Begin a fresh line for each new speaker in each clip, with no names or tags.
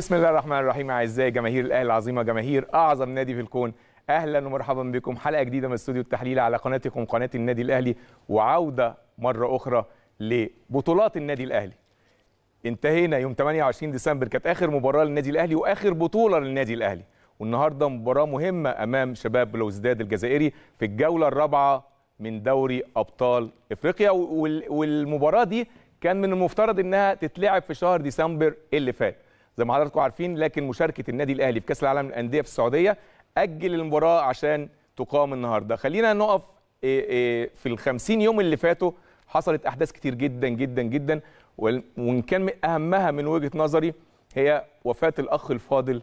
بسم الله الرحمن الرحيم أعزائي جماهير الأهلي العظيمه جماهير أعظم نادي في الكون. أهلا ومرحبا بكم. حلقة جديدة من استوديو التحليل على قناتكم قناة النادي الأهلي وعودة مرة أخرى لبطولات النادي الأهلي. انتهينا يوم 28 ديسمبر كانت آخر مباراة للنادي الأهلي وآخر بطولة للنادي الأهلي. والنهاردة مباراة مهمة أمام شباب بلوزداد الجزائري في الجولة الرابعة من دوري أبطال إفريقيا. وال- والمباراة دي كان من المفترض إنها تتلعب في شهر ديسمبر اللي فات. زي ما حضراتكم عارفين لكن مشاركة النادي الأهلي في كأس العالم للأندية في السعودية أجل المباراة عشان تقام النهارده خلينا نقف إيه إيه في ال 50 يوم اللي فاتوا حصلت أحداث كتير جدا جدا جدا وإن كان أهمها من وجهة نظري هي وفاة الأخ الفاضل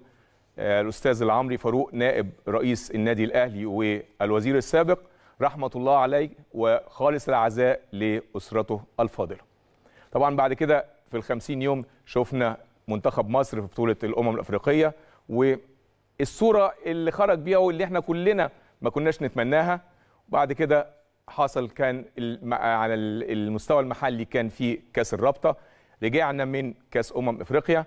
آه، الأستاذ العمري فاروق نائب رئيس النادي الأهلي والوزير السابق رحمة الله عليه وخالص العزاء لأسرته الفاضلة. طبعا بعد كده في الخمسين يوم شفنا منتخب مصر في بطولة الأمم الأفريقية والصورة اللي خرج بيها واللي إحنا كلنا ما كناش نتمناها. وبعد كده حصل كان على ال- المستوى المحلي كان في كأس الرابطة. رجعنا من كأس أمم أفريقيا.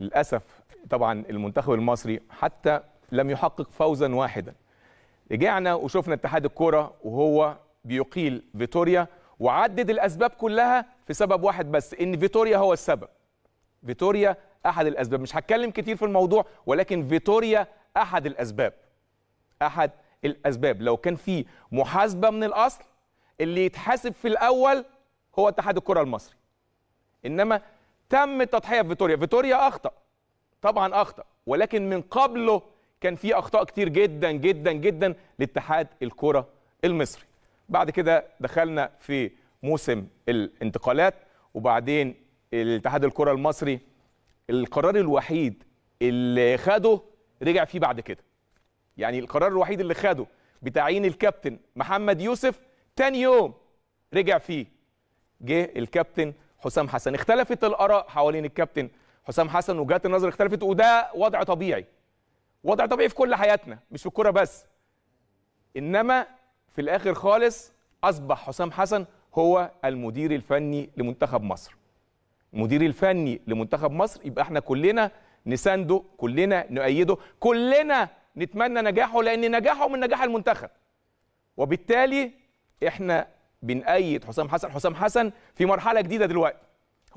للأسف طبعا المنتخب المصري حتى لم يحقق فوزا واحدا. رجعنا وشفنا اتحاد الكرة وهو بيقيل فيتوريا وعدد الأسباب كلها في سبب واحد بس إن فيتوريا هو السبب. فيتوريا أحد الأسباب. مش هتكلم كتير في الموضوع ولكن فيتوريا أحد الأسباب. أحد الأسباب. لو كان في محاسبة من الأصل اللي يتحاسب في الأول هو اتحاد الكرة المصري. إنما تم التضحية بفيتوريا فيتوريا أخطأ. طبعا أخطأ. ولكن من قبله كان في أخطاء كتير جدا جدا جدا لاتحاد الكرة المصري. بعد كده دخلنا في موسم الانتقالات وبعدين الاتحاد الكرة المصري القرار الوحيد اللي خده رجع فيه بعد كده. يعني القرار الوحيد اللي خده بتعيين الكابتن محمد يوسف تاني يوم رجع فيه. جه الكابتن حسام حسن. اختلفت الآراء حوالين الكابتن حسام حسن وجهات النظر اختلفت وده وضع طبيعي. وضع طبيعي في كل حياتنا مش في الكورة بس. إنما في الآخر خالص أصبح حسام حسن هو المدير الفني لمنتخب مصر. المدير الفني لمنتخب مصر يبقى إحنا كلنا نسانده كلنا نؤيده كلنا نتمنى نجاحه لأن نجاحه من نجاح المنتخب. وبالتالي إحنا بنأيد حسام حسن. حسام حسن في مرحلة جديدة دلوقتي.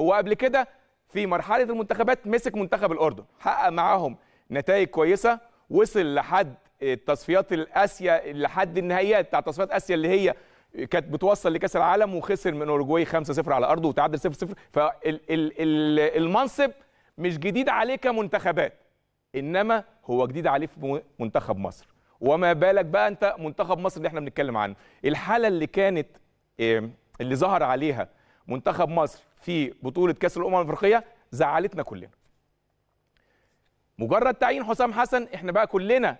هو قبل كده في مرحلة المنتخبات مسك منتخب الأردن حقق معاهم نتائج كويسة وصل لحد تصفيات الآسيا لحد النهائيات بتاع تصفيات آسيا اللي هي كانت بتوصل لكاس العالم وخسر من أوروجواي 5-0 على أرضه وتعادل 0-0 فالمنصب مش جديد عليه كمنتخبات إنما هو جديد عليه في منتخب مصر. وما بالك بقى أنت منتخب مصر اللي إحنا بنتكلم عنه. الحالة اللي كانت اللي ظهر عليها منتخب مصر في بطولة كأس الأمم الأفريقية زعلتنا كلنا. مجرد تعيين حسام حسن إحنا بقى كلنا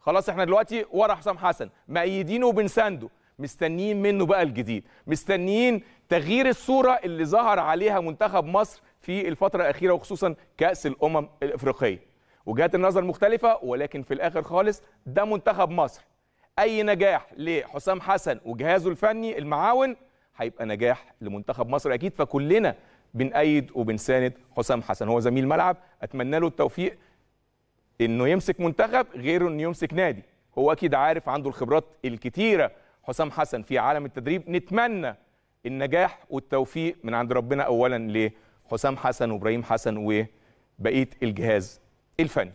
خلاص إحنا دلوقتي ورا حسام حسن مأيدينه وبنسانده. مستنيين منه بقى الجديد. مستنيين تغيير الصورة اللي ظهر عليها منتخب مصر في الفترة الأخيرة وخصوصا كأس الأمم الإفريقية. وجهات النظر مختلفة ولكن في الآخر خالص ده منتخب مصر. أي نجاح لحسام حسن وجهازه الفني المعاون هيبقى نجاح لمنتخب مصر أكيد. فكلنا بنأيد وبنساند حسام حسن. هو زميل ملعب أتمنى له التوفيق إنه يمسك منتخب غير إنه يمسك نادي. هو أكيد عارف عنده الخبرات الكتيرة حسام حسن في عالم التدريب. نتمنى النجاح والتوفيق من عند ربنا اولا لحسام حسن وإبراهيم حسن وبقية الجهاز الفني.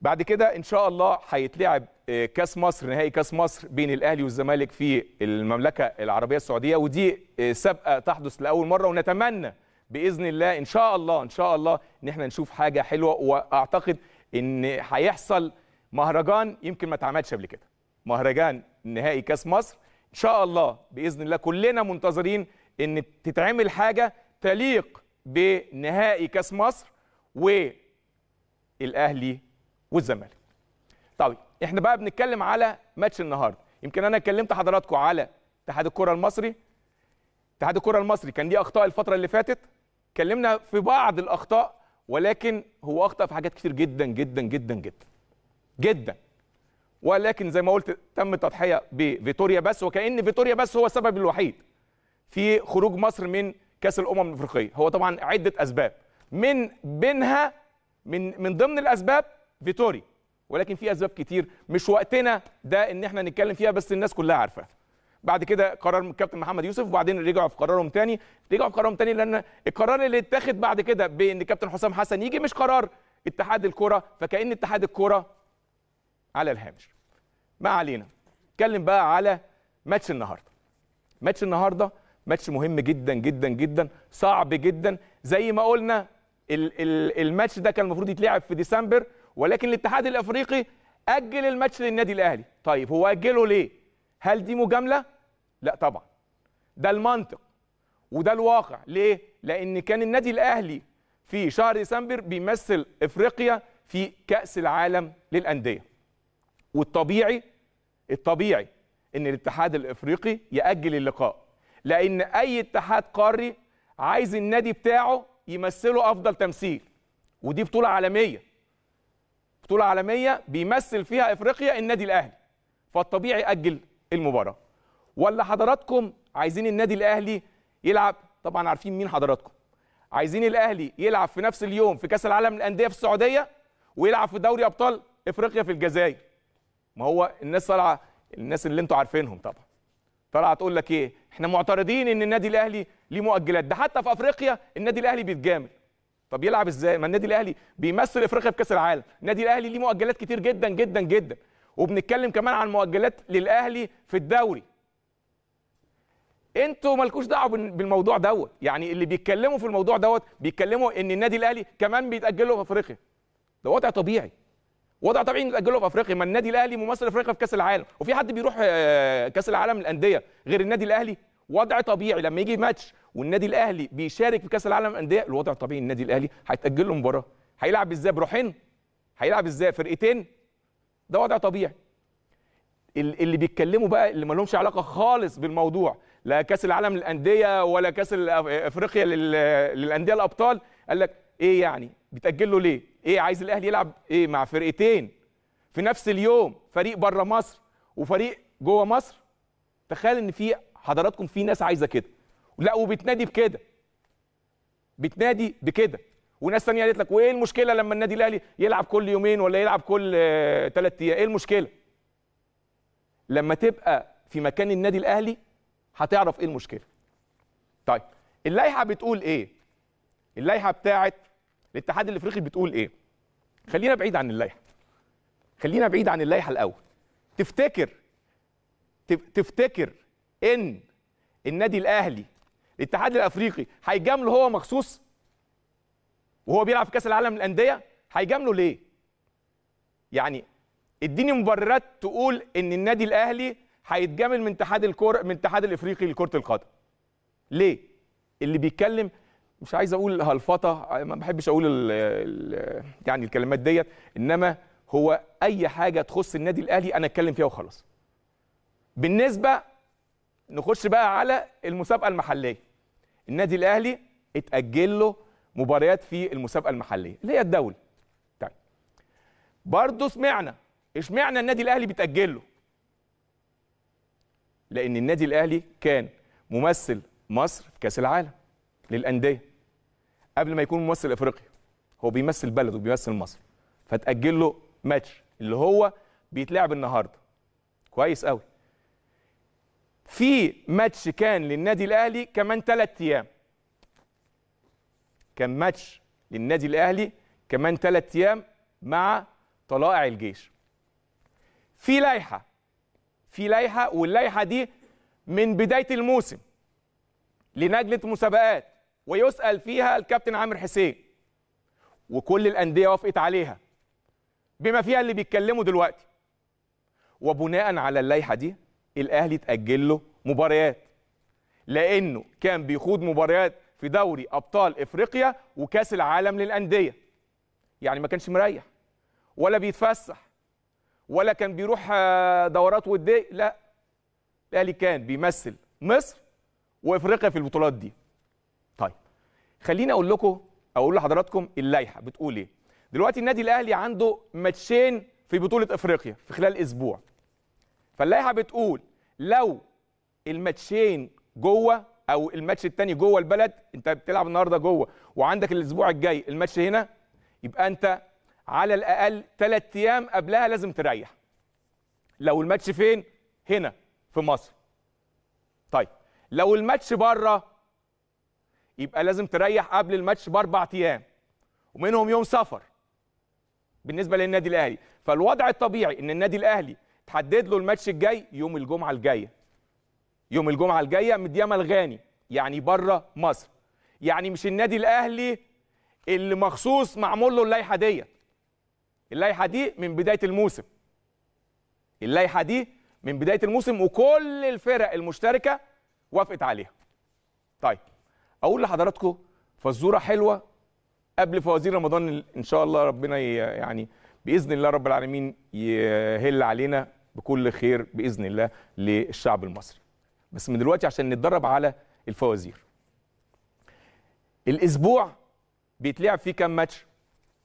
بعد كده إن شاء الله هيتلعب آه، كأس مصر نهائي كأس مصر بين الأهلي والزمالك في المملكة العربية السعودية. ودي آه، سابقة تحدث لأول مرة ونتمنى بإذن الله إن شاء الله إن شاء الله إن إحنا نشوف حاجة حلوة. وأعتقد إن هيحصل مهرجان يمكن ما اتعملش قبل كده. مهرجان نهائي كاس مصر. إن شاء الله بإذن الله كلنا منتظرين إن تتعمل حاجة تليق بنهائي كاس مصر والأهلي والزمالك. طيب إحنا بقى بنتكلم على ماتش النهارده. يمكن أنا كلمت حضراتكم على اتحاد الكرة المصري. اتحاد الكرة المصري كان ليه أخطاء الفترة اللي فاتت. اتكلمنا في بعض الأخطاء ولكن هو أخطأ في حاجات كتير جدا جدا جدا جدا جدا. ولكن زي ما قلت تم التضحيه بفيتوريا بس وكأن فيتوريا بس هو السبب الوحيد في خروج مصر من كأس الأمم الأفريقية. هو طبعا عدة أسباب. من بينها من من ضمن الأسباب فيتوري ولكن في أسباب كتير مش وقتنا ده إن إحنا نتكلم فيها بس الناس كلها عارفاها بعد كده قرار الكابتن محمد يوسف وبعدين رجعوا في قرارهم تاني. رجعوا في قرارهم تاني لأن القرار اللي اتاخد بعد كده بإن كابتن حسام حسن يجي مش قرار اتحاد الكره فكأن اتحاد الكره على الهامش. ما علينا. نتكلم بقى على ماتش النهارده. ماتش النهارده ماتش مهم جدا جدا جدا صعب جدا. زي ما قلنا ال ال الماتش ده كان المفروض يتلعب في ديسمبر ولكن الاتحاد الأفريقي أجل الماتش للنادي الأهلي. طيب هو أجله ليه؟ هل دي مجاملة؟ لا طبعا. ده المنطق. وده الواقع. ليه؟ لأن كان النادي الأهلي في شهر ديسمبر بيمثل إفريقيا في كأس العالم للأندية. والطبيعي الطبيعي إن الاتحاد الإفريقي يأجل اللقاء لأن أي اتحاد قاري عايز النادي بتاعه يمثله أفضل تمثيل ودي بطولة عالمية. بطولة عالمية بيمثل فيها إفريقيا النادي الأهلي فالطبيعي أجل المباراة. ولا حضراتكم عايزين النادي الأهلي يلعب؟ طبعا عارفين مين حضراتكم. عايزين الأهلي يلعب في نفس اليوم في كأس العالم للأندية في السعودية ويلعب في دوري أبطال إفريقيا في الجزائر. ما هو الناس طالعه الناس اللي أنتوا عارفينهم طبعا. طالعة تقول لك إيه؟ إحنا معترضين إن النادي الأهلي ليه مؤجلات. ده حتى في أفريقيا النادي الأهلي بيتجامل. طب يلعب إزاي؟ ما النادي الأهلي بيمثل إفريقيا في كأس العالم. النادي الأهلي ليه مؤجلات كتير جدا جدا جدا. وبنتكلم كمان عن مؤجلات للأهلي في الدوري. أنتوا مالكوش دعوة بالموضوع دوت. يعني اللي بيتكلموا في الموضوع دوت بيتكلموا إن النادي الأهلي كمان بيتأجلوا في أفريقيا. ده وضع طبيعي. وضع طبيعي يتاجلوا في أفريقيا ما النادي الأهلي ممثل أفريقيا في كأس العالم. وفي حد بيروح كأس العالم للأندية غير النادي الأهلي؟ وضع طبيعي لما يجي ماتش والنادي الأهلي بيشارك في كأس العالم للأندية الوضع الطبيعي النادي الأهلي هيتأجل له مباراة. هيلعب إزاي بروحين؟ هيلعب إزاي فرقتين؟ ده وضع طبيعي. اللي بيتكلموا بقى اللي ما لهمش علاقة خالص بالموضوع لا كأس العالم للأندية ولا كأس أفريقيا للأندية الأبطال قال لك إيه يعني؟ بتاجل له ليه؟ إيه عايز الأهلي يلعب إيه مع فرقتين في نفس اليوم فريق بره مصر وفريق جوه مصر؟ تخيل إن في حضراتكم في ناس عايزة كده. لا وبتنادي بكده. بتنادي بكده. وناس ثانية قالت لك وإيه المشكلة لما النادي الأهلي يلعب كل يومين ولا يلعب كل ثلاث أيام؟ إيه المشكلة؟ لما تبقى في مكان النادي الأهلي هتعرف إيه المشكلة. طيب اللائحة بتقول إيه؟ اللائحة بتاعت الاتحاد الإفريقي بتقول إيه؟ خلينا بعيد عن اللائحة. خلينا بعيد عن اللائحة الأول. تفتكر تفتكر إن النادي الأهلي الاتحاد الأفريقي هيجامله هو مخصوص؟ وهو بيلعب في كأس العالم للأندية؟ هيجامله ليه؟ يعني اديني مبررات تقول إن النادي الأهلي هيتجامل من اتحاد الكره من الاتحاد الإفريقي لكرة القدم. ليه؟ اللي بيتكلم مش عايز أقول هلفطه ما بحبش أقول ال ال يعني الكلمات ديت انما هو اي حاجة تخص النادي الاهلي أنا اتكلم فيها وخلاص. بالنسبة نخش بقى على المسابقه المحليه. النادي الاهلي اتأجل له مباريات في المسابقه المحليه اللي هي الدوري. طيب. برضه سمعنا اشمعنى النادي الاهلي بيتأجل له؟ لأن النادي الاهلي كان ممثل مصر في كأس العالم للأندية. قبل ما يكون ممثل افريقيا. هو بيمثل بلده بيمثل مصر. فتأجل له ماتش اللي هو بيتلعب النهارده. كويس قوي. في ماتش كان للنادي الأهلي كمان ثلاث أيام. كان ماتش للنادي الأهلي كمان ثلاث أيام مع طلائع الجيش. في لائحة. في لائحة واللائحة دي من بداية الموسم. لنجلة مسابقات. ويسأل فيها الكابتن عامر حسين. وكل الأندية وافقت عليها بما فيها اللي بيتكلموا دلوقتي. وبناء على اللائحة دي الأهلي تأجل له مباريات. لأنه كان بيخوض مباريات في دوري أبطال إفريقيا وكأس العالم للأندية. يعني ما كانش مريح. ولا بيتفسح. ولا كان بيروح دورات ودية. لا. الأهلي كان بيمثل مصر وإفريقيا في البطولات دي. خليني أقول لكم أقول لحضراتكم اللائحة. بتقول إيه؟ دلوقتي النادي الأهلي عنده ماتشين في بطولة إفريقيا في خلال أسبوع. فاللائحة بتقول لو الماتشين جوه أو الماتش الثاني جوه البلد أنت بتلعب النهارده جوه وعندك الأسبوع الجاي الماتش هنا يبقى أنت على الأقل ثلاث أيام قبلها لازم تريح. لو الماتش فين؟ هنا في مصر. طيب لو الماتش بره يبقى لازم تريح قبل الماتش بأربع أيام. ومنهم يوم سفر بالنسبة للنادي الأهلي. فالوضع الطبيعي إن النادي الأهلي تحدد له الماتش الجاي يوم الجمعة الجاية. يوم الجمعة الجاية مديامه الغاني يعني بره مصر. يعني مش النادي الأهلي اللي مخصوص معمول له اللائحة ديت اللائحة دي من بداية الموسم. اللائحة دي من بداية الموسم وكل الفرق المشتركة وافقت عليها. طيب. أقول لحضراتكم فزورة حلوة قبل فوازير رمضان إن شاء الله ربنا يعني بإذن الله رب العالمين يهل علينا بكل خير بإذن الله للشعب المصري. بس من دلوقتي عشان نتدرب على الفوازير. الأسبوع بيتلعب فيه كام ماتش؟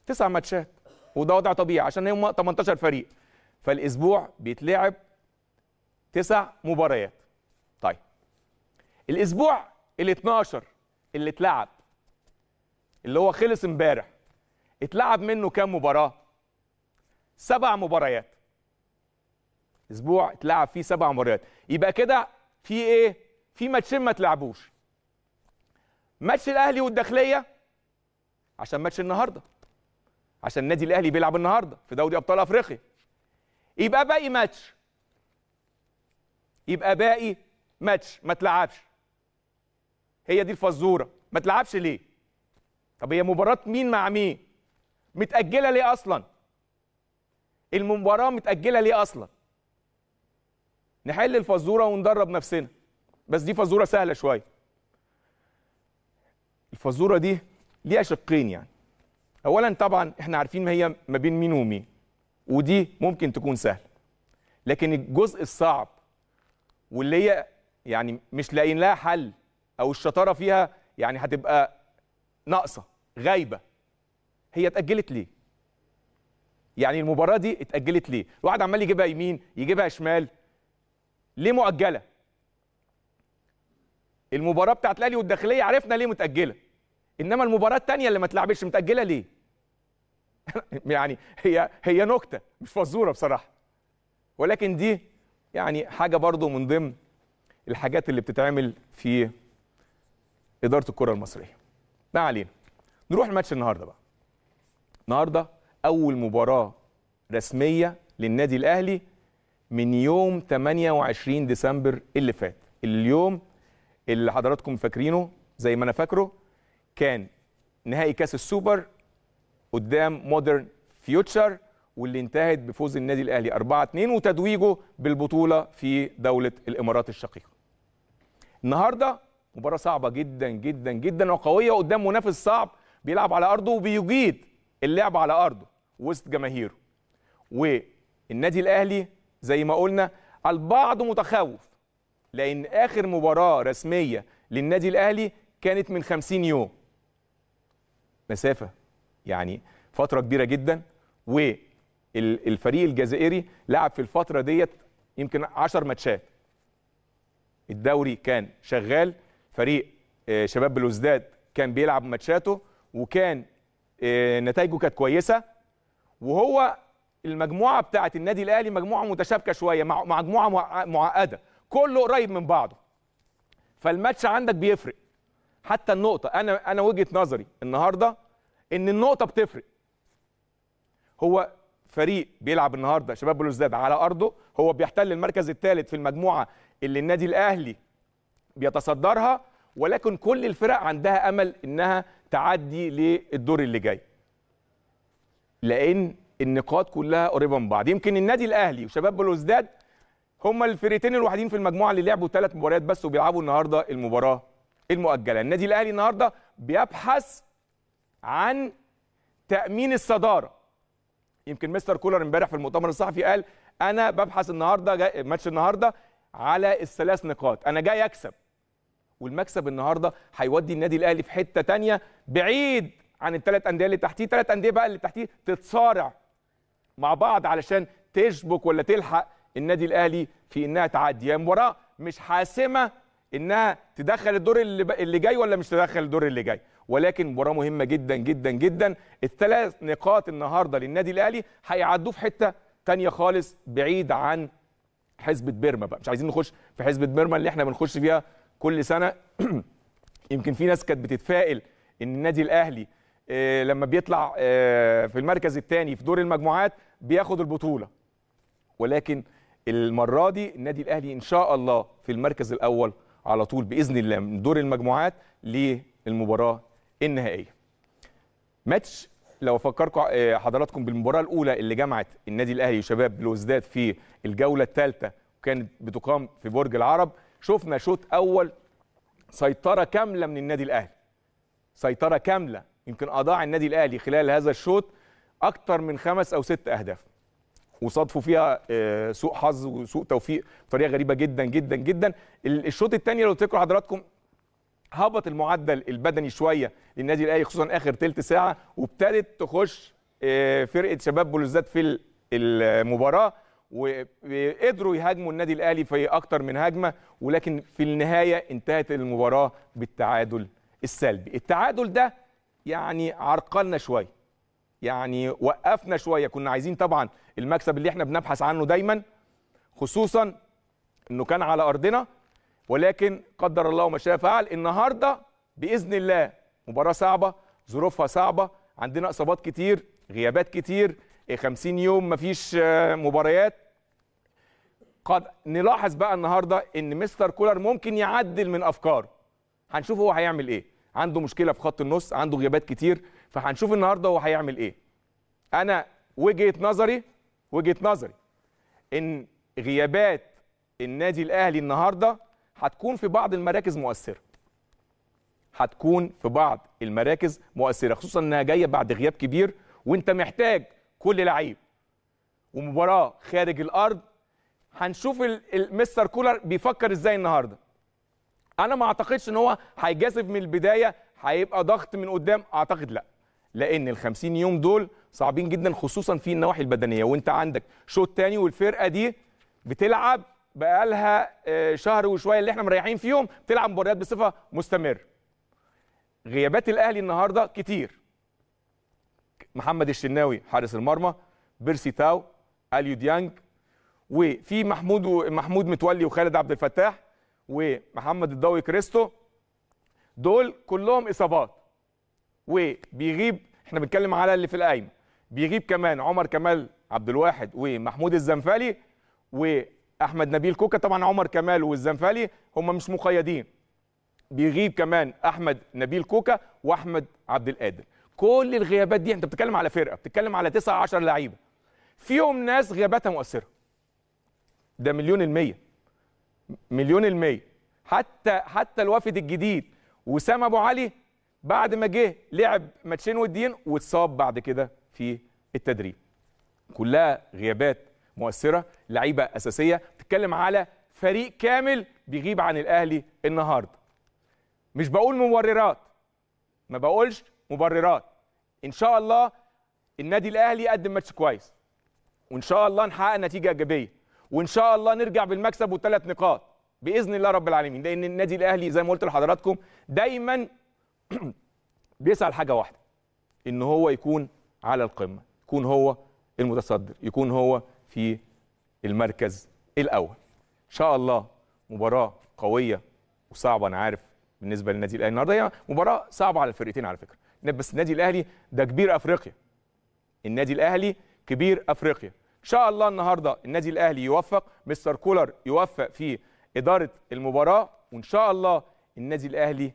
تسع ماتشات وده وضع طبيعي عشان هم 18 فريق. فالأسبوع بيتلعب تسع مباريات. طيب الأسبوع ال 12 اللي اتلعب اللي هو خلص امبارح اتلعب منه كام مباراة؟ سبع مباريات. أسبوع اتلعب فيه سبع مباريات. يبقى كده في إيه؟ في ماتشين ما اتلعبوش. ماتش الأهلي والداخلية عشان ماتش النهارده عشان النادي الأهلي بيلعب النهارده في دوري أبطال أفريقيا. يبقى باقي ماتش يبقى باقي ماتش ما اتلعبش. هي دي الفزورة. ما اتلعبش ليه؟ طب هي مباراة مين مع مين؟ متأجلة ليه أصلا؟ المباراة متأجلة ليه أصلا؟ نحل الفزورة وندرب نفسنا. بس دي فزورة سهلة شوية. الفزورة دي ليها شقين يعني؟ اولا طبعا إحنا عارفين ما هي ما بين مين ومين ودي ممكن تكون سهلة. لكن الجزء الصعب واللي هي يعني مش لاقيين لها حل أو الشطارة فيها يعني هتبقى ناقصة غايبة. هي اتأجلت ليه؟ يعني المباراة دي اتأجلت ليه؟ الواحد عمال يجيبها يمين يجيبها شمال. ليه مؤجلة؟ المباراة بتاعت الأهلي والداخلية عرفنا ليه متأجلة. إنما المباراة الثانية اللي ما اتلعبتش متأجلة ليه؟ يعني هي هي نكتة مش فزورة بصراحة. ولكن دي يعني حاجة برضو من ضمن الحاجات اللي بتتعمل في إدارة الكرة المصرية. ما علينا. نروح الماتش النهارده بقى. النهارده أول مباراة رسمية للنادي الأهلي من يوم 28 ديسمبر اللي فات. اليوم اللي حضراتكم فاكرينه زي ما أنا فاكره كان نهائي كأس السوبر قدام مودرن فيوتشر واللي انتهت بفوز النادي الأهلي 4 2 وتتويجه بالبطولة في دولة الإمارات الشقيقة. النهارده مباراة صعبة جدا جدا جدا وقوية قدام منافس صعب بيلعب على أرضه وبيجيد اللعب على أرضه وسط جماهيره. والنادي الأهلي زي ما قلنا البعض متخوف لأن آخر مباراة رسمية للنادي الأهلي كانت من 50 يوم. مسافة يعني فترة كبيرة جدا والفريق الجزائري لعب في الفترة ديت يمكن 10 ماتشات الدوري كان شغال فريق شباب بلوزداد كان بيلعب ماتشاته وكان نتائجه كانت كويسة. وهو المجموعة بتاعه النادي الأهلي مجموعة متشابكة شوية مع مجموعة معقدة كله قريب من بعضه. فالماتش عندك بيفرق. حتى النقطة أنا أنا وجهة نظري النهارده إن النقطة بتفرق. هو فريق بيلعب النهارده شباب بلوزداد على أرضه هو بيحتل المركز الثالث في المجموعة اللي النادي الأهلي بيتصدرها ولكن كل الفرق عندها أمل إنها تعدي للدور اللي جاي. لأن النقاط كلها قريبة من بعض. يمكن النادي الأهلي وشباب بلوزداد هما الفريقين الوحيدين في المجموعة اللي لعبوا ثلاث مباريات بس وبيلعبوا النهارده المباراة المؤجلة. النادي الأهلي النهارده بيبحث عن تأمين الصدارة. يمكن مستر كولر امبارح في المؤتمر الصحفي قال أنا ببحث النهارده ماتش النهارده على الثلاث نقاط. أنا جاي أكسب. والمكسب النهارده هيودي النادي الاهلي في حتة تانية بعيد عن الثلاث أندية اللي تحتيه. ثلاث أندية بقى اللي تحتيه تتصارع مع بعض علشان تشبك ولا تلحق النادي الاهلي في إنها تعدي. هي مباراة مش حاسمة إنها تدخل الدور اللي. اللي جاي ولا مش تدخل الدور اللي جاي. ولكن مباراة مهمة جدا جدا جدا. الثلاث نقاط النهارده للنادي الاهلي هيعدوه في حتة تانية خالص بعيد عن حسبة بيرما بقى. مش عايزين نخش في حسبة بيرما اللي إحنا بنخش فيها كل سنة. يمكن في ناس كانت بتتفائل إن النادي الأهلي آه، لما بيطلع آه، في المركز الثاني في دور المجموعات بياخد البطولة. ولكن المرة دي النادي الأهلي إن شاء الله في المركز الأول على طول بإذن الله من دور المجموعات للمباراة النهائية. ماتش لو أفكركم آه، حضراتكم بالمباراة الأولى اللي جمعت النادي الأهلي وشباب بلوزداد في الجولة الثالثة وكانت بتقام في برج العرب. شفنا شوط أول سيطرة كاملة من النادي الأهلي. سيطرة كاملة يمكن أضاع النادي الأهلي خلال هذا الشوط أكثر من خمس أو ست أهداف. وصادفوا فيها آه، سوء حظ وسوء توفيق بطريقة غريبة جدا جدا جدا. ال- الشوط الثاني لو تذكروا حضراتكم هبط المعدل البدني شوية للنادي الأهلي خصوصا آخر ثلث ساعة وابتدت تخش آه، فرقة شباب بلوزداد في ال- المباراة. وقدروا يهاجموا النادي الأهلي في أكتر من هجمة ولكن في النهاية انتهت المباراة بالتعادل السلبي. التعادل ده يعني عرقلنا شوية يعني وقفنا شوية. كنا عايزين طبعا المكسب اللي إحنا بنبحث عنه دايما خصوصا إنه كان على أرضنا ولكن قدر الله ما شاء فعل. النهارده بإذن الله مباراة صعبة ظروفها صعبة عندنا إصابات كتير غيابات كتير 50 يوم مفيش آه، مباريات. قد نلاحظ بقى النهارده إن مستر كولر ممكن يعدل من أفكاره. هنشوف هو هيعمل إيه. عنده مشكلة في خط النص عنده غيابات كتير فهنشوف النهارده هو هيعمل إيه. أنا وجهة نظري وجهة نظري إن غيابات النادي الأهلي النهارده هتكون في بعض المراكز مؤثرة. هتكون في بعض المراكز مؤثرة خصوصا إنها جاية بعد غياب كبير وأنت محتاج كل لعيب ومباراة خارج الأرض هنشوف المستر كولر بيفكر إزاي النهارده. أنا ما أعتقدش إن هو هيجازف من البداية هيبقى ضغط من قدام أعتقد لأ. لأن ال 50 يوم دول صعبين جدا خصوصا في النواحي البدنية. وأنت عندك شوط تاني والفرقة دي بتلعب بقالها آه، شهر وشوية اللي إحنا مريحين فيهم بتلعب مباريات بصفة مستمرة. غيابات الأهلي النهارده كتير. محمد الشناوي حارس المرمى بيرسي تاو أليو ديانج وفي محمود. محمود متولي وخالد عبد الفتاح ومحمد الضوي كريستو. دول كلهم إصابات. وبيغيب إحنا بنتكلم على اللي في القايمة. بيغيب كمان عمر كمال عبد الواحد ومحمود الزنفالي وأحمد نبيل كوكا. طبعا عمر كمال والزنفالي هم مش مقيدين. بيغيب كمان أحمد نبيل كوكا وأحمد عبد القادر. كل الغيابات دي انت بتتكلم على فرقة بتتكلم على 9 10 لعيبة. فيهم ناس غياباتها مؤثرة. ده مليون المية. مليون المية. حتى حتى الوافد الجديد وسام أبو علي بعد ما جه لعب ماتشين وديين واتصاب بعد كده في التدريب. كلها غيابات مؤثرة لعيبة أساسية. بتتكلم على فريق كامل بيغيب عن الأهلي النهارده. مش بقول مبررات. ما بقولش مبررات. إن شاء الله النادي الأهلي يقدم ماتش كويس. وإن شاء الله نحقق نتيجة إيجابية. وإن شاء الله نرجع بالمكسب والثلاث نقاط. بإذن الله رب العالمين. لأن النادي الأهلي زي ما قلت لحضراتكم دايما بيسعى لحاجه واحدة. إن هو يكون على القمة. يكون هو المتصدر. يكون هو في المركز الأول. إن شاء الله مباراة قوية وصعبة أنا عارف بالنسبة للنادي الأهلي. النهارده هي مباراة صعبة على الفرقتين على فكرة. بس النادي الأهلي ده كبير أفريقيا. النادي الأهلي كبير أفريقيا. إن شاء الله النهارده النادي الأهلي يوفق مستر كولر يوفق في إدارة المباراة وإن شاء الله النادي الأهلي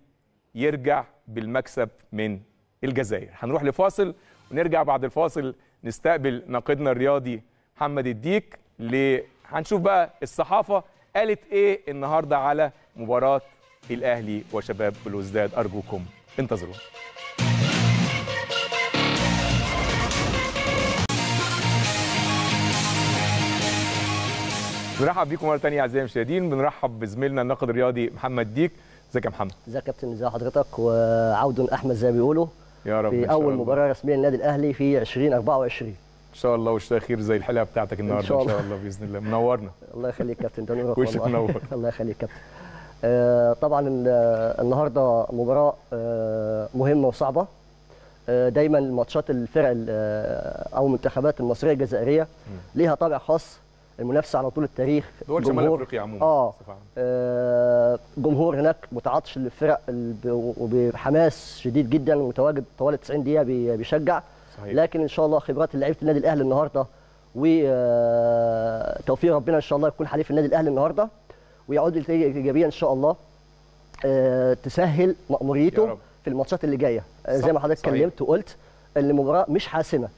يرجع بالمكسب من الجزائر. هنروح لفاصل ونرجع بعد الفاصل نستقبل ناقدنا الرياضي محمد الديك ل هنشوف بقى الصحافة قالت إيه النهارده على مباراة الأهلي وشباب بلوزداد أرجوكم انتظرونا بنرحب بيكم مرة ثانية أعزائي المشاهدين. بنرحب بزميلنا الناقد الرياضي محمد ديك. إزيك يا محمد؟
إزيك يا كابتن؟ إزي حضرتك؟ وعود أحمد زي ما بيقولوا.
يا رب إن
في
شاء
أول
الله.
مباراة رسمية للنادي الأهلي في 2024
إن شاء الله. وشتاء خير زي الحلقة بتاعتك النهارده؟ إن
شاء
شاء
الله.
الله بإذن الله. منورنا.
الله يخليك كابتن. ده نورك
وشك. منور.
الله يخليك كابتن. آه، طبعا ال- النهارده مباراة آه، مهمة وصعبة. آه، دايما الماتشات الفرق ال- أو المنتخبات المصرية الجزائرية ليها طابع خاص. المنافسة على طول التاريخ
دول شمال
جمهور-
أفريقيا عموما آه.
آه، جمهور هناك متعاطش للفرق وبحماس شديد جدا ومتواجد طوال 90 دقيقة بي- بيشجع
صحيح.
لكن إن شاء الله خبرات لعيبة النادي الأهلي النهارده وتوفيق ربنا إن شاء الله يكون حليف النادي الأهلي النهارده ويعود بنتيجه ايجابيه إن شاء الله آه، تسهل
رب.
في الماتشات اللي جاية آه، زي ما حضرتك. اتكلمت وقلت المباراة مش حاسمة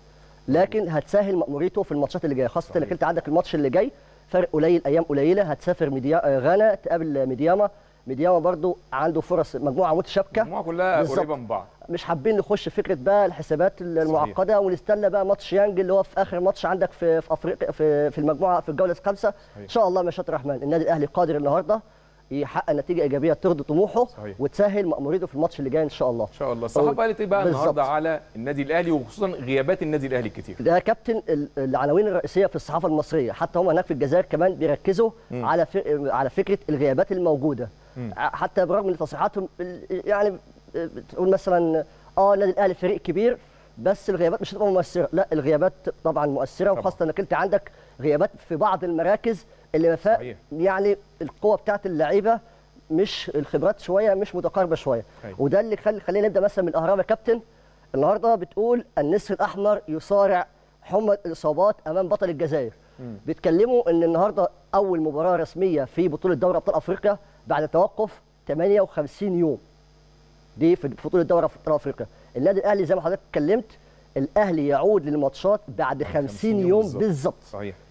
لكن هتسهل مأموريته في الماتشات اللي جاية خاصة
صحيح.
انك أنت عندك الماتش اللي جاي فرق قليل أيام قليلة هتسافر ميديا آه، غانا تقابل ميدياما. ميدياما برضو عنده فرص مجموعة متشابكه
المجموعه كلها. قريبة من بعض.
مش حابين نخش فكرة بقى الحسابات المعقدة ونستنى بقى ماتش يانج اللي هو في آخر ماتش عندك في في أفريقيا في في المجموعة في الجولة الخامسة. إن شاء الله مشيئه الرحمن النادي الأهلي قادر النهارده. يحقق نتيجة إيجابية ترضي طموحه
صحيح.
وتسهل مأموريته في الماتش اللي جاي إن شاء الله
إن شاء الله الصحافة قالت إيه بقى. النهارده على النادي الأهلي وخصوصا غيابات النادي الأهلي الكتير
ده كابتن ال- العناوين الرئيسية في الصحافة المصرية حتى هم هناك في الجزائر كمان بيركزوا
مم.
على. على فكرة الغيابات
الموجودة.
ع- حتى برغم من تصريحاتهم يعني بتقول مثلا آه النادي الأهلي فريق كبير بس الغيابات مش هتبقى مؤثرة لا الغيابات طبعا مؤثرة
طبعاً.
وخاصة إنك أنت عندك غيابات في بعض المراكز اللي
صحيح.
يعني القوة بتاعت اللعيبة مش الخبرات شوية مش متقاربة شوية.
أيوة.
وده اللي خلي خلينا نبدأ مثلا من الاهرام يا كابتن. النهارده بتقول النسر الأحمر يصارع حمى الإصابات أمام بطل الجزائر. بيتكلموا إن النهارده أول مباراة رسمية في بطولة دوري أبطال أفريقيا بعد توقف 58 يوم. دي في بطولة دوري أبطال أفريقيا. النادي الأهلي زي ما حضرتك اتكلمت الأهلي يعود للماتشات بعد 50
يوم بالظبط.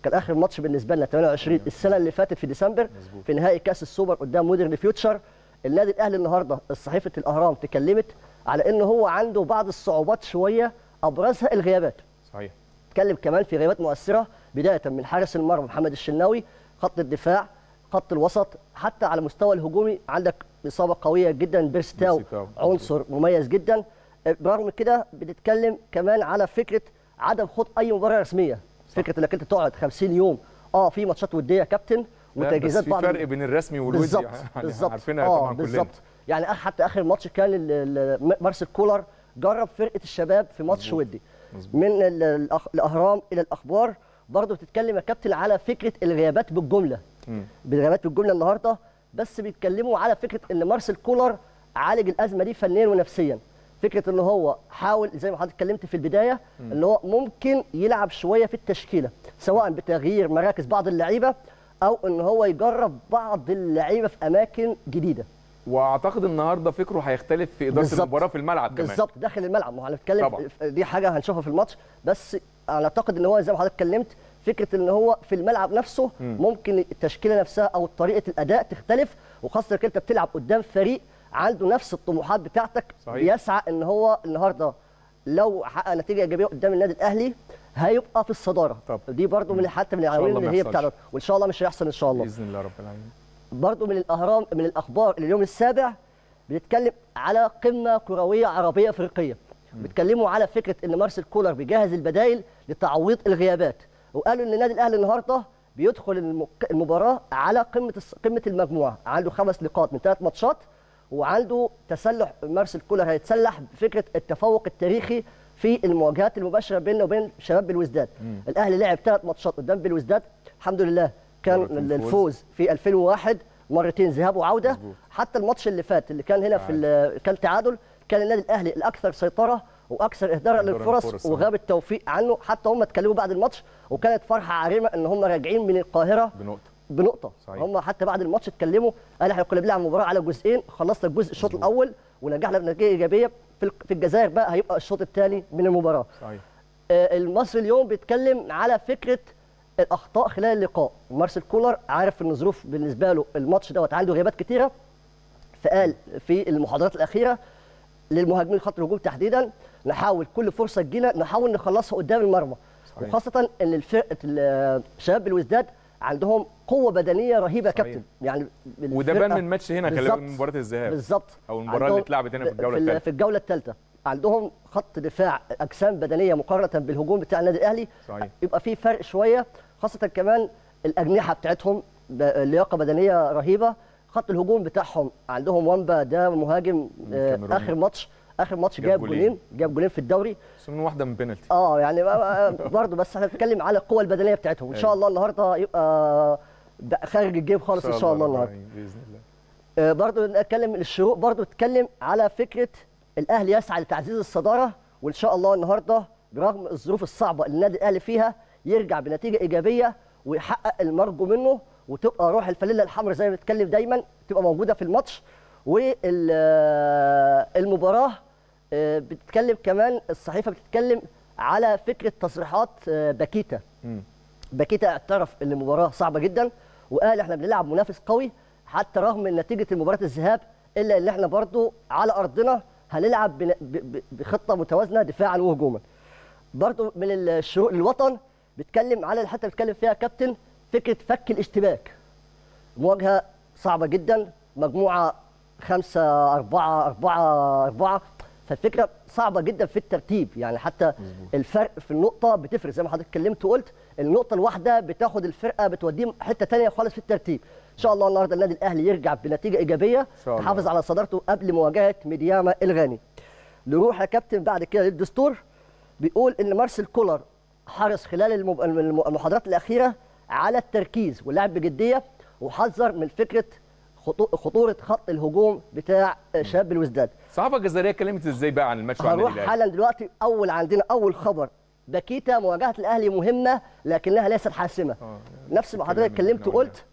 كان آخر ماتش بالنسبة لنا 28 السنة اللي فاتت في ديسمبر.
مظبوط.
في نهائي كأس السوبر قدام مودرن فيوتشر. النادي الأهلي النهارده صحيفة الأهرام تكلمت على إن هو عنده بعض الصعوبات شوية أبرزها الغيابات.
صحيح.
اتكلم كمان في غيابات مؤثرة بداية من حارس المرمى محمد الشناوي خط الدفاع خط الوسط حتى على مستوى الهجومي عندك إصابة قوية جدا. بيرسي
تاو.
عنصر مميز جدا. برغم كده بتتكلم كمان على فكرة عدم خوض أي مباراة رسمية. فكرة إنك أنت تقعد 50 يوم آه في ماتشات ودية يا كابتن وتجهيزات
بس في
بعض
فرق بين الرسمي والودي.
بالظبط
يعني
بالظبط.
عارفينها
آه،
طبعا كلنا.
بالظبط. يعني حتى آخر ماتش كان مارسيل كولر جرب فرقة الشباب في ماتش. ودي.
مظبوط.
من الأهرام إلى الأخبار برضه بتتكلم يا كابتن على فكرة الغيابات
بالجملة.
بالغيابات بالجملة النهارده بس بيتكلموا على فكرة إن مارسيل كولر عالج الأزمة دي فنيا ونفسيا. فكرة ان هو حاول زي ما حضرتك اتكلمت في البداية ان هو ممكن يلعب شوية في التشكيلة سواء بتغيير مراكز بعض اللعيبة أو إن هو يجرب بعض اللعيبة في أماكن جديدة.
وأعتقد النهارده فكره هيختلف في
إدارة.
المباراة في الملعب كمان.
بالظبط. داخل الملعب. ما هنتكلم. دي حاجة هنشوفها في الماتش. بس أنا أعتقد إن هو زي ما حضرتك اتكلمت فكرة إن هو في الملعب نفسه ممكن التشكيلة نفسها أو طريقة الأداء تختلف وخاصة إنك أنت بتلعب قدام فريق عنده نفس الطموحات بتاعتك
صحيح.
بيسعى إن هو النهارده لو حقق نتيجة إيجابية قدام النادي الأهلي هيبقى في الصدارة.
طب.
دي برضو من حتى من العناوين اللي هي
يحصلش.
بتاعت وإن شاء الله مش هيحصل إن شاء الله.
بإذن الله رب العالمين.
برضو من الاهرام من الأخبار اليوم السابع بنتكلم على قمة كروية عربية أفريقية. بيتكلموا على فكرة إن مارسيل كولر بيجهز البدائل لتعويض الغيابات. وقالوا إن النادي الأهلي النهارده بيدخل المباراة على قمة قمة المجموعة. عنده خمس نقاط من ثلاث ماتشات. وعنده تسلح مارسيل كولر هيتسلح بفكرة التفوق التاريخي في المواجهات المباشرة بينه وبين شباب بالوزداد الأهلي لعب ثلاث ماتشات قدام بالوزداد الحمد لله كان. الفوز. في 2001 مرتين ذهاب وعودة.
مظبوط.
حتى الماتش اللي فات اللي كان هنا في كان تعادل كان النادي الأهلي الأكثر سيطرة وأكثر اهدارا للفرص، وغاب التوفيق عنه. حتى هم اتكلموا بعد الماتش وكانت فرحة عارمة إن هم راجعين من القاهرة
بنقطة.
بنقطة.
صحيح.
هم حتى بعد الماتش اتكلموا قال إحنا كنا بنلعب المباراه على جزئين خلصنا الجزء الشوط الأول ونجحنا بنتيجه ايجابيه في ال- في الجزائر بقى هيبقى الشوط الثاني من المباراة.
صحيح.
آه، المصري اليوم بيتكلم على فكرة الأخطاء خلال اللقاء. مارسيل كولر عارف إن الظروف بالنسبة له الماتش دوت عنده غيابات كتيرة فقال في المحاضرات الأخيرة للمهاجمين خط الهجوم تحديدا نحاول كل فرصة تجينا نحاول نخلصها قدام المرمى.
صحيح.
وخاصة إن الفرقة ال- شباب الوزداد عندهم قوة بدنية رهيبة يا. كابتن يعني
وده بان من ماتش هنا خلي بالك. من مباراة الذهاب
بالظبط
أو المباراة اللي اتلعبت هنا في الجولة
ال-
التالتة.
في الجولة الثالثه عندهم خط دفاع أجسام بدنية مقارنة بالهجوم بتاع النادي الأهلي
صحيح.
يبقى في فرق شوية خاصة كمان الأجنحة بتاعتهم لياقة بدنية رهيبة خط الهجوم بتاعهم عندهم وامبا ده مهاجم آه،. آخر ماتش آخر ماتش
جاب
جاب
جولين.
جاب جولين في الدوري.
بس من واحدة من بينالتي
آه يعني برضه بس إحنا بنتكلم على القوة البدنية بتاعتهم. إن شاء الله النهارده يبقى خارج الجيب خالص إن شاء الله النهارده
بإذن الله.
برضو نتكلم الشروق برضو نتكلم على فكرة الأهلي يسعى لتعزيز الصدارة وإن شاء الله النهارده برغم الظروف الصعبة اللي النادي الأهلي فيها يرجع بنتيجة إيجابية ويحقق المرجو منه وتبقى روح الفانيلا الحمراء زي ما بنتكلم دايما تبقى موجودة في الماتش. والمباراة بتتكلم كمان الصحيفة بتتكلم على فكرة تصريحات آه، باكيتا. باكيتا اعترف إن المباراة صعبة جدا وقال إحنا بنلعب منافس قوي حتى رغم نتيجة مباراة الذهاب إلا إن إحنا برضو على أرضنا هنلعب بخطة متوازنة دفاعا وهجوما. برضو من الشروق للوطن بيتكلم على الحتة اللي بيتكلم فيها كابتن فكرة فك الاشتباك. مواجهة صعبة جدا مجموعة خمسة أربعة أربعة أربعة. فالفكرة صعبة جدا في الترتيب. يعني حتى الفرق في النقطة بتفرق. زي ما حضرتك اتكلمت وقلت النقطة الواحدة بتاخد الفرقة بتوديهم حتة تانية خالص في الترتيب. إن شاء الله النهاردة النادي الأهلي يرجع بنتيجة إيجابية. تحافظ على صدارته قبل مواجهة ميدياما الغاني. نروح يا كابتن بعد كده للدستور. بيقول إن مارسيل كولر حرص خلال المحاضرات الأخيرة على التركيز واللعب بجدية وحذر من فكرة خطورة خط الهجوم بتاع شباب الوزداد
الصحافه الجزائريه اتكلمت إزاي بقى عن الماتش وعن
هنروح
الاهلي
حالا دلوقتي أول عندنا أول خبر. باكيتا مواجهة الأهلي مهمة لكنها ليست حاسمة.
آه،
نفس ما حضرتك اتكلمت وقلت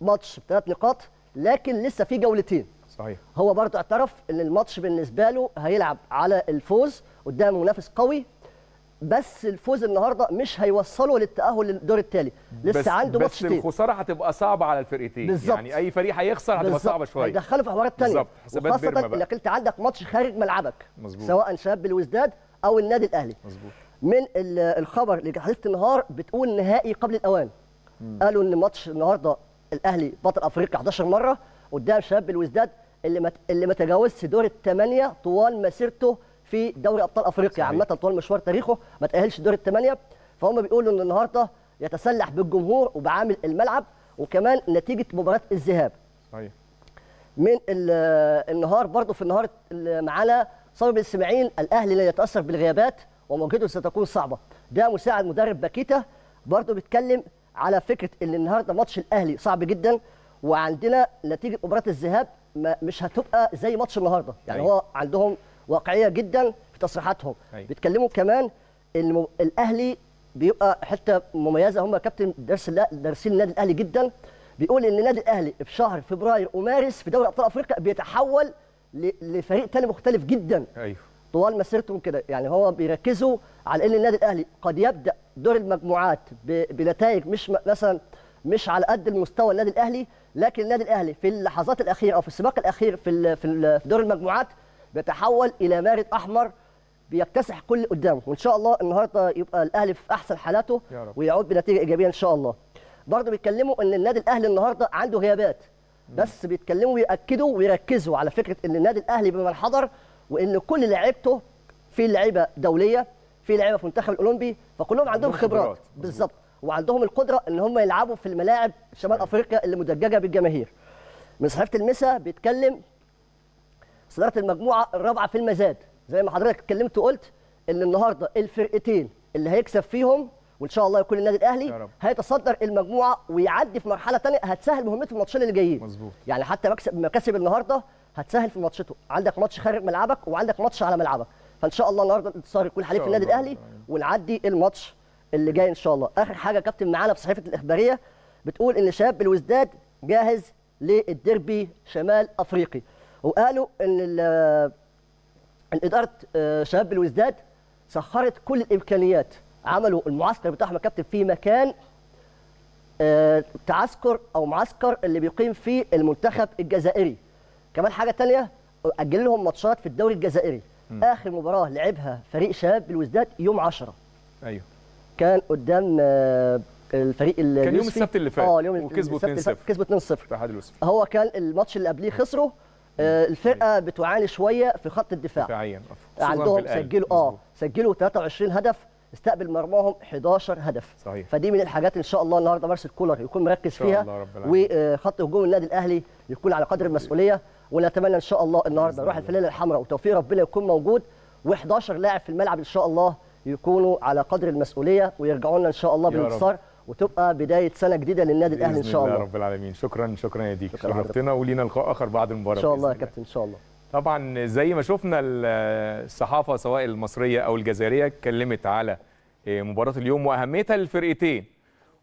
ماتش بثلاث نقاط لكن لسه في جولتين.
صحيح.
هو برضه اعترف إن الماتش بالنسبة له هيلعب على الفوز قدام منافس قوي بس الفوز النهارده مش هيوصله للتأهل للدور التالي لسه
بس
عنده
بس
ماتشتين
الخسارة هتبقى صعبة على الفرقتين
بالظبط.
يعني أي فريق هيخسر هتبقى
بالظبط.
صعبة شوية
هيدخله في حوارات تانية
بالظبط. بقى.
إنك أنت عندك ماتش خارج ملعبك
مظبوط.
سواء شباب الوزداد أو النادي الأهلي
مظبوط
من ال- الخبر اللي حديثه النهار بتقول نهائي قبل الأوان قالوا إن ماتش النهارده الأهلي بطل أفريقيا 11 مرة قدام شباب الوزداد اللي ما اللي ما تجاوزش دور الثمانيه طوال مسيرته في دوري أبطال
أفريقيا.
عامة طوال مشوار تاريخه ما تأهلش دور الثمانيه فهم بيقولوا إن النهارده يتسلح بالجمهور وبعامل الملعب وكمان نتيجة مباراة الذهاب.
صحيح.
من ال- النهار برضه في النهار معانا صابر السماعين الأهلي لا يتأثر بالغيابات ومواجهته ستكون صعبة. ده مساعد مدرب باكيتا برضه بيتكلم على فكرة إن النهارده ماتش الأهلي صعب جدا وعندنا نتيجة مباراة الذهاب مش هتبقى زي ماتش النهارده. يعني
أيوة.
هو عندهم واقعية جدا في تصريحاتهم.
أيوة.
بيتكلموا كمان ان الم- الأهلي بيبقى حتة مميزة. هم كابتن درس دارسين النادي الأهلي جدا. بيقول إن النادي الأهلي في شهر فبراير ومارس في دوري أبطال أفريقيا بيتحول ل- لفريق تاني مختلف جدا.
أيوه
طوال مسيرتهم كده. يعني هو بيركزوا على إن النادي الأهلي قد يبدأ دور المجموعات ب- بنتائج مش م- مثلا مش على قد المستوى النادي الأهلي لكن النادي الأهلي في اللحظات الأخيرة أو في السباق الأخير في ال- في ال- في دور المجموعات بيتحول إلى مارد أحمر بيكتسح كل قدامه. وإن شاء الله النهارده يبقى الأهلي في أحسن حالاته
يا رب.
ويعود بنتيجة إيجابية إن شاء الله. برضه بيتكلموا إن النادي الأهلي النهارده عنده غيابات. بس بيتكلموا ويأكدوا ويركزوا على فكرة إن النادي الأهلي بمن حضر وإن كل لعيبته في لعيبة دولية في لعيبة في المنتخب الأولمبي فكلهم عندهم خبرات. بالظبط. وعندهم القدرة إن هم يلعبوا في الملاعب شمال أفريقيا اللي مدججة بالجماهير. من صحيفة المسا بيتكلم صداره المجموعة الرابعة في المزاد زي ما حضرتك اتكلمت وقلت إن النهارده الفرقتين اللي هيكسب فيهم وإن شاء الله يكون النادي
الأهلي.
هيتصدر المجموعة ويعدي في مرحلة ثانية هتسهل مهمته في الماتشين اللي جايين
مظبوط.
يعني حتى مكسب مكاسب النهارده هتسهل في ماتشته عندك ماتش خارج ملعبك وعندك ماتش على ملعبك فإن شاء الله النهارده الانتصار يكون حليف النادي. الأهلي ونعدي الماتش اللي جاي إن شاء الله آخر حاجة كابتن معانا في صحيفة الإخبارية بتقول إن شباب الوزداد جاهز للديربي شمال أفريقي وقالوا إن إدارة آه، شباب الوزداد سخرت كل الإمكانيات. عملوا المعسكر بتاعهم يا كابتن في مكان آه، تعسكر أو معسكر اللي بيقيم فيه المنتخب الجزائري. كمان حاجة تانية أجل لهم ماتشات في الدوري الجزائري. آخر مباراة لعبها فريق شباب الوزداد يوم 10
أيوه.
كان قدام آه، الفريق ال-
كان يوم. السبت اللي فات.
آه اليوم
وكسبوا
السبت اللي فات.
2-0.
كسبوا 2-0
اتحاد الوسفي
هو كان الماتش اللي قبليه خسروا آه، الفرقة بتعاني شوية في خط الدفاع
دفاعيا
عندهم. سجلوا
آه.
سجلوا 23 هدف استقبل مرماهم 11 هدف
صحيح.
فدي من الحاجات إن شاء الله النهارده مارسيل كولر يكون مركز فيها
الله رب العالمين.
وخط هجوم النادي الأهلي يكون على قدر المسؤولية ونتمنى إن شاء الله النهارده روح الفانيله الحمراء وتوفيق ربنا يكون موجود و11 لاعب في الملعب إن شاء الله يكونوا على قدر المسؤولية ويرجعوا لنا إن شاء الله. بالانتصار وتبقى بداية سنة جديدة للنادي الأهلي
إن
شاء
الله رب العالمين. شكرا شكرا يا ديك. شرفتنا ولينا لقاء آخر بعد المباراة
إن شاء الله يا كابتن إن شاء الله.
طبعا زي ما شفنا ال- الصحافة سواء المصرية أو الجزائرية اتكلمت على آه، مباراة اليوم وأهميتها للفرقتين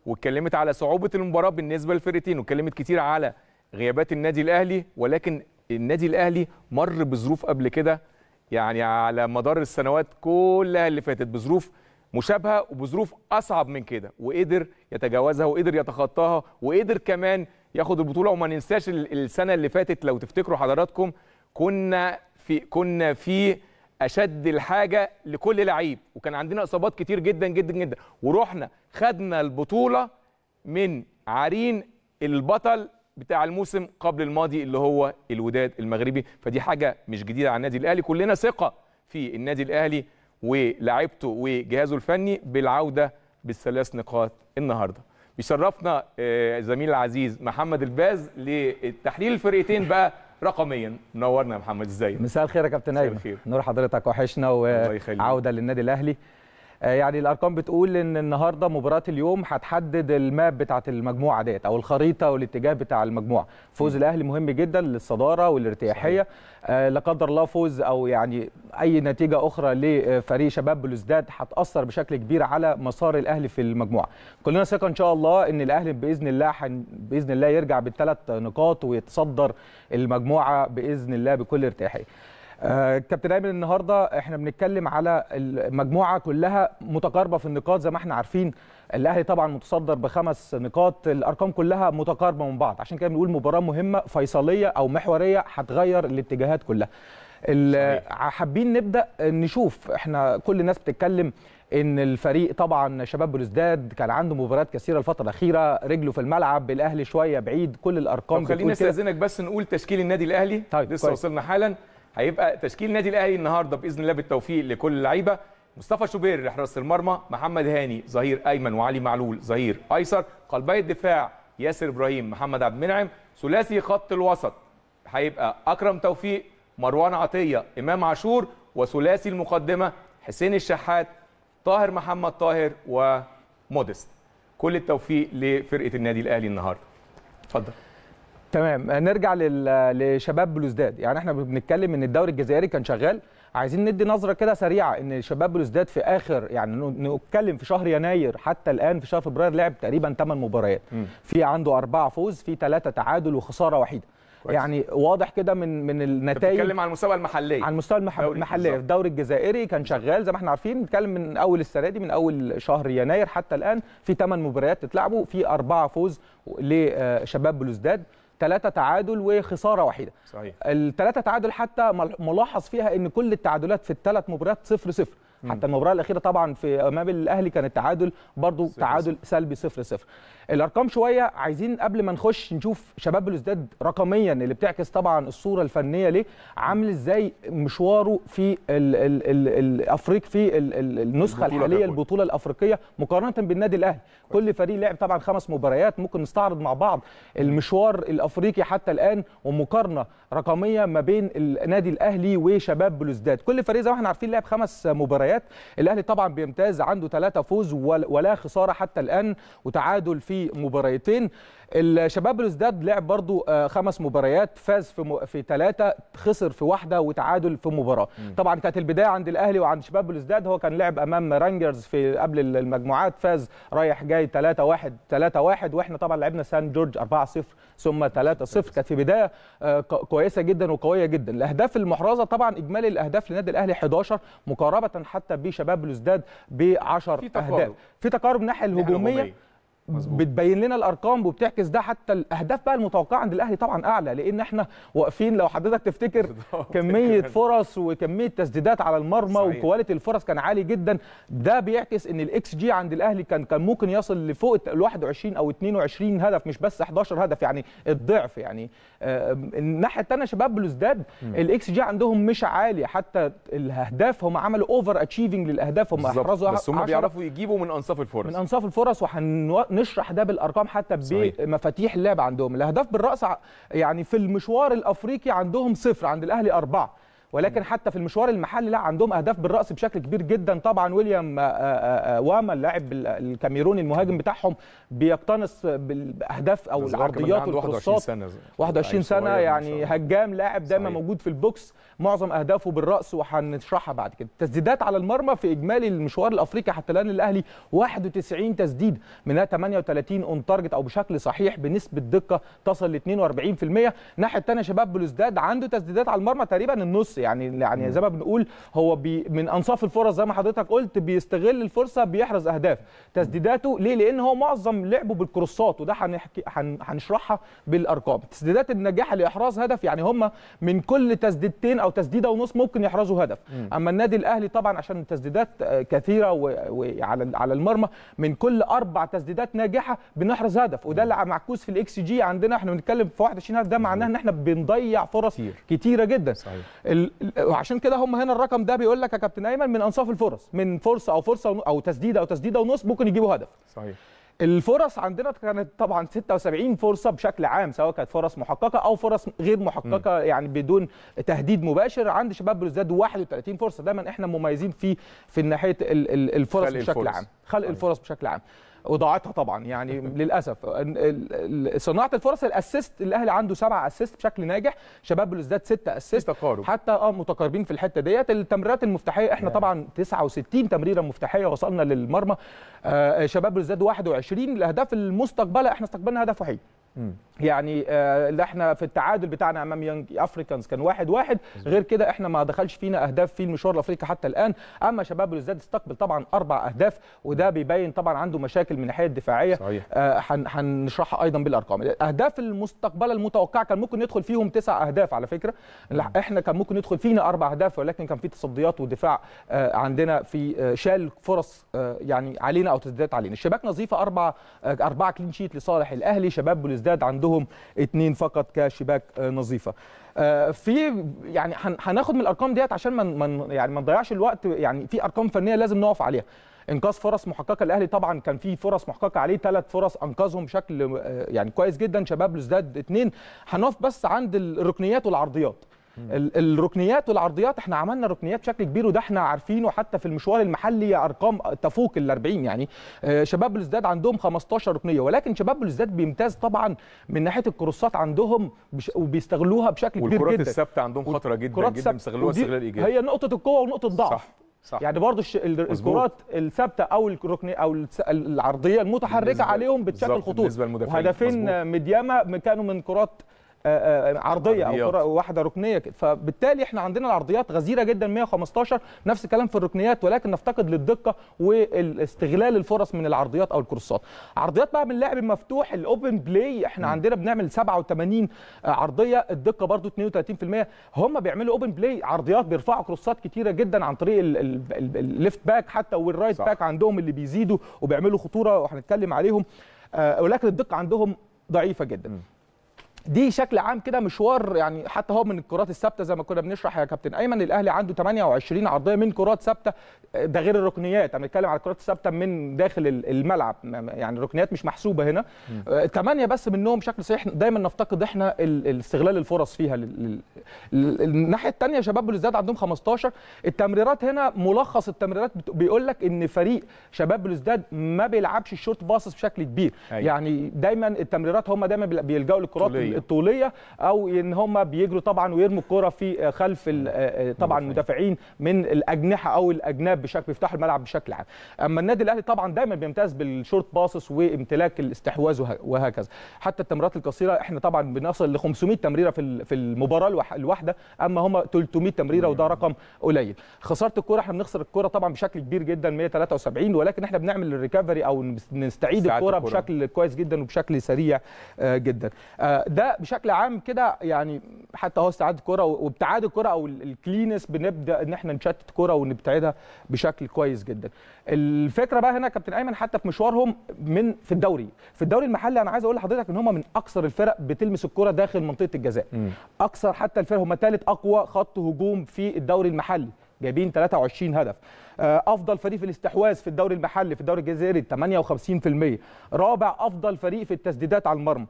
واتكلمت على صعوبة المباراة بالنسبة للفرقتين واتكلمت كتير على غيابات النادي الأهلي ولكن النادي الأهلي مر بظروف قبل كده يعني على مدار السنوات كلها اللي فاتت بظروف مشابهة وبظروف أصعب من كده وقدر يتجاوزها وقدر يتخطاها وقدر كمان ياخد البطولة. وما ننساش ال- السنة اللي فاتت لو تفتكروا حضراتكم كنا في كنا في أشد الحاجة لكل لعيب وكان عندنا إصابات كتير جدا جدا جدا. ورحنا خدنا البطولة من عرين البطل بتاع الموسم قبل الماضي اللي هو الوداد المغربي. فدي حاجة مش جديدة على النادي الأهلي. كلنا ثقة في النادي الأهلي ولاعيبته وجهازه الفني بالعودة بالثلاث نقاط النهارده. بيشرفنا آه، زميل العزيز محمد الباز لتحليل الفرقتين بقى رقميا. منورنا يا محمد إزاي؟
مساء الخير يا كابتن
أيمن.
نور حضرتك وحشنا. وعودة للنادي الأهلي. يعني الأرقام بتقول إن النهارده مباراة اليوم هتحدد ال map بتاعه المجموعة ديت أو الخريطة والاتجاه بتاع المجموعة. فوز الأهلي مهم جدا للصدارة والارتياحية. آه، لا قدر الله فوز أو يعني أي نتيجة أخرى لفريق شباب بلوزداد هتأثر بشكل كبير على مسار الأهلي في المجموعة. كلنا ثقة إن شاء الله إن الأهلي بإذن الله حن بإذن الله يرجع بالثلاث نقاط ويتصدر المجموعة بإذن الله بكل ارتياحية. آه، كابتن ايمن النهارده إحنا بنتكلم على المجموعة كلها متقاربة في النقاط. زي ما إحنا عارفين الأهلي طبعا متصدر بخمس نقاط. الأرقام كلها متقاربة من بعض. عشان كده بنقول مباراة مهمة فيصلية أو محورية هتغير الاتجاهات كلها. حابين نبدأ نشوف. إحنا كل الناس بتتكلم إن الفريق طبعا شباب بلوزداد كان عنده مباريات كثيرة الفترة الأخيرة رجله في الملعب الأهلي شوية بعيد. كل الأرقام
طب خلينا. أستأذنك بس نقول تشكيل النادي الأهلي.
طيب،
لسه
كويس.
وصلنا حالا. هيبقى تشكيل النادي الأهلي النهارده بإذن الله بالتوفيق لكل اللعيبة. مصطفى شوبير لحراسه المرمى. محمد هاني ظهير أيمن وعلي معلول ظهير أيسر. قلبي الدفاع ياسر إبراهيم محمد عبد المنعم. ثلاثي خط الوسط. هيبقى أكرم توفيق مروان عطية إمام عاشور وثلاثي المقدمة حسين الشحات طاهر محمد طاهر ومودست. كل التوفيق لفرقة النادي الأهلي النهارده. اتفضل.
تمام. نرجع لشباب بلوزداد يعني إحنا بنتكلم ان الدوري الجزائري كان شغال. عايزين ندي نظرة كده سريعة ان شباب بلوزداد في آخر يعني نتكلم في شهر يناير حتى الآن في شهر فبراير لعب تقريبا 8 مباريات. في عنده أربعة فوز في ثلاثة تعادل وخسارة وحيدة.
كويس.
يعني واضح كده من من النتائج.
بتتكلم عن المسابقه المحليه
على المستوى المحلي.
بالظبط.
الدوري الجزائري كان شغال زي ما إحنا عارفين. بنتكلم من أول السنة دي من أول شهر يناير حتى الآن. في 8 مباريات اتلعبوا في أربعة فوز لشباب بلوزداد ثلاثة تعادل وخسارة واحدة
صحيح.
الثلاثة تعادل حتى مل- ملاحظ فيها إن كل التعادلات في الثلاث مباريات صفر صفر. حتى المباراه الاخيره طبعا في امام الاهلي كان التعادل برضو
صفر
تعادل سلبي صفر صفر. الأرقام شوية عايزين قبل ما نخش نشوف شباب بلوزداد رقميا اللي بتعكس طبعا الصورة الفنية ليه عامل إزاي مشواره في ال ال ال الأفريق في ال ال النسخة
البطولة الحالية.
البطولة الأفريقية مقارنة بالنادي الأهلي. كل فريق لعب طبعا خمس مباريات ممكن نستعرض مع بعض المشوار الأفريقي حتى الآن ومقارنة رقمية ما بين النادي الأهلي وشباب بلوزداد كل فريق زي ما إحنا عارفين لعب خمس مباريات. الأهلي طبعا بيمتاز عنده ثلاثة فوز ول- ولا خسارة حتى الآن وتعادل في مباريتين. الشباب بلوزداد لعب برضو آه، خمس مباريات فاز في م- في ثلاثة خسر في واحدة وتعادل في مباراة. طبعا كانت البداية عند الأهلي وعند شباب بلوزداد هو كان لعب أمام رانجرز في قبل المجموعات فاز رايح جاي 3 1 3 1 وإحنا طبعا لعبنا سان جورج 4 0 ثم 3 0 كانت في بداية آه، كويسة جدا وقوية جدا. الأهداف المحرزة طبعا إجمالي الأهداف للنادي الأهلي 11 مقاربة حتى بشباب بلوزداد ب 10
في تقارب.
اهداف في تقارب الناحيه
الهجومية. مظبوط.
بتبين لنا الأرقام وبتعكس ده حتى الأهداف بقى المتوقعة عند الأهلي طبعا أعلى لأن إحنا واقفين لو حضرتك تفتكر.
كمية.
فرص وكمية تسديدات على المرمى.
و
quality الفرص كان عالي جدا ده بيعكس إن الاكس جي عند الأهلي كان كان ممكن يصل لفوق ال 21 أو 22 هدف مش بس 11 هدف يعني الضعف يعني آه، الناحيه الثانية شباب بلوزداد الاكس جي عندهم مش عالي حتى الأهداف هم عملوا over achieving للأهداف هم. أحرزوا
بس هم
10
بيعرفوا يجيبوا من أنصاف الفرص
من أنصاف الفرص وهنشرح ده بالأرقام حتى. بمفاتيح اللعب عندهم. الاهداف بالرأس يعني في المشوار الأفريقي عندهم صفر عند الأهلي أربعة. ولكن حتى في المشوار المحلي لا عندهم أهداف بالرأس بشكل كبير جدا. طبعا ويليام آه، آه، آه، واما اللاعب ال- الكاميروني المهاجم بتاعهم بيقتنص
بالأهداف أو
العرضيات
عنده 21
والكروسات
سنة.
21
لعيب سنة
يعني. هجام لاعب دايما. موجود في البوكس. معظم أهدافه بالرأس وهنشرحها بعد كده. تسديدات على المرمى في إجمالي المشوار الأفريقي حتى الان الاهلي 91 تسديد منها 38 on target أو بشكل صحيح بنسبة دقة تصل ل 42% الناحية الثانية شباب بلوزداد عنده تسديدات على المرمى تقريبا النص يعني يعني زي ما بنقول هو بي من أنصاف الفرص زي ما حضرتك قلت بيستغل الفرصة بيحرز أهداف. تسديداته ليه؟ لأن هو معظم لعبه بال crosses وده هنحكي هن- هنشرحها بالأرقام. تسديدات النجاح لإحراز هدف يعني هم من كل تسديدتين أو تسديدة ونص ممكن يحرزوا هدف. أما النادي الأهلي طبعا عشان التسديدات آه، كثيرة وعلى على المرمى من كل أربع تسديدات ناجحة بنحرز هدف. وده اللي معكوس في الاكس جي عندنا إحنا بنتكلم في 21 هدف ده معناه إن إحنا بنضيع فرص
كتير.
كتيرة جدا.
صحيح.
ال- وعشان كده هم هنا الرقم ده بيقول لك يا كابتن أيمن من أنصاف الفرص من فرصة أو فرصة أو تسديدة أو تسديدة ونص ممكن يجيبوا هدف.
صحيح.
الفرص عندنا كانت طبعا 76 فرصة بشكل عام سواء كانت فرص محققة أو فرص غير محققة يعني بدون تهديد مباشر عند شباب بلوزداد 31 فرصة دايما إحنا مميزين في في ناحية ال- ال- الفرص بشكل
الفرص.
عام خلق
صحيح.
الفرص بشكل عام وضاعتها طبعا. يعني للأسف. صناعة الفرص ال assist الأهلي عنده سبعة assist بشكل ناجح. شباب بلوزداد ستة
assist. تقارب.
حتى آه متقاربين في الحتة ديت. التمريرات المفتاحية إحنا طبعا 69 تمريرة مفتاحية وصلنا للمرمى. آه شباب بلوزداد 21 الأهداف المستقبلة إحنا استقبلنا هدف وحيد. يعني آه، اللي إحنا في التعادل بتاعنا امام يانج افريكانز كان واحد واحد. غير كده إحنا ما دخلش فينا اهداف في المشوار الافريقي حتى الآن. أما شباب بلوزداد استقبل طبعا أربع أهداف وده بيبين طبعا عنده مشاكل من الناحية
الدفاعية.
آه، هن- هنشرحها أيضا بالأرقام. الأهداف المستقبلة المتوقعة كان ممكن يدخل فيهم تسع أهداف على فكرة. إحنا كان ممكن يدخل فينا أربع أهداف ولكن كان في تصديات ودفاع آه، عندنا في آه، شال فرص آه، يعني علينا أو تسديدات علينا. الشباك نظيفة أربع آه، أربعة كلين شيت لصالح الأهلي. شباب بلوزداد عندهم اثنين فقط كشباك آه، نظيفة. آه، في يعني هن- هناخد من الأرقام ديت عشان ما يعني ما نضيعش الوقت يعني في أرقام فنية لازم نقف عليها. إنقاذ فرص محققة الأهلي طبعا كان في فرص محققة عليه ثلاث فرص أنقذهم بشكل آه، يعني كويس جدا شباب بلوزداد اثنين هنقف بس عند الركنيات والعرضيات. ال- الركنيات والعرضيات إحنا عملنا ركنيات بشكل كبير وده إحنا عارفينه حتى في المشوار المحلي أرقام تفوق ال 40 يعني. آه، شباب بلوزداد عندهم 15 ركنية ولكن شباب بلوزداد بيمتاز طبعا من ناحية الكروسات عندهم وبيستغلوها بشكل كبير
والكرات
جدا.
الثابتة عندهم خطرة جدا جدا. بيستغلوها استغلال إيجابي.
هي نقطة القوة ونقطة الضعف.
صح صح.
يعني برضو. الكرات الثابتة أو الركن أو العرضية
المتحركة
عليهم بتشكل خطوط. وهدفين مدياما كانوا من كرات آه، آه، عرضية أو
عرضيات.
كره واحدة ركنية كده فبالتالي إحنا عندنا العرضيات غزيرة جدا 115 نفس الكلام في الركنيات ولكن نفتقد للدقة واستغلال الفرص من العرضيات أو ال crosses عرضيات بقى من اللعب المفتوح ال open play إحنا عندنا بنعمل 87 عرضية الدقة برضو 32% هم بيعملوا open play عرضيات بيرفعوا crosses كتيرة جدا عن طريق ال- ال- ال- ال left back حتى وال
right.
back عندهم اللي بيزيدوا وبيعملوا خطورة وهنتكلم عليهم. آه، ولكن الدقة عندهم ضعيفة جدا. دي شكل عام كده مشوار يعني حتى هو من الكرات الثابتة زي ما كنا بنشرح يا كابتن. أيمن الأهلي عنده 28 عرضية من كرات ثابتة. ده غير الركنيات. أنا بنتكلم على الكرات الثابتة من داخل ال- الملعب. يعني الركنيات مش محسوبة هنا. ثمانيه بس منهم بشكل صحيح. دايما نفتقد إحنا ال- ال- استغلال الفرص فيها لل- الناحية الثانية شباب بلوزداد عندهم 15 التمريرات هنا ملخص التمريرات بيقول لك إن فريق شباب بلوزداد ما بيلعبش ال short passes بشكل كبير.
أيوة.
يعني دايما التمريرات هم دايما بيل- بيلجأوا للكرات. الطولية أو إن هم بيجروا طبعا ويرموا الكره في خلف ال- طبعا المدافعين من الأجنحة أو الأجناب بشكل بيفتحوا الملعب بشكل عام. أما النادي الأهلي طبعا دايما بيمتاز بال short passes وامتلاك الاستحواذ وه- وهكذا. حتى التمريرات القصيرة إحنا طبعا بنصل ل 500 تمريرة في في المباراة الواحدة أما هم 300 تمريرة وده رقم قليل. خسارة الكره إحنا بنخسر الكره طبعا بشكل كبير جدا 173 ولكن إحنا بنعمل ال recovery أو نس- نستعيد الكره. بشكل كويس جدا وبشكل سريع آه، جدا. آه، ده بشكل عام كده يعني حتى هو استعادة الكره وابتعاد الكرة أو ال- ال clearance بنبدأ إن إحنا نشتت الكره ونبتعدها بشكل كويس جدا. الفكرة بقى هنا كابتن أيمن حتى في مشوارهم من في الدوري. في الدوري المحلي أنا عايز أقول لحضرتك إن هم من أكثر الفرق بتلمس الكرة داخل منطقة الجزاء. أكثر حتى الفرق هم ثالث أقوى خط هجوم في الدوري المحلي. جايبين 23 هدف. آه، أفضل فريق في الاستحواذ في الدوري المحلي في الدوري الجزائري 58% رابع أفضل فريق في التسديدات على المرمى.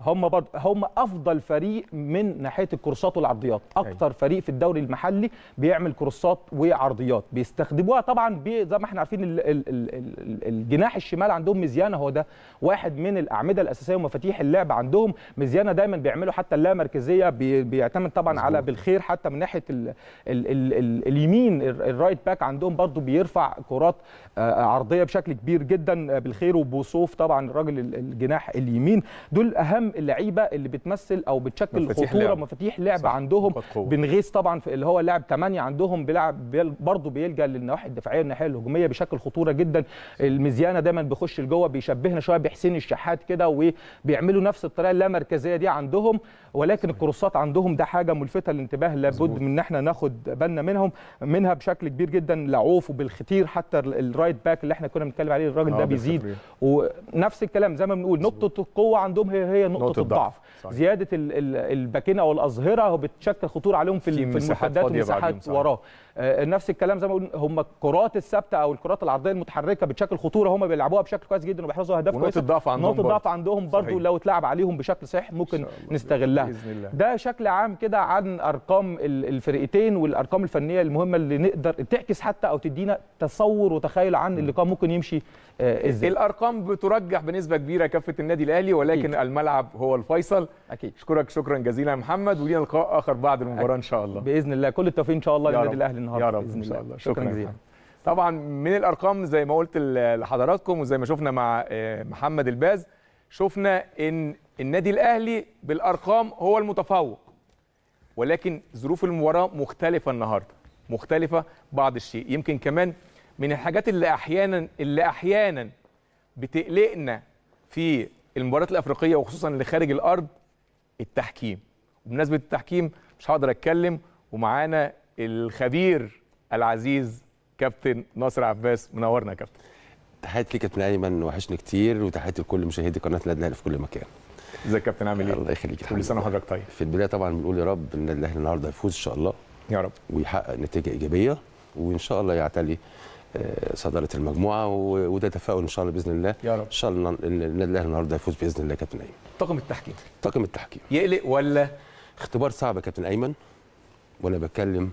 هم برضه هم أفضل فريق من ناحية الكورسات والعرضيات. أكتر فريق في الدوري المحلي بيعمل كورسات وعرضيات. بيستخدموها طبعا بي- زي ما إحنا عارفين ال ال ال ال الجناح الشمال عندهم مزيانه هو ده واحد من الأعمدة الأساسية ومفاتيح اللعب عندهم. مزيانه دايما بيعملوا حتى اللامركزيه بي بيعتمد طبعا على بالخير حتى من ناحية ال ال ال ال اليمين ال- الرايت باك عندهم برضو بيرفع كرات آه، عرضية بشكل كبير جدا آه، بالخير وبوصوف طبعا الراجل ال- الجناح اليمين. دول أهم اللعيبة اللي بتمثل أو بتشكل
مفاتيح
خطورة
لعب.
مفاتيح لعب
صح،
عندهم. بنغيس طبعا في اللي هو لاعب 8 عندهم بيلعب بيل- برضه بيلجأ للنواحي الدفاعية والناحية الهجومية بشكل خطورة جدا. المزيانة دايما بيخش لجوه بيشبهنا شوية بحسين الشحات كده وبيعملوا نفس الطريقة اللامركزية دي عندهم. ولكن ال crosses عندهم ده حاجة ملفتة للانتباه لابد من إن إحنا ناخد بالنا منهم منها بشكل كبير جدا. العوافي وبالختير حتى ال- ال right back اللي إحنا كنا بنتكلم عليه الراجل
آه،
ده بيزيد. ونفس الكلام زي ما بنقول نقطة القوة عندهم هي هي نقطة,
نقطة
الضعف.
صحيح.
زيادة ال- ال- ال back ين أو الاظهره بتشكل خطورة عليهم في,
في
ال- في
مساحات
المساحات. وراه نفس الكلام زي ما بقول هم الكرات الثابتة أو الكرات العرضية المتحركة بتشكل خطورة هم بيلعبوها بشكل كويس جدا وبيحرزوا
أهداف
كويسة
ضعف عندهم نقطة.
ضعف عندهم برضو. لو اتلعب عليهم بشكل صحيح ممكن. نستغلها
بإذن الله.
ده شكل عام كده عن أرقام ال- الفرقتين والأرقام الفنية المهمة اللي نقدر تعكس حتى أو تدينا تصور وتخيل عن اللقاء ممكن يمشي آه، إزاي
الأرقام بترجح بنسبة كبيرة كفه النادي الأهلي ولكن
أكيد.
الملعب هو الفيصل
أكيد
أشكرك شكرا جزيلا يا محمد ولينا لقاء آخر بعد المباراة إن شاء الله
بإذن الله كل التوفيق إن شاء الله للنادي. الأهلي النهارده
يا رب
بإذن
إن شاء
الله. شكرا
يا
جزيلا.
طبعا من الأرقام زي ما قلت لحضراتكم وزي ما شفنا مع آه، محمد الباز شفنا إن النادي الأهلي بالأرقام هو المتفوق ولكن ظروف المباراة مختلفة النهارده مختلفة بعض الشيء. يمكن كمان من الحاجات اللي أحيانا اللي أحيانا بتقلقنا في المباريات الأفريقية وخصوصا اللي خارج الأرض التحكيم. وبمناسبه التحكيم مش هقدر أتكلم ومعانا الخبير العزيز كابتن ناصر عباس. منورنا يا كابتن.
تحياتي ليك يا كابتن أيمن وحشني كتير وتحياتي لكل مشاهدي قناة النادي الاهلي في كل مكان.
ازيك يا كابتن؟ عامل إيه؟
الله يخليك
كل
سنة.
وحضرتك طيب.
في البداية طبعا بنقول يا رب النادي الاهلي النهارده يفوز إن شاء الله.
يا رب.
ويحقق نتيجة إيجابية وإن شاء الله يعتلي آه، صدارة المجموعة وده تفاؤل إن شاء الله بإذن الله.
يا رب.
إن شاء الله إن النادي الاهلي النهارده يفوز بإذن الله يا كابتن أيمن.
طاقم التحكيم.
طاقم التحكيم.
يقلق ولا؟
اختبار صعب يا كابتن أيمن وأنا بتكلم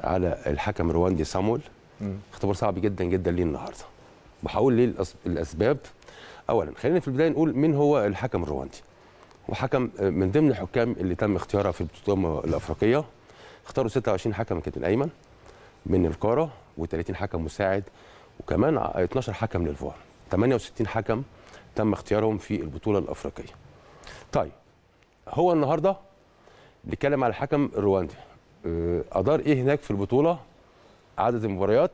على الحكم الرواندي صامويل
مم.
اختبار صعب جدا جدا ليه النهارده. وهقول ليه الأسباب. اولا خلينا في البداية نقول مين هو الحكم الرواندي. وحكم آه، من ضمن الحكام اللي تم اختيارها في البطوله الأفريقية. اختاروا 26 حكم كابتن أيمن من القارة و30 حكم مساعد وكمان ع- 12 حكم للفار. 68 حكم تم اختيارهم في البطولة الأفريقية. طيب هو النهارده بيتكلم على الحكم الرواندي. أدار إيه هناك في البطولة؟ عدد المباريات.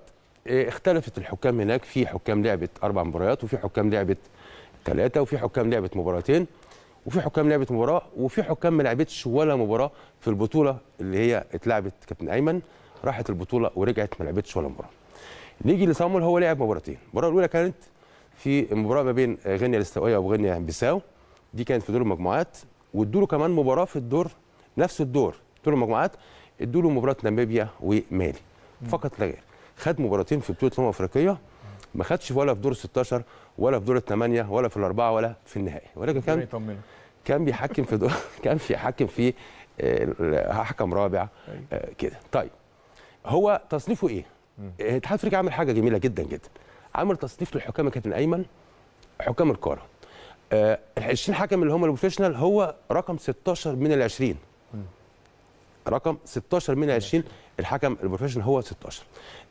آه، اختلفت الحكام هناك. في حكام لعبت أربع مباريات وفي حكام لعبت ثلاثة وفي حكام لعبت مباراتين وفي حكام لعبت مباراة وفي حكام ما لعبتش ولا مباراة في البطولة اللي هي اتلعبت كابتن أيمن راحت البطولة ورجعت ما لعبتش ولا مباراة. نيجي لصامول هو لعب مباراتين. المباراة الأولى كانت في مباراة ما بين غينيا الاستوائية وغينيا بيساو. دي كانت في دور المجموعات وادوا له كمان مباراة في الدور نفس الدور دور المجموعات. ادوا له مباراة ناميبيا ومالي. فقط لا غير. خد مباراتين في بطولة الامم الافريقيه ما خدش ولا في دور 16 ولا في دور الثمانيه ولا في الأربعة ولا في النهائي. ولكن كان كان بيحكم في دور كان بيحكم في آه، حكم رابع آه، كده. طيب هو تصنيفه إيه؟ آه، الاتحاد الافريقي عمل حاجة جميلة جدا جدا. عمل تصنيف للحكام كابتن أيمن حكام القاره آه ال 20 حكم اللي هم ال professional هو رقم 16 من ال 20 رقم 16 من ال 20 الحكم ال professional هو 16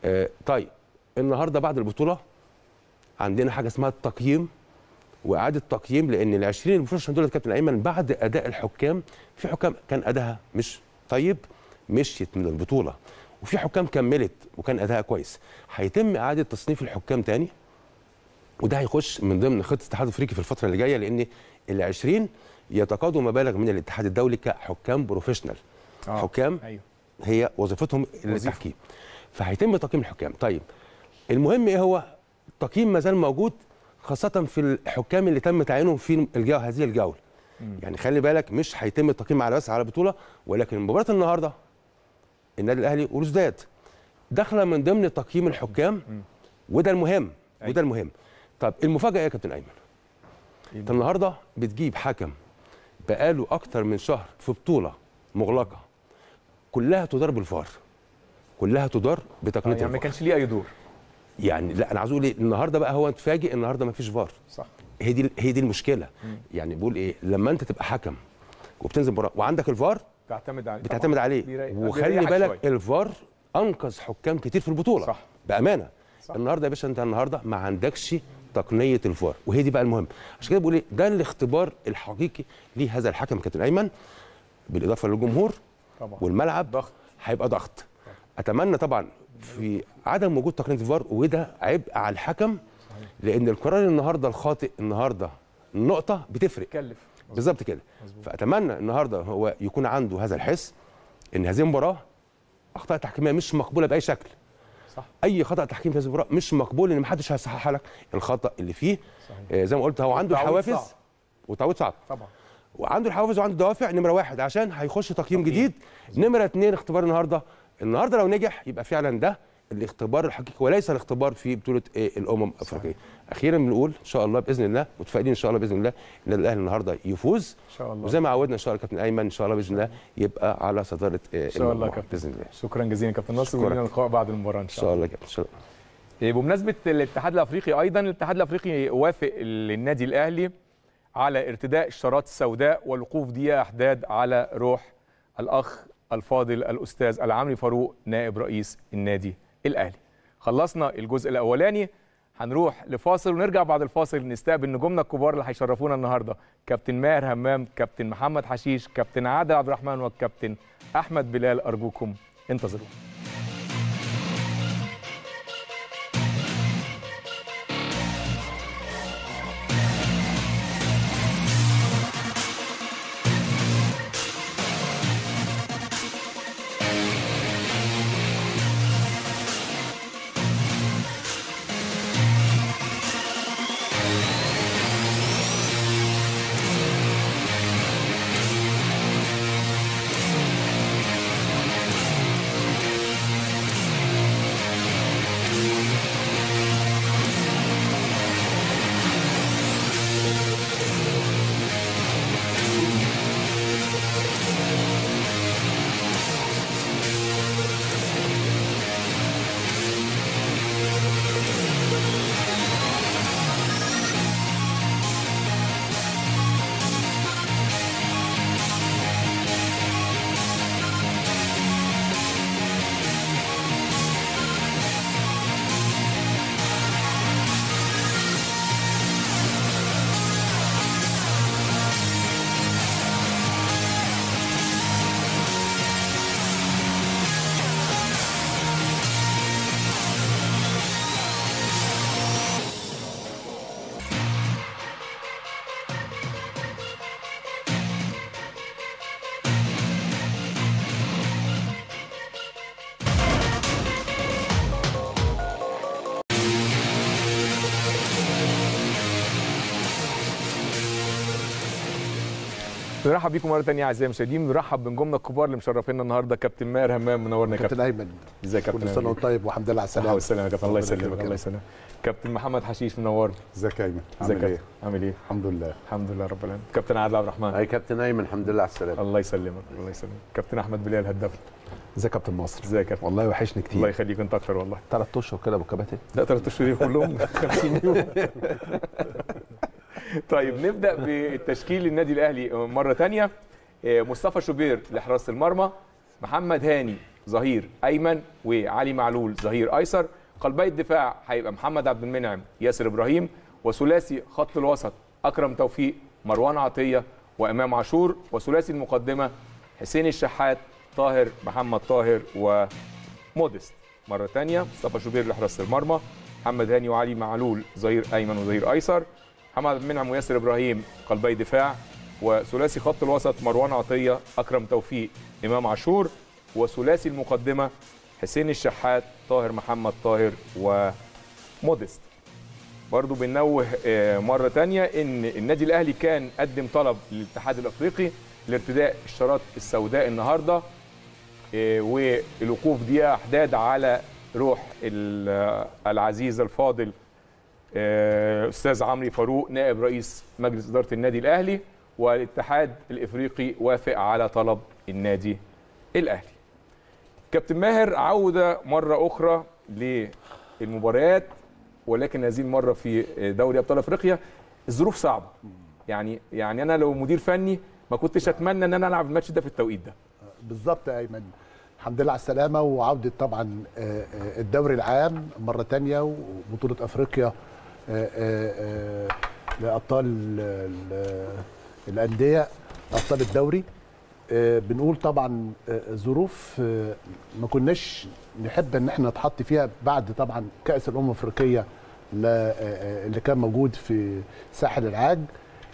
آه طيب النهارده بعد البطولة عندنا حاجة اسمها التقييم وإعادة تقييم لأن ال 20 ال professional دول كابتن أيمن بعد أداء الحكام في حكام كان ادائها مش طيب مشيت من البطولة. وفي حكام كملت وكان ادائها كويس. هيتم إعادة تصنيف الحكام تاني؟ وده هيخش من ضمن خطة الاتحاد الأفريقي في الفترة اللي جاية لأن ال 20 يتقاضوا مبالغ من الاتحاد الدولي كحكام بروفيشنال.
آه.
حكام
أيوه.
هي وظيفتهم التحكيم فهيتم تقييم الحكام. طيب المهم إيه هو؟ التقييم ما زال موجود خاصة في الحكام اللي تم تعيينهم في الجو هذه الجولة. يعني خلي بالك مش هيتم التقييم على بس على بطولة ولكن مباراة النهارده النادي الأهلي ورزداد داخلة من ضمن تقييم الحكام. وده المهم
أيوة.
وده المهم. طب المفاجأة إيه يا كابتن أيمن؟
إيه؟
أنت النهارده بتجيب حكم بقاله أكتر من شهر في بطولة مغلقة. كلها تدار بالفار. كلها تدار بتقنية
يعني ما كانش ليه أي دور.
يعني لا أنا عاوز أقول إيه النهارده بقى هو اتفاجئ النهارده ما فيش فار.
صح.
هي دي هي دي المشكلة. يعني بقول إيه لما أنت تبقى حكم وبتنزل مباراه وعندك الفار
تعتمد عليه.
بتعتمد. عليه. وخلي بالك
شوية.
الفار أنقذ حكام كتير في البطولة.
صح.
بأمانة.
صح.
النهارده يا باشا أنت النهارده ما عندكش تقنية الفار. وهي دي بقى المهم. عشان كده بقول إيه ده الاختبار الحقيقي لهذا الحكم كابتن أيمن. بالإضافة للجمهور
طبعا.
والملعب
ضغط.
هيبقى ضغط. أتمنى طبعا في عدم وجود تقنية الفار وده عبء على الحكم لأن القرار النهارده الخاطئ النهارده النقطه بتفرق. بالظبط كده. فأتمنى النهارده هو يكون عنده هذا الحس إن هذه المباراة أخطاء تحكيمية مش مقبولة بأي شكل.
صح.
أي خطأ تحكيم في هذه المباراة مش مقبول إن محدش هيصحح لك. الخطأ اللي فيه آه زي ما قلت هو عنده
صعب.
وتعويض صعب.
طبعا.
وعنده الحوافز وعنده الدوافع نمرة واحد عشان هيخش تقييم. جديد. نمرة اثنين اختبار النهارده. النهارده لو نجح يبقى فعلا ده الاختبار الحقيقي وليس الاختبار في بطولة إيه الأمم الأفريقية. أخيرا بنقول إن شاء الله بإذن الله متفائلين إن شاء الله بإذن الله إن الأهلي النهارده يفوز.
إن شاء الله.
وزي ما عودنا ان شاء الله كابتن أيمن إن شاء الله بإذن الله يبقى على صدارة إيه
إن شاء الله كابتن.
بإذن الله.
شكرا جزيلا كابتن ناصر. ولنا لقاء بعد المباراة إن
إن
شاء
شاء
الله.
الله يا كابتن. ان شاء الله
إيه، بمناسبة الاتحاد الأفريقي أيضا الاتحاد الأفريقي وافق للنادي الأهلي. على ارتداء الشارات السوداء والوقوف دقيقه احداد على روح الأخ الفاضل الأستاذ العمري فاروق نائب رئيس النادي الأهلي. خلصنا الجزء الأولاني هنروح لفاصل ونرجع بعد الفاصل نستقبل نجومنا الكبار اللي هيشرفونا النهارده. كابتن ماهر همام كابتن محمد حشيش كابتن عادل عبد الرحمن والكابتن أحمد بلال أرجوكم انتظرونا. بنرحب بيكم مرة ثانية أعزائي المشاهدين. بنرحب بنجومنا الكبار اللي مشرفينا النهارده كابتن ماهر همام منورنا يا
كابتن
كابتن.
أيمن.
ازيك يا
كل
كابتن
سنة
أمين؟
وأنت طيب والحمد لله على السلامة.
والسلامه يا كابتن. الله يسلمك الله يسلمك. كابتن محمد حشيش منورنا.
إزيك يا أيمن؟
إزيك
عامل
إيه؟ عامل إيه؟
الحمد لله.
الحمد لله رب العالمين. كابتن عادل عبد الرحمن.
أي كابتن أيمن الحمد لله على السلامة.
الله يسلمك الله يسلمك. كابتن أحمد بلال هداف.
إزيك يا كابتن مصر؟
إزيك يا كابتن.
والله وحشني كتير.
الله يخليك أنت أكتر والله.
ثلاث أشهر كده أبو كباتن.
لا ثلاث أشهر كلهم. 50 يوم. طيب نبدأ بالتشكيل النادي الأهلي. مرة تانية آه، مصطفى شوبير لحراسة المرمى محمد هاني ظهير أيمن وعلي معلول ظهير أيسر. قلبي الدفاع هيبقى محمد عبد المنعم ياسر إبراهيم وثلاثي خط الوسط أكرم توفيق مروان عطية وإمام عاشور وثلاثي المقدمة حسين الشحات طاهر محمد طاهر ومودست. مرة تانية مصطفى شوبير لحراسة المرمى محمد هاني وعلي معلول ظهير أيمن وظهير أيسر. محمد عبد المنعم وياسر إبراهيم قلبي دفاع وثلاثي خط الوسط مروان عطية أكرم توفيق إمام عاشور وثلاثي المقدمة حسين الشحات طاهر محمد طاهر ومودست. برضو بنوه آه، مرة تانية إن النادي الأهلي كان قدم طلب للاتحاد الأفريقي لارتداء الشارات السوداء النهاردة آه، والوقوف دقيقة أحداد على روح آه، العزيز الفاضل آه، أستاذ عمرو فاروق نائب رئيس مجلس إدارة النادي الأهلي والاتحاد الإفريقي وافق على طلب النادي الأهلي. كابتن ماهر عودة مرة أخرى للمباريات ولكن هذه المرة في دوري أبطال أفريقيا. الظروف صعبة. يعني يعني أنا لو مدير فني ما كنتش أتمنى إن أنا ألعب الماتش ده في التوقيت ده.
بالظبط يا أيمن. الحمد لله على السلامة وعودة طبعا آه، آه، الدوري العام مرة تانية وبطولة أفريقيا لأبطال ال- ال- الأندية أبطال الدوري. آه، بنقول طبعا آه، ظروف آه، ما كناش نحب إن إحنا نتحط فيها بعد طبعا كأس الأمم الأفريقية آه، آه، اللي كان موجود في ساحل العاج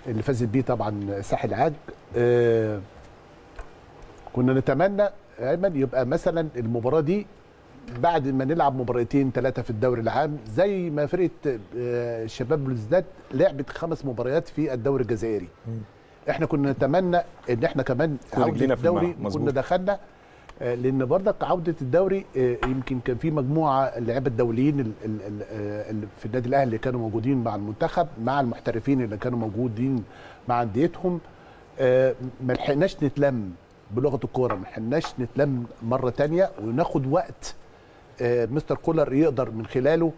اللي فازت بيه طبعا ساحل العاج. آه، كنا نتمنى ايمن يبقى مثلا المباراة دي بعد ما نلعب مباراتين ثلاثة في الدوري العام زي ما فرقة آه، شباب بلوزداد لعبت خمس مباريات في الدوري الجزائري. إحنا كنا نتمنى إن إحنا كمان
كنا عودة
الدوري. كنا دخلنا آه، لأن برضك عودة الدوري آه، يمكن كان في مجموعة اللعيبه الدوليين ال- ال- ال- آه، في النادي الأهلي اللي كانوا موجودين مع المنتخب مع المحترفين اللي كانوا موجودين مع أنديتهم. آه، ما لحقناش نتلم بلغة الكورة ما لحقناش نتلم مرة تانية وناخد وقت آه، مستر كولر يقدر من خلاله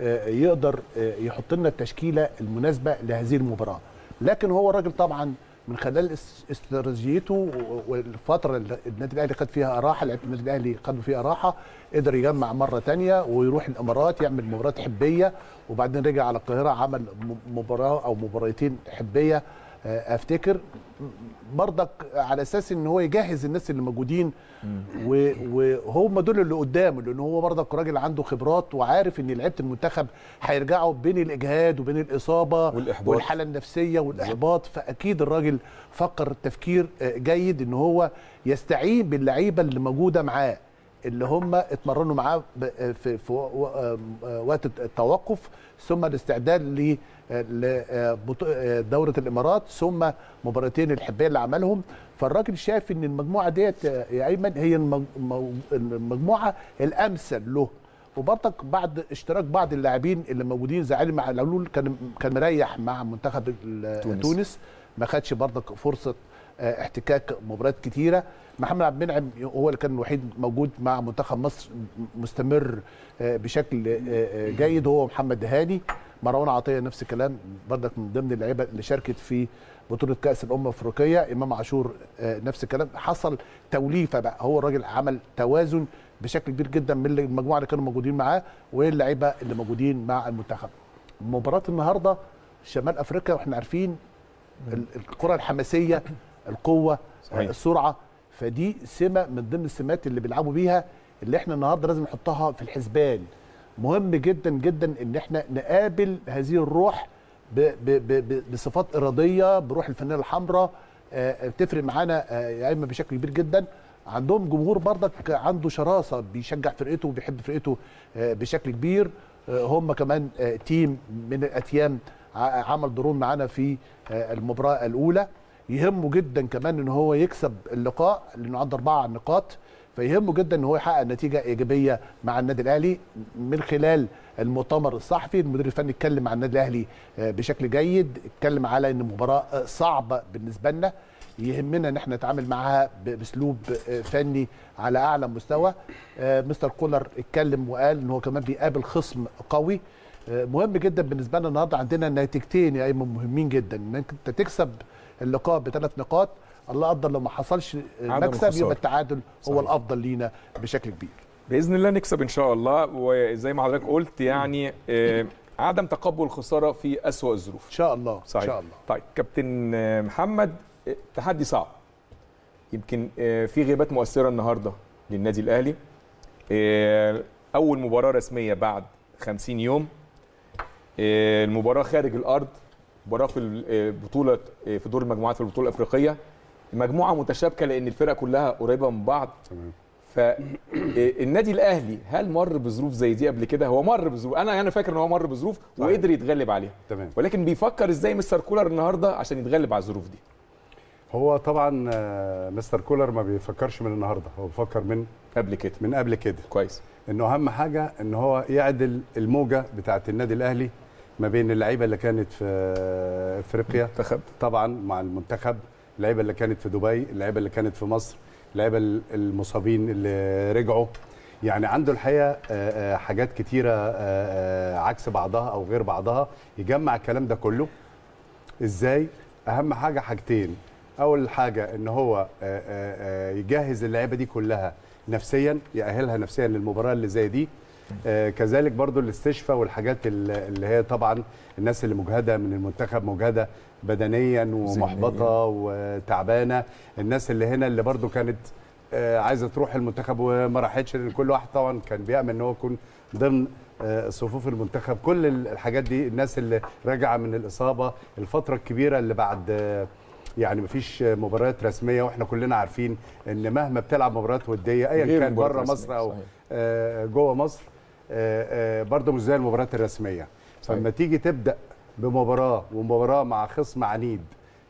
آه، يقدر آه، يحط لنا التشكيلة المناسبة لهذه المباراة. لكن هو الراجل طبعا من خلال اس- استراتيجيته والفترة اللي النادي الأهلي خد فيها راحة لعيبه النادي الأهلي خدوا فيها راحة قدر يجمع مرة تانية ويروح الإمارات يعمل مباراة حبية وبعدين رجع على القاهرة عمل مباراة أو مباراتين حبية. آه، افتكر برضك على أساس ان هو يجهز الناس اللي موجودين وهم دول اللي قدامه لأن هو برضك راجل عنده خبرات وعارف إن لعيبة المنتخب هيرجعوا بين الإجهاد وبين الإصابة
والإحباط.
والحالة النفسية والإحباط. فأكيد الراجل فكر تفكير آه، جيد إن هو يستعين باللعيبة اللي موجودة معاه. اللي هم اتمرنوا معاه في, آه، وقت التوقف ثم الاستعداد ل آه، آه، الإمارات ثم مباراتين الحبية اللي عملهم. فالراجل شايف إن المجموعة ديت يا أيمن هي المج- مو- المجموعة الأمثل له. وبرضك بعد اشتراك بعض اللاعبين اللي موجودين زي علي معلول كان كان مريح مع منتخب
تونس.
تونس. ما خدش برضك فرصة احتكاك مباريات كتيرة. محمد عبد المنعم هو اللي كان الوحيد موجود مع منتخب مصر مستمر آه، بشكل آه، آه، جيد هو محمد هاني. مروان عطية نفس الكلام برضك من ضمن اللعيبة اللي شاركت في بطولة كأس الأمم الأفريقية. إمام عاشور آه، نفس الكلام. حصل توليفة بقى هو الراجل عمل توازن بشكل كبير جدا من المجموعة اللي كانوا موجودين معاه واللعيبة اللي موجودين مع المنتخب. مباراة النهارده شمال أفريقيا وإحنا عارفين ال- الكرة الحماسية القوة
صحيح.
السرعة. فدي سمة من ضمن السمات اللي بيلعبوا بيها اللي إحنا النهارده لازم نحطها في الحسبان. مهم جدا جدا إن إحنا نقابل هذه الروح ب ب ب ب بصفات إرادية بروح الفانيله الحمراء. آه، بتفرق معانا آه، يا إما بشكل كبير جدا. عندهم جمهور برضك عنده شراسة بيشجع فرقته وبيحب فرقته آه، بشكل كبير. آه، هم كمان آه، تيم من الأتيام ع- عمل دورهم معانا في آه، المباراة الأولى. يهمه جدا كمان إن هو يكسب اللقاء لأنه عنده أربعة نقاط فيهمه جدا إن هو يحقق نتيجة إيجابية مع النادي الأهلي من خلال المؤتمر الصحفي. المدير الفني اتكلم عن النادي الأهلي آه، بشكل جيد اتكلم على إن المباراه صعبة بالنسبة لنا يهمنا إن إحنا نتعامل معاها بأسلوب آه، فني على أعلى مستوى. آه، مستر كولر اتكلم وقال إن هو كمان بيقابل خصم قوي. مهم جدا بالنسبة لنا النهارده عندنا نتيجتين يا أيمن مهمين جدا انك أنت تكسب اللقاء بثلاث نقاط الله قدر لو ما حصلش
عدم
مكسب. يبقى التعادل هو
صحيح.
الأفضل لينا بشكل كبير.
بإذن الله نكسب إن شاء الله وزي ما حضرتك قلت يعني آه، عدم تقبل الخساره في أسوأ الظروف.
إن شاء الله
صحيح.
ان شاء الله.
طيب كابتن آه، محمد آه، تحدي صعب. يمكن آه، في غيابات مؤثرة النهارده للنادي الأهلي. آه، أول مباراة رسمية بعد 50 يوم. آه، المباراة خارج الأرض. مباراة في البطوله آه، في دور المجموعات في البطولة الأفريقية. مجموعة متشابكة لأن الفرق كلها قريبة من بعض. فالنادي الأهلي هل مر بظروف زي دي قبل كده؟ هو مر بظروف. أنا أنا فاكر إن هو مر بظروف وقدر يتغلب عليها.
تمام.
ولكن بيفكر إزاي مستر كولر النهارده عشان يتغلب على الظروف دي؟
هو طبعا آه، مستر كولر ما بيفكرش من النهارده. هو بيفكر من
قبل كده.
من قبل كده.
كويس.
إنه أهم حاجة إن هو يعدل الموجة بتاعة النادي الأهلي. ما بين اللعيبة اللي كانت في إفريقيا
منتخب.
طبعا مع المنتخب اللعيبة اللي كانت في دبي اللعيبة اللي كانت في مصر اللعيبة ال- المصابين اللي رجعوا. يعني عنده الحقيقة آه، آه، حاجات كتيرة آه، عكس بعضها أو غير بعضها. يجمع الكلام ده كله. إزاي؟ أهم حاجة حاجتين. أول حاجة إن هو يجهز اللعيبة دي كلها نفسيا يأهلها نفسيا للمباراة اللي زي دي. كذلك برضو الاستشفاء والحاجات ال- اللي هي طبعا الناس اللي مجهدة من المنتخب مجهدة بدنيا ومحبطة وتعبانة. الناس اللي هنا اللي برضو كانت آه، عايزة تروح المنتخب وما راحتش لأن كل واحد طبعا كان بيامل إن هو يكون ضمن آه، صفوف المنتخب. كل ال- الحاجات دي الناس اللي راجعة من الإصابة الفترة الكبيرة اللي بعد آه، يعني مفيش مباريات رسمية وإحنا كلنا عارفين إن مهما بتلعب مباريات ودية ايا كان بره مصر
أو.
آه، جوه مصر آه، آه، برضه مش زي المباريات الرسمية. فلما تيجي تبدأ بمباراة ومباراة مع خصم عنيد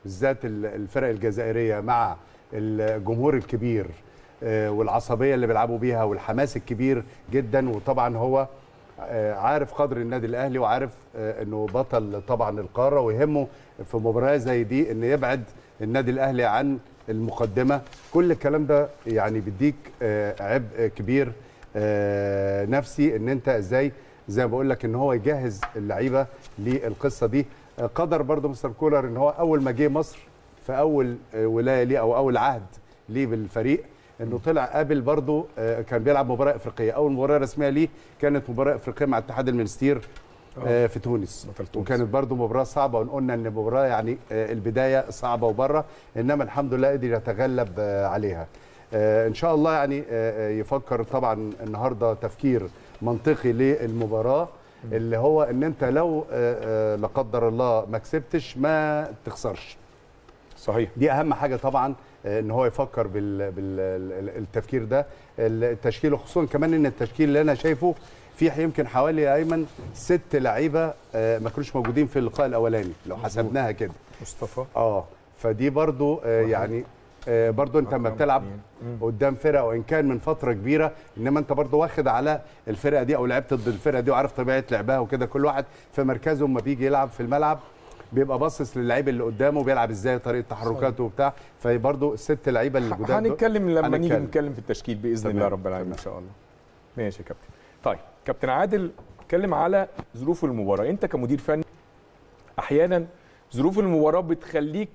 بالذات ال- الفرق الجزائرية مع الجمهور الكبير آه، والعصبية اللي بيلعبوا بيها والحماس الكبير جدا وطبعا هو آه، عارف قدر النادي الأهلي وعارف آه، إنه بطل طبعا القارة ويهمه في مباراة زي دي ان يبعد النادي الأهلي عن المقدمة. كل الكلام ده يعني بيديك آه، عبء كبير آه، نفسي إن أنت إزاي زي ما بقول لك إن هو يجهز اللعيبة للقصة دي. آه، قدر برضه مستر كولر إن هو أول ما جه مصر في أول آه، ولاية ليه أو أول عهد ليه بالفريق إنه طلع قابل برضه آه، كان بيلعب مباراة إفريقية. أول مباراة رسمية ليه كانت مباراة إفريقية مع اتحاد المنستير آه، في تونس. وكانت برضو مباراة صعبة وقلنا إن المباراه يعني آه، البداية صعبة وبرة إنما الحمد لله قدر يتغلب آه، عليها. آه، إن شاء الله يعني آه، آه، يفكر طبعا النهارده تفكير منطقي للمباراة اللي هو إن أنت لو آه، آه، لا قدر الله ما كسبتش ما تخسرش.
صحيح.
دي أهم حاجة طبعا آه، إن هو يفكر بالتفكير ده. التشكيل وخصوصا كمان إن التشكيل اللي أنا شايفه فيه يمكن حوالي أيمن ست لعيبة آه، ما كانوش موجودين في اللقاء الأولاني لو حسبناها كده.
مصطفى.
آه فدي برضو آه يعني آه برضو انت لما بتلعب. قدام فرقة وإن كان من فترة كبيرة إنما أنت برضو واخد على الفرقة دي أو لعبت ضد الفرقة دي وعارف طبيعة لعبها وكده كل واحد في مركزه اما بيجي يلعب في الملعب بيبقى باصص للعيب اللي قدامه بيلعب إزاي طريقة تحركاته وبتاع فبرضو الست لعيبة اللي جداد دول-
هنتكلم لما نيجي. نتكلم في التشكيل
بإذن.
الله رب العالمين
إن.
شاء الله ماشي يا كابتن طيب كابتن عادل اتكلم على ظروف المباراة أنت كمدير فني أحيانا ظروف المباراة بتخليك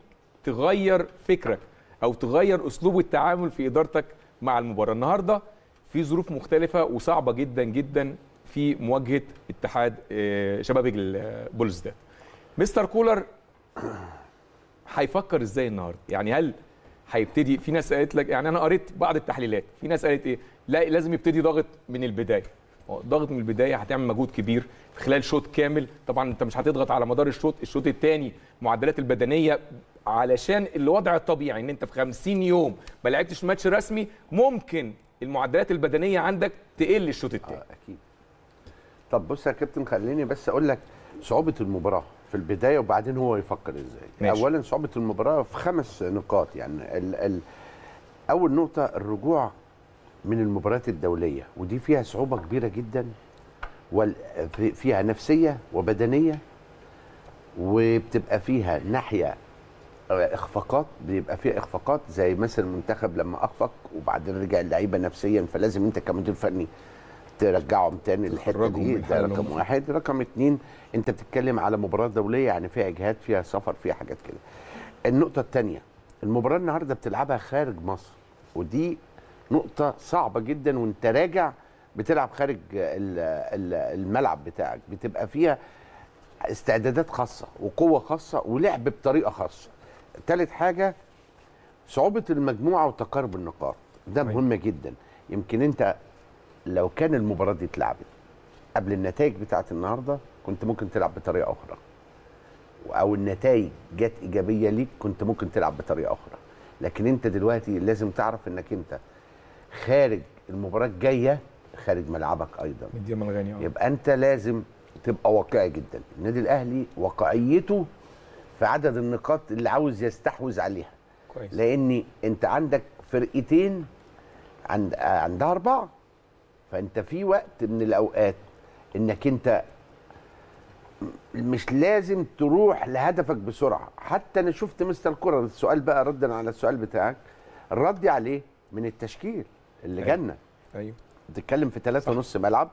تغير فكرك أو تغير أسلوب التعامل في إدارتك مع المباراة. النهارده في ظروف مختلفة وصعبة جدا جدا في مواجهة اتحاد آه، شباب البولزداد مستر كولر هيفكر إزاي النهارده؟ يعني هل هيبتدي؟ في ناس قالت لك يعني أنا قريت بعض التحليلات. في ناس قالت إيه؟ لا لازم يبتدي ضاغط من البداية. هو ضاغط من البداية هتعمل مجهود كبير خلال شوط كامل. طبعا أنت مش هتضغط على مدار الشوط. الشوط الثاني معدلات البدنية علشان الوضع الطبيعي إن أنت في 50 يوم ما لعبتش ماتش رسمي ممكن المعدلات البدنية عندك تقل الشوط الثاني
آه أكيد. طب بص يا كابتن خليني بس أقول لك صعوبة المباراة في البداية وبعدين هو يفكر إزاي.
ماشي.
اولا صعوبة المباراة في خمس نقاط يعني ال ال أول نقطة الرجوع من المباريات الدولية ودي فيها صعوبة كبيرة جدا فيها نفسية وبدنية وبتبقى فيها ناحية إخفاقات بيبقى فيها إخفاقات زي مثلا المنتخب لما أخفق وبعدين رجع اللعيبة نفسيا فلازم أنت كمدير فني ترجعهم تاني للحته دي ده. رقم واحد. رقم اتنين أنت بتتكلم على مباراة دولية يعني فيها إجهاد فيها سفر فيها حاجات كده. النقطة الثانية المباراة النهارده بتلعبها خارج مصر ودي نقطة صعبة جدا وأنت راجع بتلعب خارج ال- ال- الملعب بتاعك. بتبقى فيها استعدادات خاصة وقوة خاصة ولعب بطريقة خاصة. ثالث حاجة صعوبة المجموعة وتقارب النقاط. ده مهم جدا. يمكن أنت لو كان المباراة دي اتلعبت قبل النتائج بتاعت النهارده كنت ممكن تلعب بطريقة أخرى. أو النتائج جت إيجابية ليك كنت ممكن تلعب بطريقة أخرى. لكن أنت دلوقتي لازم تعرف إنك أنت خارج المباراة الجاية خارج ملعبك
أيضا. آه.
يبقى أنت لازم تبقى واقعي جدا. النادي الأهلي واقعيته في عدد النقاط اللي عاوز يستحوذ عليها.
كويس.
لأن أنت عندك فرقتين عند عندها أربعة. فأنت في وقت من الأوقات إنك أنت مش لازم تروح لهدفك بسرعة. حتى أنا شفت مستر كرة السؤال بقى ردا على السؤال بتاعك الرد عليه من التشكيل اللي
أيوة.
جالنا.
أيوه.
بتتكلم في ثلاثة ونص ملعب.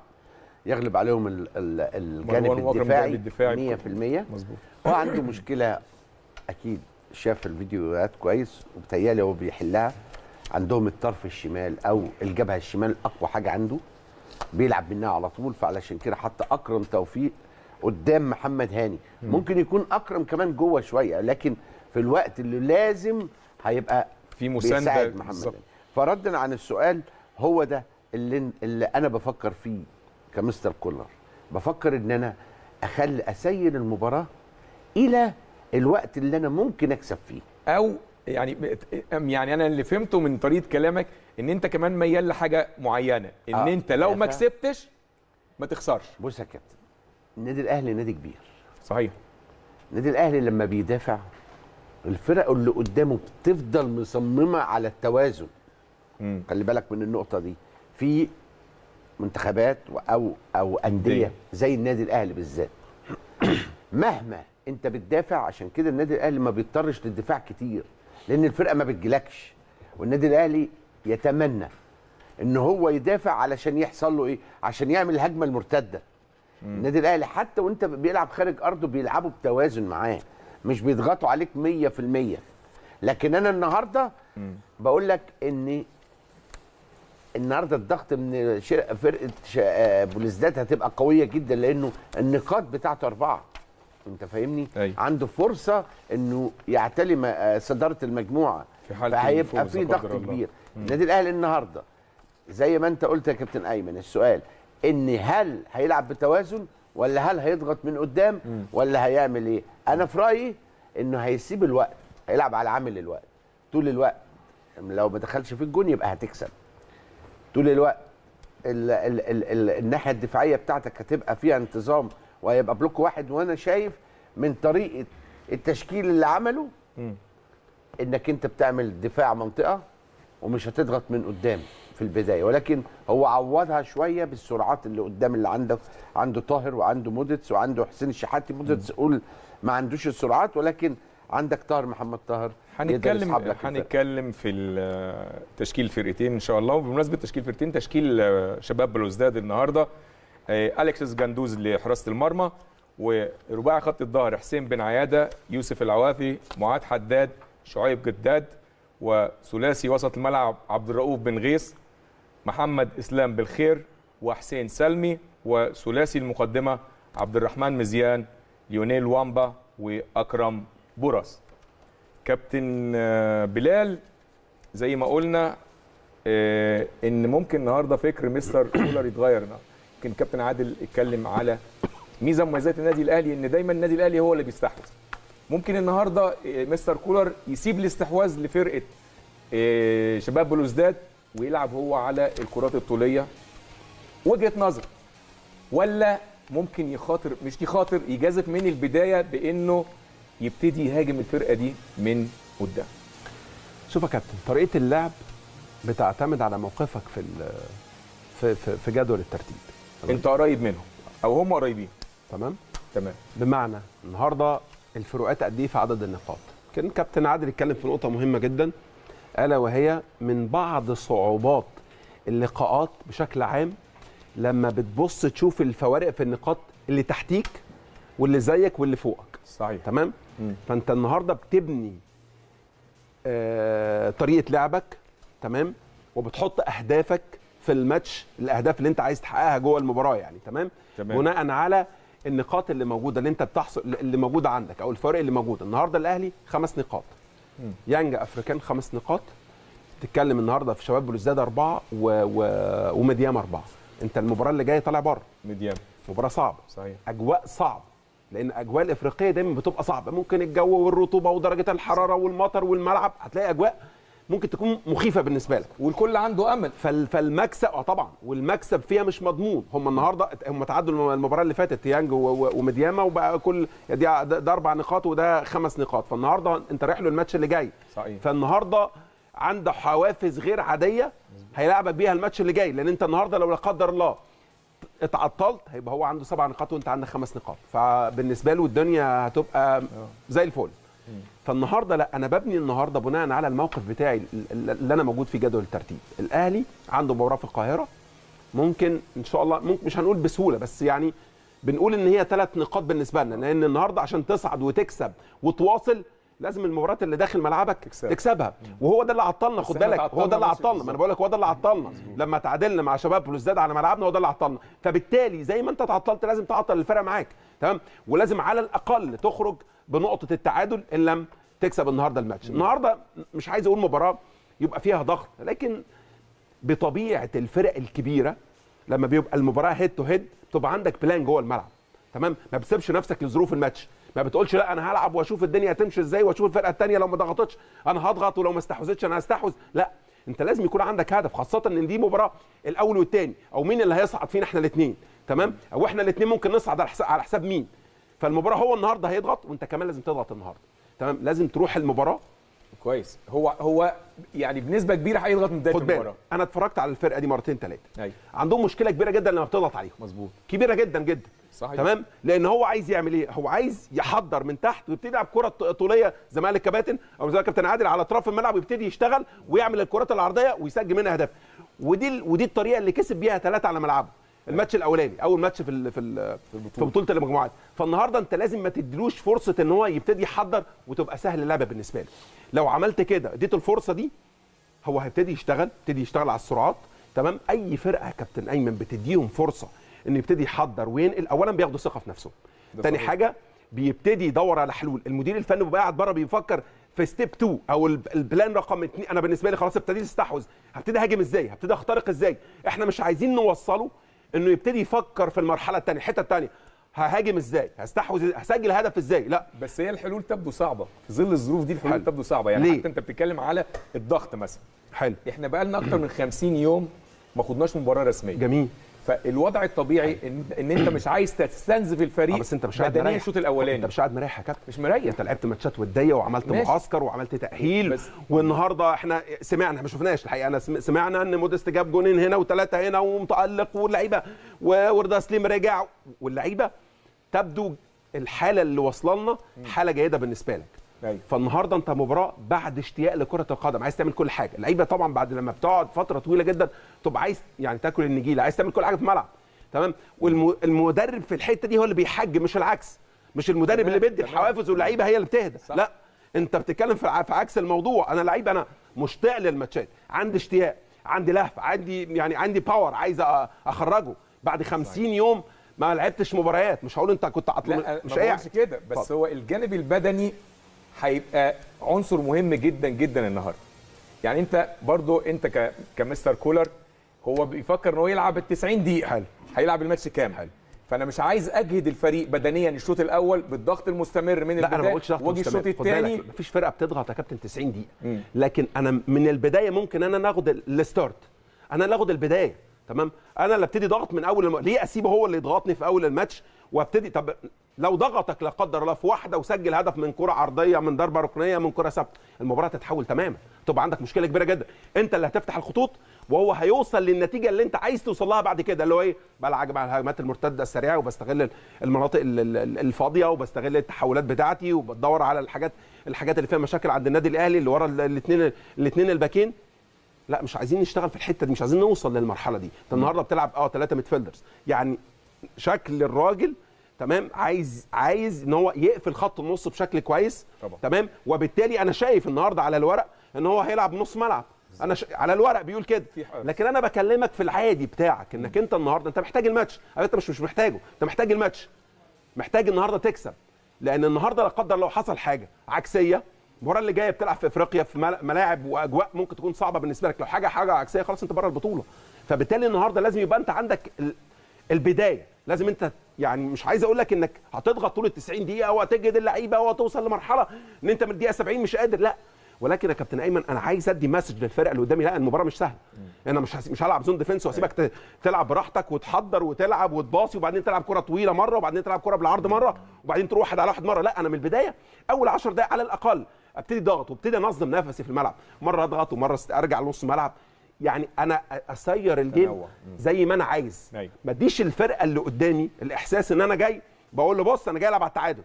يغلب عليهم ال- ال- الجانب الدفاعي
الدفاعي
100%
مظبوط.
هو عنده مشكلة أكيد شاف الفيديوهات كويس وبتهيالي هو بيحلها. عندهم الطرف الشمال أو الجبهة الشمال أقوى حاجة عنده. بيلعب منها على طول فعلشان كده حتى أكرم توفيق قدام محمد هاني. ممكن يكون أكرم كمان جوه شوية لكن في الوقت اللي لازم هيبقى
في
مساندة. محمد. هاني. فردا عن السؤال هو ده اللي, اللي أنا بفكر فيه كمستر كولر. بفكر إن أنا أخلي أسير المباراة إلى الوقت اللي أنا ممكن أكسب فيه.
أو يعني يعني أنا اللي فهمته من طريقة كلامك إن أنت كمان ميال لحاجة معينة. إن
آه،
أنت لو ما. كسبتش ما تخسرش.
بص يا كابتن النادي الأهلي نادي كبير.
صحيح.
النادي الأهلي لما بيدافع الفرق اللي قدامه بتفضل مصممة على التوازن.
مم.
خلي بالك من النقطة دي. في منتخبات أو أو
أندية.
زي النادي الأهلي بالذات. مهما أنت بتدافع عشان كده النادي الأهلي ما بيضطرش للدفاع كتير لأن الفرقة ما بتجيلكش. والنادي الأهلي يتمنى إن هو يدافع علشان يحصل له إيه؟ عشان يعمل الهجمة المرتدة. النادي الأهلي حتى وأنت بيلعب خارج أرضه بيلعبوا بتوازن معاه مش بيضغطوا عليك 100% لكن أنا النهارده بقول لك إن النهارده الضغط من فرقة آه، بوليسداد هتبقى قوية جدا لأنه النقاط بتاعته أربعة. أنت فاهمني؟
أيوة.
عنده فرصة إنه يعتلي آه، صدارة المجموعة.
في حالة
فهيبقى
الفوز
في ضغط. كبير. النادي الأهلي النهارده زي ما أنت قلت يا كابتن أيمن السؤال إن هل هيلعب بتوازن ولا هل هيضغط من قدام ولا هيعمل إيه؟ أنا في رأيي إنه هيسيب الوقت هيلعب على عامل الوقت طول الوقت. لو ما دخلش في الجون يبقى هتكسب. طول الوقت ال ال ال ال الناحية الدفاعية بتاعتك هتبقى فيها انتظام وهيبقى بلوك واحد وأنا شايف من طريقة التشكيل اللي عمله إنك أنت بتعمل دفاع منطقة ومش هتضغط من قدام في البداية ولكن هو عوضها شوية بالسرعات اللي قدام اللي عندك عنده طاهر وعنده موديست وعنده حسين الشحات موديست قول ما عندوش السرعات ولكن عندك طاهر محمد طاهر
هنتكلم. هنتكلم في تشكيل فرقتين إن شاء الله وبمناسبة تشكيل فرقتين تشكيل آه، شباب بلوزداد النهارده آه، اليكسس جندوز لحراسة المرمى ورباعي خط الظهر حسين بن عيادة يوسف العوافي معاذ حداد شعيب جداد وثلاثي وسط الملعب عبد الرؤوف بن غيث محمد إسلام بالخير وحسين سلمي وثلاثي المقدمة عبد الرحمن مزيان ليونيل وامبا وأكرم بورس كابتن آه، بلال زي ما قلنا آه، إن ممكن النهارده فكر مستر كولر يتغير. النهارده يمكن كابتن عادل اتكلم على ميزة مميزات النادي الأهلي إن دايما النادي الأهلي هو اللي بيستحوذ. ممكن النهارده آه، مستر كولر يسيب الاستحواذ لفرقة شباب بلوزداد ويلعب هو على الكرات الطولية. وجهة نظر. ولا ممكن يخاطر مش يخاطر يجازف من البداية بإنه يبتدي يهاجم الفرقة دي من قدام.
شوف يا كابتن طريقة اللعب بتعتمد على موقفك في في في, في جدول الترتيب. تمام؟
انت قريب منهم أو هم قريبين.
تمام؟
تمام.
بمعنى النهارده الفروقات قد إيه في عدد النقاط؟ كان كابتن عادل اتكلم في نقطة مهمة جدا ألا وهي من بعض صعوبات اللقاءات بشكل عام لما بتبص تشوف الفوارق في النقاط اللي تحتيك واللي زيك واللي فوقك.
صحيح.
تمام؟
مم.
فأنت النهارده بتبني آه طريقة لعبك تمام؟ وبتحط أهدافك في الماتش الأهداف اللي أنت عايز تحققها جوه المباراة يعني تمام؟
تمام.
بناء على النقاط اللي موجودة اللي أنت بتحصل اللي موجودة عندك أو الفوارق اللي موجودة. النهارده الأهلي خمس نقاط. يانجا أفريكان خمس نقاط. تتكلم النهارده في شباب بلوزداد أربعة و... و... ومدياما أربعة. أنت المباراة اللي جاية طالع بره.
ميديام.
مباراة صعبة.
صحيح.
أجواء صعبة. لأن أجواء الإفريقية دايما بتبقى صعبة. ممكن الجو والرطوبة ودرجة الحرارة والمطر والملعب هتلاقي أجواء ممكن تكون مخيفة بالنسبة لك.
والكل عنده أمل.
فال- فالمكسب آه طبعا والمكسب فيها مش مضمون. هم النهارده هم تعادلوا المباراة اللي فاتت يانج و- و- ومدياما وبقى كل دي ده, ده أربع نقاط وده خمس نقاط. فالنهاردة أنت رايح له الماتش اللي جاي.
صحيح.
فالنهاردة عنده حوافز غير عادية هيلعبك بيها الماتش اللي جاي. لأن أنت النهارده لو لا قدر الله اتعطلت هيبقى هو عنده سبع نقاط وانت عندك خمس نقاط. فبالنسبة له الدنيا هتبقى زي الفل. فالنهاردة لا أنا ببني النهارده بناء على الموقف بتاعي ال- اللي أنا موجود في جدول الترتيب. الأهلي عنده مباراة في القاهرة ممكن إن شاء الله ممكن مش هنقول بسهولة بس يعني بنقول إن هي ثلاث نقاط بالنسبة لنا لأن النهارده عشان تصعد وتكسب وتواصل لازم المباريات اللي داخل ملعبك
تكسبها.
تكسبها وهو ده اللي عطلنا خد بالك. هو ده اللي عطلنا ما أنا بقول لك هو ده اللي عطلنا. لما تعادلنا مع شباب بلوزداد على ملعبنا هو ده اللي عطلنا. فبالتالي زي ما انت تعطلت لازم تعطل الفرقة معاك. تمام؟ ولازم على الأقل تخرج بنقطة التعادل إن لم تكسب النهارده الماتش. النهارده مش عايز أقول مباراة يبقى فيها ضغط لكن بطبيعة الفرق الكبيرة لما بيبقى المباراة head to head بتبقى عندك plan جوه الملعب. تمام؟ ما بتسيبش نفسك لظروف الماتش. ما بتقولش لا أنا هلعب وأشوف الدنيا هتمشي إزاي وأشوف الفرقة الثانية لو ما ضغطتش أنا هضغط ولو ما استحوذتش أنا هستحوذ. لا أنت لازم يكون عندك هدف خاصة إن دي مباراة الأول والثاني أو مين اللي هيصعد فينا إحنا الاثنين تمام؟ أو إحنا الاثنين ممكن نصعد على حساب مين؟ فالمباراة هو النهارده هيضغط وأنت كمان لازم تضغط النهارده تمام؟ لازم تروح المباراة.
كويس. هو هو يعني بنسبة كبيرة هيضغط من بداية
المباراة. أنا اتفرجت على الفرقة دي مرتين ثلاثة
أيوه.
عندهم مشكلة كبيرة جدا لما بتضغط عليهم.
مظبوط.
كبيرة جدا جدا.
صحيح.
تمام؟ لأن هو عايز يعمل إيه؟ هو عايز يحضر من تحت ويبتدي يلعب كرة طولية زي ما قال الكباتن أو زي ما كابتن عادل على اطراف الملعب ويبتدي يشتغل ويعمل الكرات العرضية ويسجل منها أهداف. ودي ال- ودي الطريقة اللي كسب بيها ثلاثة على ملعبه. الماتش الأولاني أول ماتش في ال في ال في بطولة المجموعات. فالنهاردة أنت لازم ما تديلوش فرصة إن هو يبتدي يحضر وتبقى سهل اللعبة بالنسبة له. لو عملت كده اديته الفرصة دي هو هيبتدي يشتغل يبتدي يشتغل على السرعات تمام؟ أي فرقة يا كابتن أيمن بتديهم فرصة انه يبتدي يحضر وينقل اولا بياخدوا ثقة في نفسهم
ده
تاني
صحيح.
حاجة بيبتدي يدور على حلول. المدير الفني بيبقى قاعد بره بيفكر في step 2 أو ال plan- ال plan رقم 2 أنا بالنسبة لي خلاص ابتديت استحوذ. هبتدي أهاجم إزاي؟ هبتدي أخترق إزاي؟ إحنا مش عايزين نوصله إنه يبتدي يفكر في المرحلة الثانية الحتة الثانية ههاجم إزاي؟ هستحوذ هسجل هدف إزاي؟ لا.
بس هي الحلول تبدو صعبة. في ظل الظروف دي الحلول
حلو.
تبدو صعبة. يعني
ليه؟
حتى أنت بتتكلم على الضغط مثلا.
حلو.
إحنا بقى لنا أكتر من 50 يوم ما خدناش مباراة رسمية.
جميل.
فالوضع الطبيعي ان, إن أنت مش عايز تستنزف الفريق
آه، بس أنت مش قاعد مريح.
الشوط
أنت
الاولاني
مش قاعد مريح يا كابتن.
مش مريح.
أنت لعبت ماتشات ودية وعملت
ماشي.
معسكر وعملت تأهيل.
بس-
والنهاردة إحنا سمعنا ما شفناش الحقيقة. أنا سم- سمعنا إن موديست جاب جونين هنا وثلاثه هنا ومتألق واللعيبة ورضا سليم رجع. واللعيبة تبدو الحالة اللي واصلة لنا حالة جيدة بالنسبة لك.
أيوة.
فالنهارده انت مباراه بعد اشتياق لكره القدم عايز تعمل كل حاجة. اللعيبه طبعا بعد لما بتقعد فترة طويلة جدا تبقى عايز يعني تاكل النجيلة عايز تعمل كل حاجة في الملعب. تمام؟ والمدرب في الحتة دي هو اللي بيحجم مش العكس. مش المدرب
تمام،
اللي بيدي. الحوافز واللعيبة هي اللي بتهدى. لا انت بتتكلم في عكس الموضوع. أنا لعيب أنا مشتاق للماتشات. عندي اشتياق عندي لهفه عندي يعني عندي باور عايز أخرجه. بعد 50 يوم ما لعبتش مباريات. مش هقول انت كنت عطل مش قاعد.
كده. بس. هو الجانب البدني هيبقى عنصر مهم جدا جدا النهارده يعني أنت برضو أنت ك... كمستر كولر هو بيفكر ان هو يلعب ال 90 دقيقة
حلو.
هيلعب الماتش كام
حلو.
فأنا مش عايز أجهد الفريق بدنيا الشوط الأول بالضغط المستمر من
لا أنا ما
البداية
بقولش ضغط
وأجي الشوط الثاني
مفيش فرقة بتضغط يا كابتن 90 دقيقة
مم.
لكن أنا من البداية ممكن أنا ناخد ال- الستارت أنا اللي اخد البداية تمام؟ أنا اللي أبتدي ضغط من أول الم... ليه أسيبه هو اللي يضغطني في أول الماتش وأبتدي؟ طب لو ضغطك لا قدر الله في واحدة وسجل هدف من كرة عرضية من ضربة ركنية من كرة ثابتة المباراة تتحول تماما. تبقى عندك مشكلة كبيرة جدا. أنت اللي هتفتح الخطوط وهو هيوصل للنتيجة اللي أنت عايز توصل لها بعد كده اللي هو إيه؟ بلعب على الهجمات المرتدة السريعة وبستغل المناطق ال- ال- الفاضية وبستغل التحولات بتاعتي وبدور على الحاجات الحاجات اللي فيها مشاكل عند النادي الأهلي اللي ورا الاثنين الاثنين الباكين. لا مش عايزين نشتغل في الحتة دي مش عايزين نوصل للمرحلة دي. انت النهارده بتلعب آه ثلاثة midfielders يعني شكل الراجل تمام عايز عايز إن هو يقفل خط النص بشكل كويس
طبعا.
تمام؟ وبالتالي أنا شايف النهارده على الورق إن هو هيلعب نص ملعب. أنا ش... على الورق بيقول كده. لكن أنا بكلمك في العادي بتاعك إنك أنت النهارده أنت محتاج الماتش. أو أنت مش مش محتاجه. أنت محتاج الماتش. محتاج النهارده تكسب. لأن النهارده لا قدر لو حصل حاجة. عكسية. المباراة اللي جاية بتلعب في إفريقيا في مل- ملاعب وأجواء ممكن تكون صعبة بالنسبة لك. لو حاجة حاجة عكسية خلاص أنت بره البطولة. فبالتالي النهارده لازم يبقى أنت عندك ال- البداية. لازم أنت يعني مش عايز أقول لك إنك هتضغط طول ال 90 دقيقة وهتجهد اللعيبة وهتوصل لمرحلة إن أنت من الدقيقة 70 مش قادر. لا. ولكن يا كابتن ايمن أنا عايز ادي message للفرقة اللي قدامي لا المباراة مش سهلة. أنا مش مش هلعب zone defense واسيبك تلعب براحتك وتحضر وتلعب وتباصي وبعدين تلعب كرة طويلة مرة وبعدين تلعب كرة بالعرض مرة وبعدين تروح واحد على واحد مرة. لا أنا من البداية اول 10 دقائق على الاقل ابتدي ضغط وابتدي انظم نفسي في الملعب. مرة اضغط ومرة ارجع لنص الملعب يعني أنا اسير ال
game.
زي ما أنا عايز.
أيوة.
ما اديش الفرقة اللي قدامي الاحساس ان أنا جاي. بقول له بص أنا جاي العب على التعادل.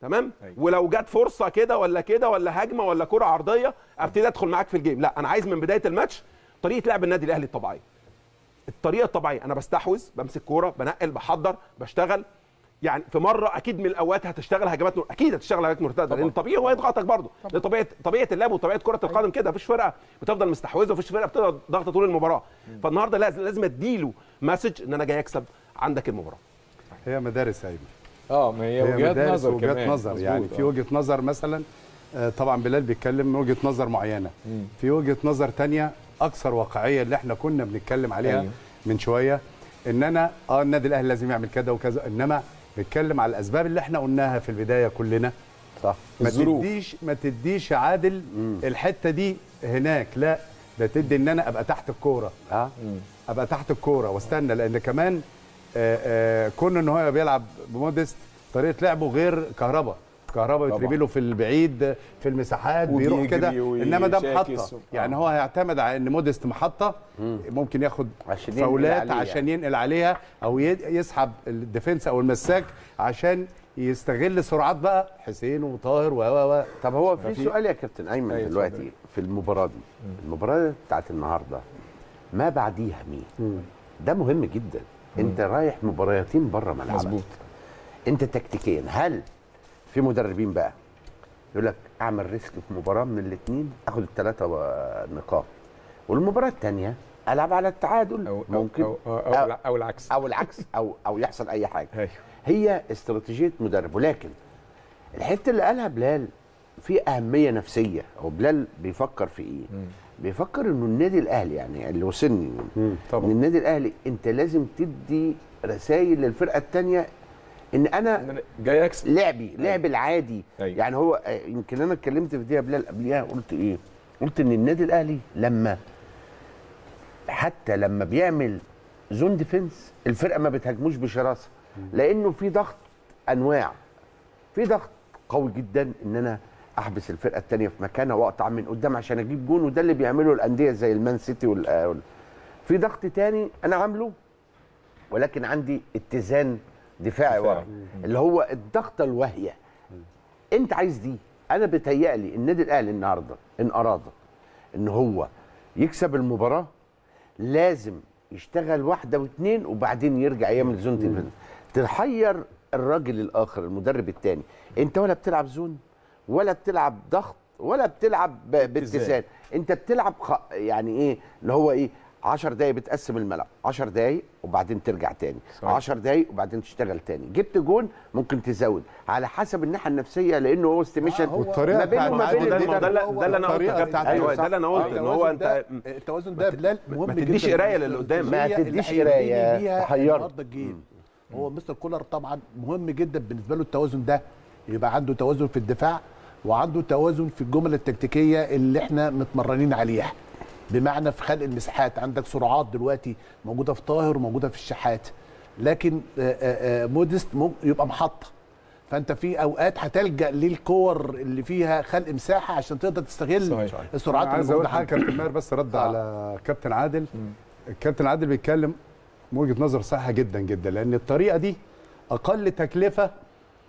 تمام؟
أيوة.
ولو جت فرصة كده ولا كده ولا هجمة ولا كرة عرضية أبتدي أدخل معاك في ال game لا أنا عايز من بداية الماتش طريقة لعب النادي الأهلي الطبيعية. الطريقة الطبيعية أنا بستحوذ بمسك كورة بنقل بحضر بشتغل. يعني في مرة أكيد من الأوقات هتشتغل هجمات مر... أكيد هتشتغل هجمات مرتدة. لأن الطبيعي هو يضغطك برضه. ده طبيعة طبيعة اللعب وطبيعة كرة القدم كده مفيش فرقة بتفضل مستحوذة ومفيش فرقة بتفضل ضاغطه طول المباراة. فالنهاردة لازم لازم أديله مسج إن أنا جاي أكسب عندك المباراة.
هي مدارس أيمن.
آه ما هي وجهات نظر
وجهات
كمان.
نظر يعني
مظبوط،
في
آه.
وجهة نظر مثلا آه، طبعا بلال بيتكلم من وجهة نظر معينة. في وجهة نظر تانية أكثر واقعية اللي إحنا كنا بنتكلم عليها
أيوه.
من شوية إن أنا آه النادي الأهلي لازم يعمل كذا وكذا إنما بنتكلم على الأسباب اللي إحنا قلناها في البداية كلنا.
صح.
ما
الظروف.
تديش ما تديش عادل الحتة دي هناك لا ده تدي إن أنا أبقى تحت الكورة
آه
أبقى تحت الكورة واستنى لأن كمان كون إن هو بيلعب بمودست طريقة لعبه غير كهربا. كهربا
طبعا.
يترمي له في البعيد في المساحات بيروح كده. إنما ده محطة.
و-
يعني
آه.
هو هيعتمد على إن مودست محطة ممكن ياخد
عشان
فاولات. عشان ينقل عليها أو يسحب ال defense أو المساك عشان يستغل سرعات بقى حسين وطاهر و و
طب هو في سؤال يا كابتن أيمن
أيوة،
دلوقتي. في المباراة دي. المباراة بتاعت النهارده ما بعديها مين؟ ده مهم جدا. انت رايح مباراتين بره ملعبك.
مظبوط.
انت تكتيكيا هل في مدربين بقى يقول لك اعمل risk في مباراة من الاثنين اخد الثلاثة نقاط والمباراة الثانية العب على التعادل؟
أو
ممكن.
أو أو, أو, أو, أو العكس.
أو العكس أو أو يحصل أي حاجة.
أيوه.
هي استراتيجية مدرب. ولكن الحتة اللي قالها بلال في أهمية نفسية هو بلال بيفكر في إيه؟ بيفكر إنه النادي الأهلي يعني اللي وصلني
طبعا.
إن النادي الأهلي أنت لازم تدي رسائل للفرقة الثانية
إن أنا جاي أكسب.
لعبي لعب العادي.
أيوة.
يعني هو آه، يمكن أنا اتكلمت في دي يا بلال قبليها قلت إيه؟ قلت إن النادي الأهلي لما حتى لما بيعمل zone defense الفرقة ما بتهاجموش بشراسة. لأنه في ضغط أنواع. في ضغط قوي جدا إن أنا أحبس الفرقة الثانية في مكانها وأقطع من قدام عشان أجيب جون وده اللي بيعمله الأندية زي المان سيتي وال آه، في ضغط تاني أنا عامله ولكن عندي اتزان دفاعي ورا اللي هو الضغطة الواهية. أنت عايز دي؟ أنا بتهيألي النادي الأهلي النهارده إن اراد إن هو يكسب المباراة لازم يشتغل واحدة واثنين وبعدين يرجع يعمل zone تحير الراجل الآخر المدرب الثاني أنت ولا بتلعب zone؟ ولا بتلعب ضغط ولا بتلعب باتزان. انت بتلعب خ... يعني إيه؟ اللي هو إيه؟ 10 دقايق بتقسم الملعب. 10 دقايق وبعدين ترجع تاني.
صحيح.
10 دقايق وبعدين تشتغل تاني. جبت جون ممكن تزود. على حسب الناحية النفسية لأنه هو estimation
والطريقة
ما بينه وما بين
ده. اللي- ده اللي
أنا
أيوه
أيوة
ده اللي أنا قلت إن هو أنت
التوازن ده بلال مهم
ما تديش
جداً.
قراية للي قدام.
ما تديش
ال game. هو مستر كولر طبعا مهم جدا بالنسبة له التوازن ده. يبقى عنده توازن في الدفاع. وعنده توازن في الجمل التكتيكية اللي إحنا متمرنين عليها. بمعنى في خلق المساحات عندك سرعات دلوقتي موجودة في طاهر وموجودة في الشحات. لكن آه، آه، آه، مودست ممكن يبقى محطة. فأنت في أوقات هتلجأ للكور اللي فيها خلق مساحة عشان تقدر تستغل
صحيح.
السرعات
أنا عايز
اللي
أقول
موجوده
حاجة
عندك.
كابتن ماهر بس رد. على كابتن عادل. الكابتن عادل بيتكلم وجهة نظر صحيحة جدا جدا لأن الطريقة دي أقل تكلفة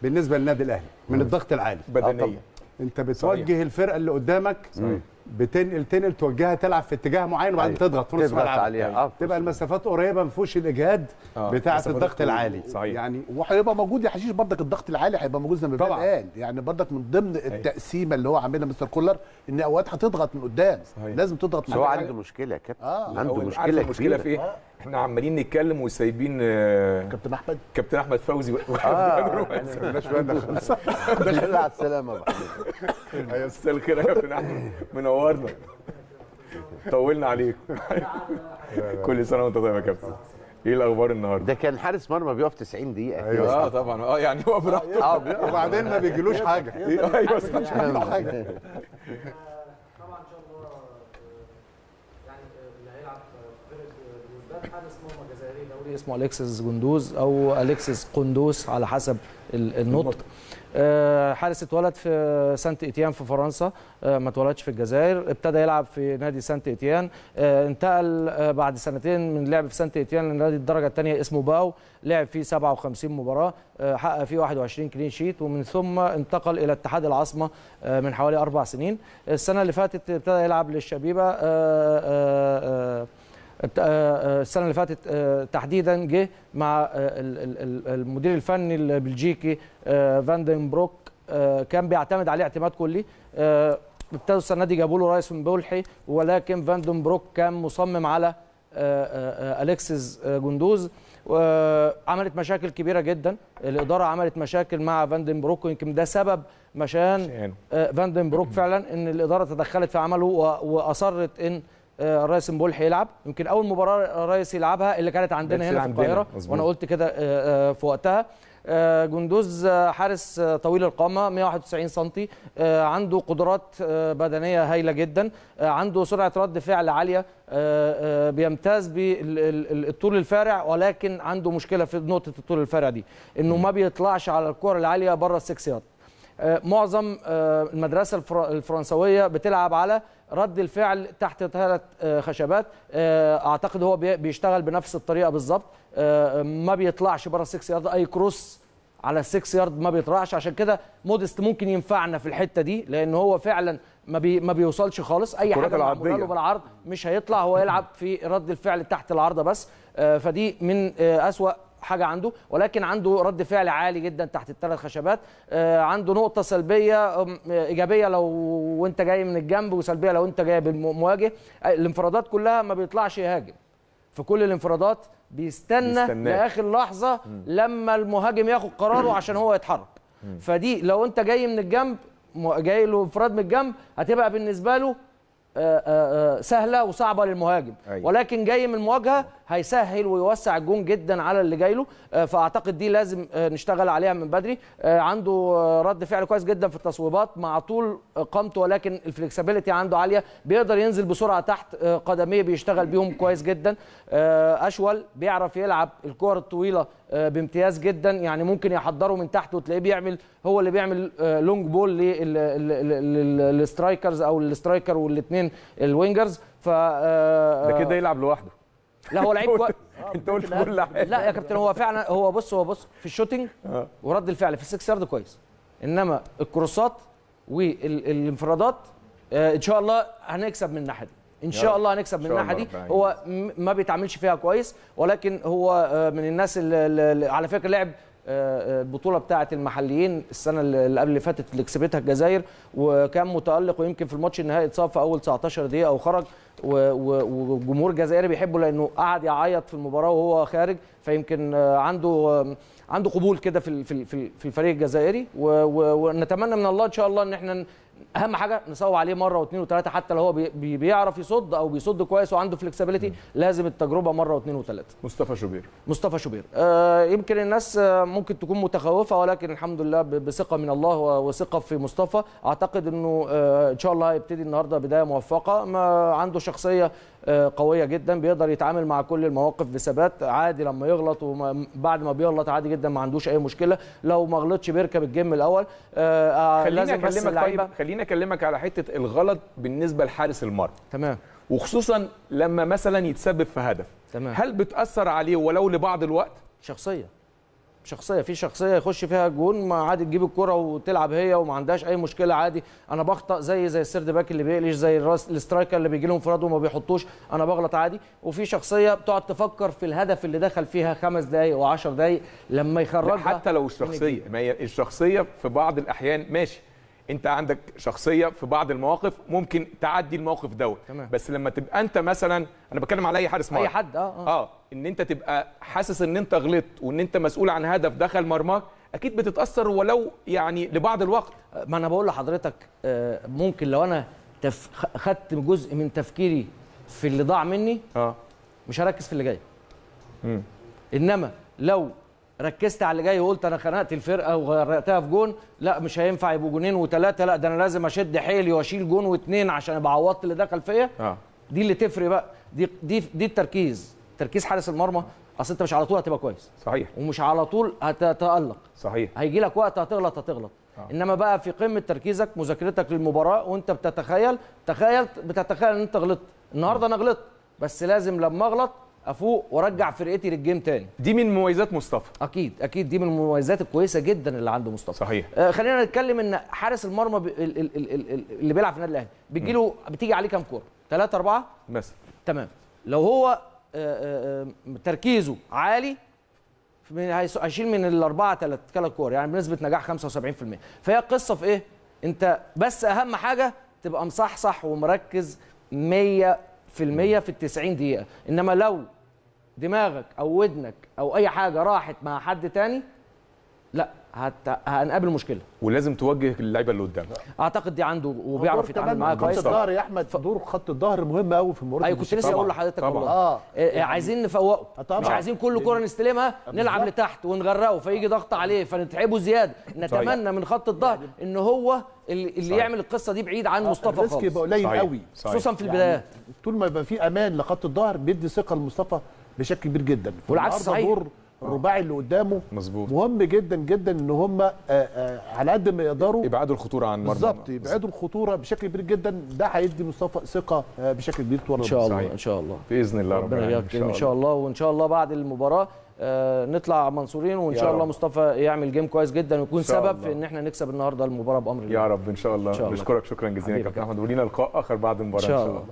بالنسبة للنادي الأهلي من الضغط العالي.
بدنيه
انت بتوجه الفرقة اللي قدامك
صحيح.
بتنقل تنقل توجهها تلعب في اتجاه معين وبعدين
أيوة.
تضغط في نص
تضغط
ملعب
عليها. آه،
تبقى المسافات قريبة ما فيهوش الإجهاد
آه، بتاعة
الضغط. العالي
صحيح.
يعني
وهيبقى موجود يا حشيش برضك الضغط العالي هيبقى موجود زي ما قال يعني برضك من ضمن التقسيمة اللي هو عاملها مستر كولر إن أوقات هتضغط من قدام
صحيح.
لازم تضغط
بس
من
هو
قدام.
عنده مشكلة يا كابتن
آه.
عنده مشكلة
المشكلة في
كبيرة
إيه؟ إحنا عمالين نتكلم وسايبين آه،
كابتن أحمد؟
كابتن أحمد فوزي.
آه يعني
دخل.
على السلامة حميد.
يا مساء الخير يا كابتن أحمد. منورنا. طولنا عليك كل سنة وأنت طيب يا كابتن. إيه الأخبار النهارده؟
ده كان حارس مرمى بيقف 90 دقيقة.
أيوة.
آه طبعا. آه يعني هو براحته.
آه
وبعدين ما بيجيلوش حاجة.
أيوه صح.
طبعا ان شاء الله يعني اللي هيلعب في فرقه بلوزداد حارس مرمى دولي اسمه أليكسيس جندوز أو أليكسيس قندوس على حسب ال- النطق. آه، حارس اتولد في سانت إتيان في فرنسا. آه، ما اتولدش في الجزائر. ابتدى يلعب في نادي سانت إتيان. آه، انتقل بعد سنتين من لعب في سانت إتيان لنادي الدرجة الثانية اسمه باو. لعب فيه 57 مباراة. حقق فيه 21 clean sheet. ومن ثم انتقل إلى اتحاد العاصمة من حوالي أربع سنين. السنة اللي فاتت ابتدى يلعب للشبيبة. آه، آه، السنة اللي فاتت آه، تحديدا جه مع ال- ال- ال- المدير الفني البلجيكي فاندن بروك كان بيعتمد عليه اعتماد كلي. ابتدوا السنة دي جابوا له رايس مبولحي ولكن فاندن بروك كان مصمم على آه، جندوز. وعملت مشاكل كبيرة جدا. الإدارة عملت مشاكل مع فاندن بروك ويمكن ده سبب مشيان فاندن بروك فعلا إن الإدارة تدخلت في عمله وأصرت إن آه، الرايس مبولحي يلعب. يمكن أول مباراة الرايس يلعبها اللي كانت عندنا هنا في
القاهرة.
وأنا قلت كده آه، آه، في وقتها. جندوز حارس طويل القامة 191 سم عنده قدرات بدنية هايلة جدا. عنده سرعة رد فعل عالية. بيمتاز بالطول الفارع ولكن عنده مشكلة في نقطة الطول الفارع دي. إنه ما بيطلعش على الكره العالية بره ال six yard. معظم آه، المدرسة الفر- الفرنسوية بتلعب على رد الفعل تحت ثلاث آه، خشبات. آه، أعتقد هو بي- بيشتغل بنفس الطريقة بالظبط. آه، ما بيطلعش بره ال six yard أي كروس على ال six yard ما بيطلعش عشان كده مودست ممكن ينفعنا في الحتة دي لأن هو فعلا ما بي ما بيوصلش خالص. أي حاجة
معمولة.
له بالعرض مش هيطلع. هو يلعب في رد الفعل تحت العارضه بس. آه، فدي من آه، أسوأ حاجة عنده ولكن عنده رد فعل عالي جدا تحت الثلاث خشبات. آه، عنده نقطة سلبية إيجابية لو وأنت جاي من الجنب وسلبية لو أنت جاي بالمواجه. الانفرادات كلها ما بيطلعش يهاجم في كل الانفرادات بيستنى
بيستناك.
لآخر لحظة لما المهاجم ياخد قراره عشان هو يتحرك. فدي لو أنت جاي من الجنب جاي له انفراد من الجنب هتبقى بالنسبة له آه، آه، سهلة وصعبة للمهاجم.
أيوة.
ولكن جاي من المواجهة هيسهل ويوسع الجون جدا على اللي جاي له. آه، فأعتقد دي لازم آه، نشتغل عليها من بدري. آه، عنده رد فعل كويس جدا في التصويبات. مع طول قامته ولكن ال flexibility عنده عالية. بيقدر ينزل بسرعة تحت قدميه بيشتغل بيهم كويس جدا. أشول بيعرف يلعب الكور الطويلة بامتياز جدا. يعني ممكن يحضره من تحت وتلاقيه بيعمل هو اللي بيعمل long ball لل strikers أو ال striker والاثنين ال wingers ف
ده كده يلعب لوحده.
لا هو لعيب كويس
انت قلت كل حاجة.
لا يا كابتن هو فعلا هو بص هو بص في ال shooting ورد الفعل في السكس يارد كويس. إنما الكروسات والانفرادات آه، إن شاء الله هنكسب من الناحية دي. إن شاء. الله هنكسب من
الناحية
دي. هو ما بيتعاملش فيها كويس ولكن هو آه، من الناس اللي, على فكرة لعب آه، آه، البطوله بتاعة المحليين السنة اللي قبل اللي فاتت اللي كسبتها الجزائر وكان متألق ويمكن في الماتش النهائي اتصاب في أول 19 دقيقة وخرج والجمهور الجزائري بيحبه لأنه قعد يعيط في المباراة وهو خارج فيمكن آه، عنده آه، عنده قبول كده في في ال- في ال- في الفريق الجزائري ونتمنى من الله إن شاء الله إن إحنا اهم حاجة نشوط عليه مره واثنين وثلاثه حتى لو هو بي- بي- بيعرف يصد أو بيصد كويس وعنده flexibility لازم التجربه مره واثنين وثلاثه.
مصطفى شوبير.
مصطفى شوبير. آه يمكن الناس آه ممكن تكون متخوفة ولكن الحمد لله بثقة من الله وثقة في مصطفى. أعتقد إنه آه إن شاء الله هيبتدي النهارده بداية موفقة. ما عنده شخصية آه قوية جدا بيقدر يتعامل مع كل المواقف بثبات عادي لما يغلط وبعد ما بيغلط عادي جدا ما عندوش أي مشكلة. لو ما غلطش بيركب ال game الأول. آه آه
خليني
لازم بس
أكلمك
اللعيبه
طيب خليني أكلمك على حتة الغلط بالنسبة لحارس المرمى.
تمام.
وخصوصا لما مثلا يتسبب في هدف.
تمام.
هل بتأثر عليه ولو لبعض الوقت؟
شخصية. شخصية. في شخصية يخش فيها جون ما عادي تجيب الكرة وتلعب هي وما عندهاش أي مشكلة عادي. أنا بخطأ زي زي ال third back اللي بيقلش زي الراس ال striker اللي بيجي لهم انفراد وما بيحطوش أنا بغلط عادي. وفي شخصية بتقعد تفكر في الهدف اللي دخل فيها خمس دقائق و10 دقائق لما يخرجها
حتى لو الشخصية. ما هي الشخصية في بعض الأحيان ماشي. انت عندك شخصية في بعض المواقف ممكن تعدي الموقف دوت. بس لما تبقى انت مثلا أنا بتكلم على أي حارس مرمى.
أي حد آه آه.
آه إن أنت تبقى حاسس إن أنت غلطت وإن أنت مسؤول عن هدف دخل مرماك أكيد بتتأثر ولو يعني لبعض الوقت.
ما أنا بقول لحضرتك آه، ممكن لو أنا تف... خدت جزء من تفكيري في اللي ضاع مني
آه.
مش هركز في اللي جاي.
مم.
إنما لو ركزت على اللي جاي وقلت أنا خنقت الفرقة وغرقتها في جون. لا مش هينفع يبقوا جونين وثلاثه لا ده أنا لازم أشد حيلي وأشيل جون واثنين عشان أبقى عوضت اللي دخل فيا.
آه.
دي اللي تفرق بقى. دي دي دي التركيز. تركيز حارس المرمى. أصل أنت مش على طول هتبقى كويس.
صحيح.
ومش على طول هتتألق.
صحيح.
هيجي لك وقت هتغلط هتغلط.
آه.
إنما بقى في قمة تركيزك مذاكرتك للمباراة وأنت بتتخيل تخيل بتتخيل إن أنت غلطت. النهارده أنا غلطت. بس لازم لما أغلط افوق وارجع فرقتي للجيم تاني.
دي من مميزات مصطفى.
أكيد أكيد دي من المميزات الكويسة جدا اللي عنده مصطفى.
صحيح.
آه خلينا نتكلم إن حارس المرمى ب... ال... ال... ال... ال... ال- اللي بيلعب في النادي الأهلي بيجي له بتيجي عليه كام كورة؟ ثلاثة أربعة؟
مثلا.
تمام. لو هو آه، آه، آه، تركيزه عالي هيشيل من الأربعة ثلاث ثلاث كور يعني بنسبة نجاح 75% فهي القصة في إيه؟ أنت بس أهم حاجة تبقى مصحصح ومركز 100% في ال 90 دقيقة. إنما لو دماغك أو ودنك أو أي حاجة راحت مع حد تاني لا هت... هنقابل مشكلة.
ولازم توجه اللعيبة اللي قدامك
أعتقد دي عنده وبيعرف يتعامل معاها
خط
كويس.
الظهر يا أحمد دور خط الظهر مهم قوي في المباراه
أيوه كنت لسه أقول لحضرتك. والله.
آه.
آه، عايزين نفوقه.
آه، طبعاً.
مش عايزين كل كره نستلمها نلعب
بالظبط.
لتحت ونغرقه فيجي ضغط عليه فنتعبه زيادة. نتمنى من خط الظهر إن هو اللي, اللي
صحيح.
يعمل القصة دي بعيد عن مصطفى
ال risk
خالص.
يبقى قليل. قوي.
خصوصا في
يعني
البدايات
طول ما يبقى في أمان لخط الظهر بيدي ثقة لمصطفى بشكل كبير جدا.
والعكس صحيح.
دور الرباعي اللي قدامه.
مظبوط.
مهم جدا جدا إن هم آه، آه، على قد ما يقدروا
يبعدوا الخطورة عن مرمى.
بالظبط يبعدوا الخطورة بشكل كبير جدا. ده هيدي مصطفى ثقة آه، بشكل كبير طول
إن شاء الله
صحيح.
إن شاء الله.
بإذن الله رب
ربنا
العالمين
يكرم إن شاء الله. وإن شاء الله بعد المباراة آه، نطلع منصورين
وإن
شاء الله. مصطفى يعمل game كويس جدا ويكون
إن شاء
سبب
الله.
في إن إحنا نكسب النهارده المباراة بأمر الله.
يا رب إن شاء الله,
إن شاء الله.
نشكرك شكرا جزيلا كابتن أحمد. ولينا لقاء آخر بعد المباراة
إن شاء الله.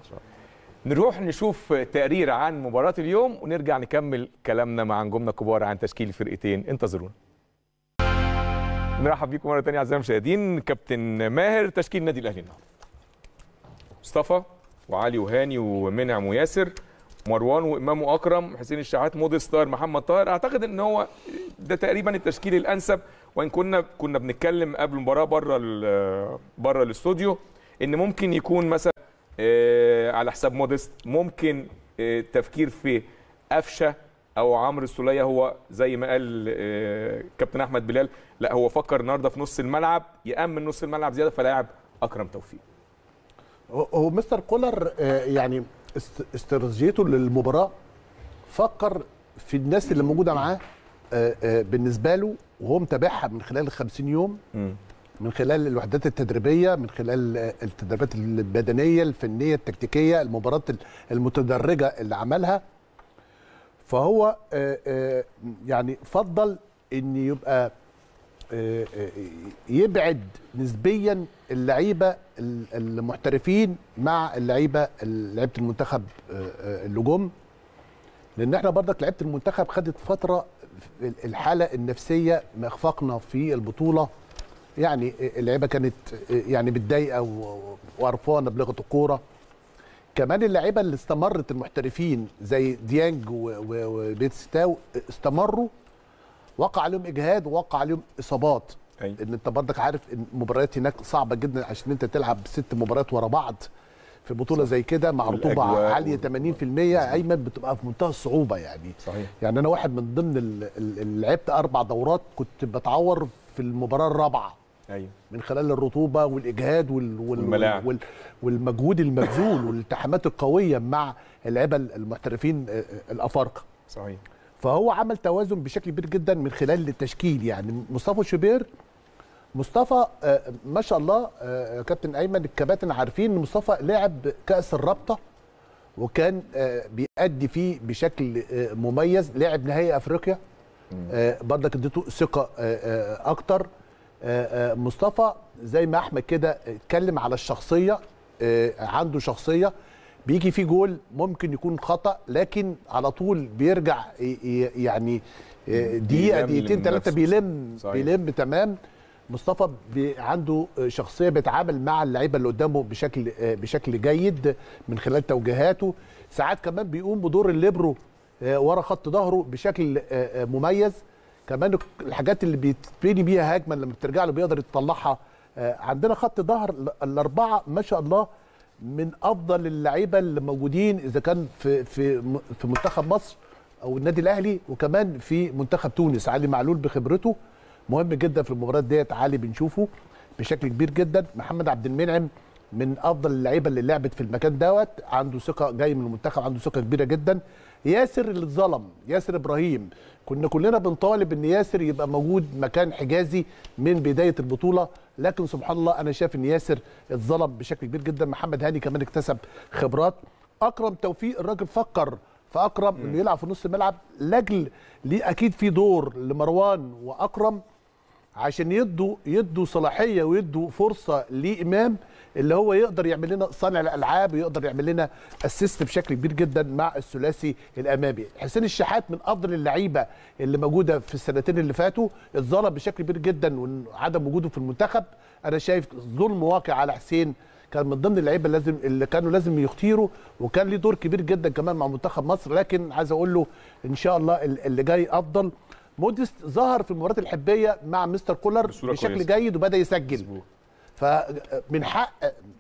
نروح نشوف تقرير عن مباراة اليوم ونرجع نكمل كلامنا مع نجومنا الكبار عن تشكيل الفرقتين انتظرونا. نرحب بيكم مرة ثانية أعزائي المشاهدين. كابتن ماهر تشكيل النادي الأهلي النهارده. مصطفى وعلي وهاني ومنعم وياسر مروان وإمام وأكرم حسين الشحات موديس طاهر محمد طاهر. أعتقد إن هو ده تقريبا التشكيل الأنسب. وإن كنا كنا بنتكلم قبل المباراة بره بره الاستوديو إن ممكن يكون مثلا على حساب موديست ممكن آه، تفكير في قفشة أو عمرو السولية. هو زي ما قال آه، كابتن أحمد بلال لا هو فكر النهارده في نص الملعب يأمن نص الملعب زيادة فلاعب أكرم توفيق.
هو- مستر كولر آه، يعني است- استراتيجيته للمباراة فكر في الناس اللي موجودة معاه آه، آه، بالنسبة له وهو متابعها من خلال ال 50 يوم. من خلال الوحدات التدريبية من خلال التدريبات البدنية الفنية التكتيكية المباريات ال- المتدرجة اللي عملها. فهو آه، آه، يعني فضل إن يبقى آه، يبعد نسبيا اللعيبة ال- المحترفين مع اللعيبة لعيبة المنتخب اللي جم. لأن إحنا برضك لعيبة المنتخب خدت فترة الحالة النفسية مخفقنا في البطولة. يعني اللعيبة كانت يعني متضايقة وقرفانة بلغة الكورة. كمان اللعيبة اللي استمرت المحترفين زي ديانج و- و- وبيتستاو استمروا. وقع عليهم إجهاد ووقع عليهم إصابات.
أيوة.
إن أنت برضك عارف إن المباريات هناك صعبة جدا عشان أنت تلعب ست مباريات ورا بعض في بطولة زي كده مع
رطوبة
عالية
وال-
80% أيمن بتبقى في منتهى الصعوبة يعني.
صحيح.
يعني أنا واحد من ضمن ال- ال- اللي لعبت أربع دورات كنت بتعور في المباراة الرابعة.
أيوه.
من خلال الرطوبة والإجهاد وال وال. وال والمجهود المبذول والالتحامات القوية مع اللعيبه المحترفين آه، آه، الأفارقة.
صحيح.
فهو عمل توازن بشكل كبير جدا من خلال التشكيل يعني. مصطفى شوبير مصطفى آه، ما شاء الله كابتن أيمن الكباتن عارفين إن مصطفى لعب كأس الرابطة وكان بيأدي فيه بشكل مميز. لعب نهائي أفريقيا. برضك اديته ثقة أكتر. مصطفى زي ما أحمد كده اتكلم على الشخصية آه، عنده شخصية بيجي فيه جول ممكن يكون خطأ لكن على طول بيرجع يعني آه،
دقيقة
دقيقتين
ثلاثة.
بيلم
صحيح.
بيلم تمام مصطفى عنده شخصية بيتعامل مع اللعيبة اللي قدامه بشكل آه، بشكل جيد من خلال توجيهاته ساعات كمان بيقوم بدور الليبرو آه، ورا خط ظهره بشكل آه، آه، مميز كمان الحاجات اللي بيتبني بيها هجمه لما بترجع له بيقدر يطلعها آه، عندنا خط ظهر ال- الأربعة ما شاء الله من أفضل اللعيبة اللي موجودين إذا كان في في في منتخب مصر أو النادي الأهلي وكمان في منتخب تونس. علي معلول بخبرته مهم جدا في المباريات ديت علي بنشوفه بشكل كبير جدا. محمد عبد المنعم من أفضل اللعيبة اللي لعبت في المكان دوت عنده ثقة جاي من المنتخب عنده ثقة كبيرة جدا. ياسر اللي اتظلم ياسر إبراهيم. كنا كلنا بنطالب إن ياسر يبقى موجود مكان حجازي من بداية البطولة لكن سبحان الله أنا شايف إن ياسر اتظلم بشكل كبير جدا. محمد هاني كمان اكتسب خبرات. أكرم توفيق الراجل فكر فاكرم إنه يلعب في نص الملعب. لاجل ليه أكيد في دور لمروان وأكرم. عشان يدوا يدوا صلاحية ويدوا فرصة لإمام اللي هو يقدر يعمل لنا صانع الألعاب ويقدر يعمل لنا اسيست بشكل كبير جدا مع الثلاثي الأمامي. حسين الشحات من أفضل اللعيبة اللي موجودة في السنتين اللي فاتوا اتظلم بشكل كبير جدا وعدم وجوده في المنتخب. أنا شايف ظلم واقع على حسين كان من ضمن اللعيبة لازم اللي كانوا لازم يختيروا وكان ليه دور كبير جدا كمان مع منتخب مصر. لكن عايز أقول له إن شاء الله اللي جاي أفضل موديست ظهر في المباريات الحبية مع مستر كولر بشكل
كويسة.
جيد وبدأ يسجل. فمن حق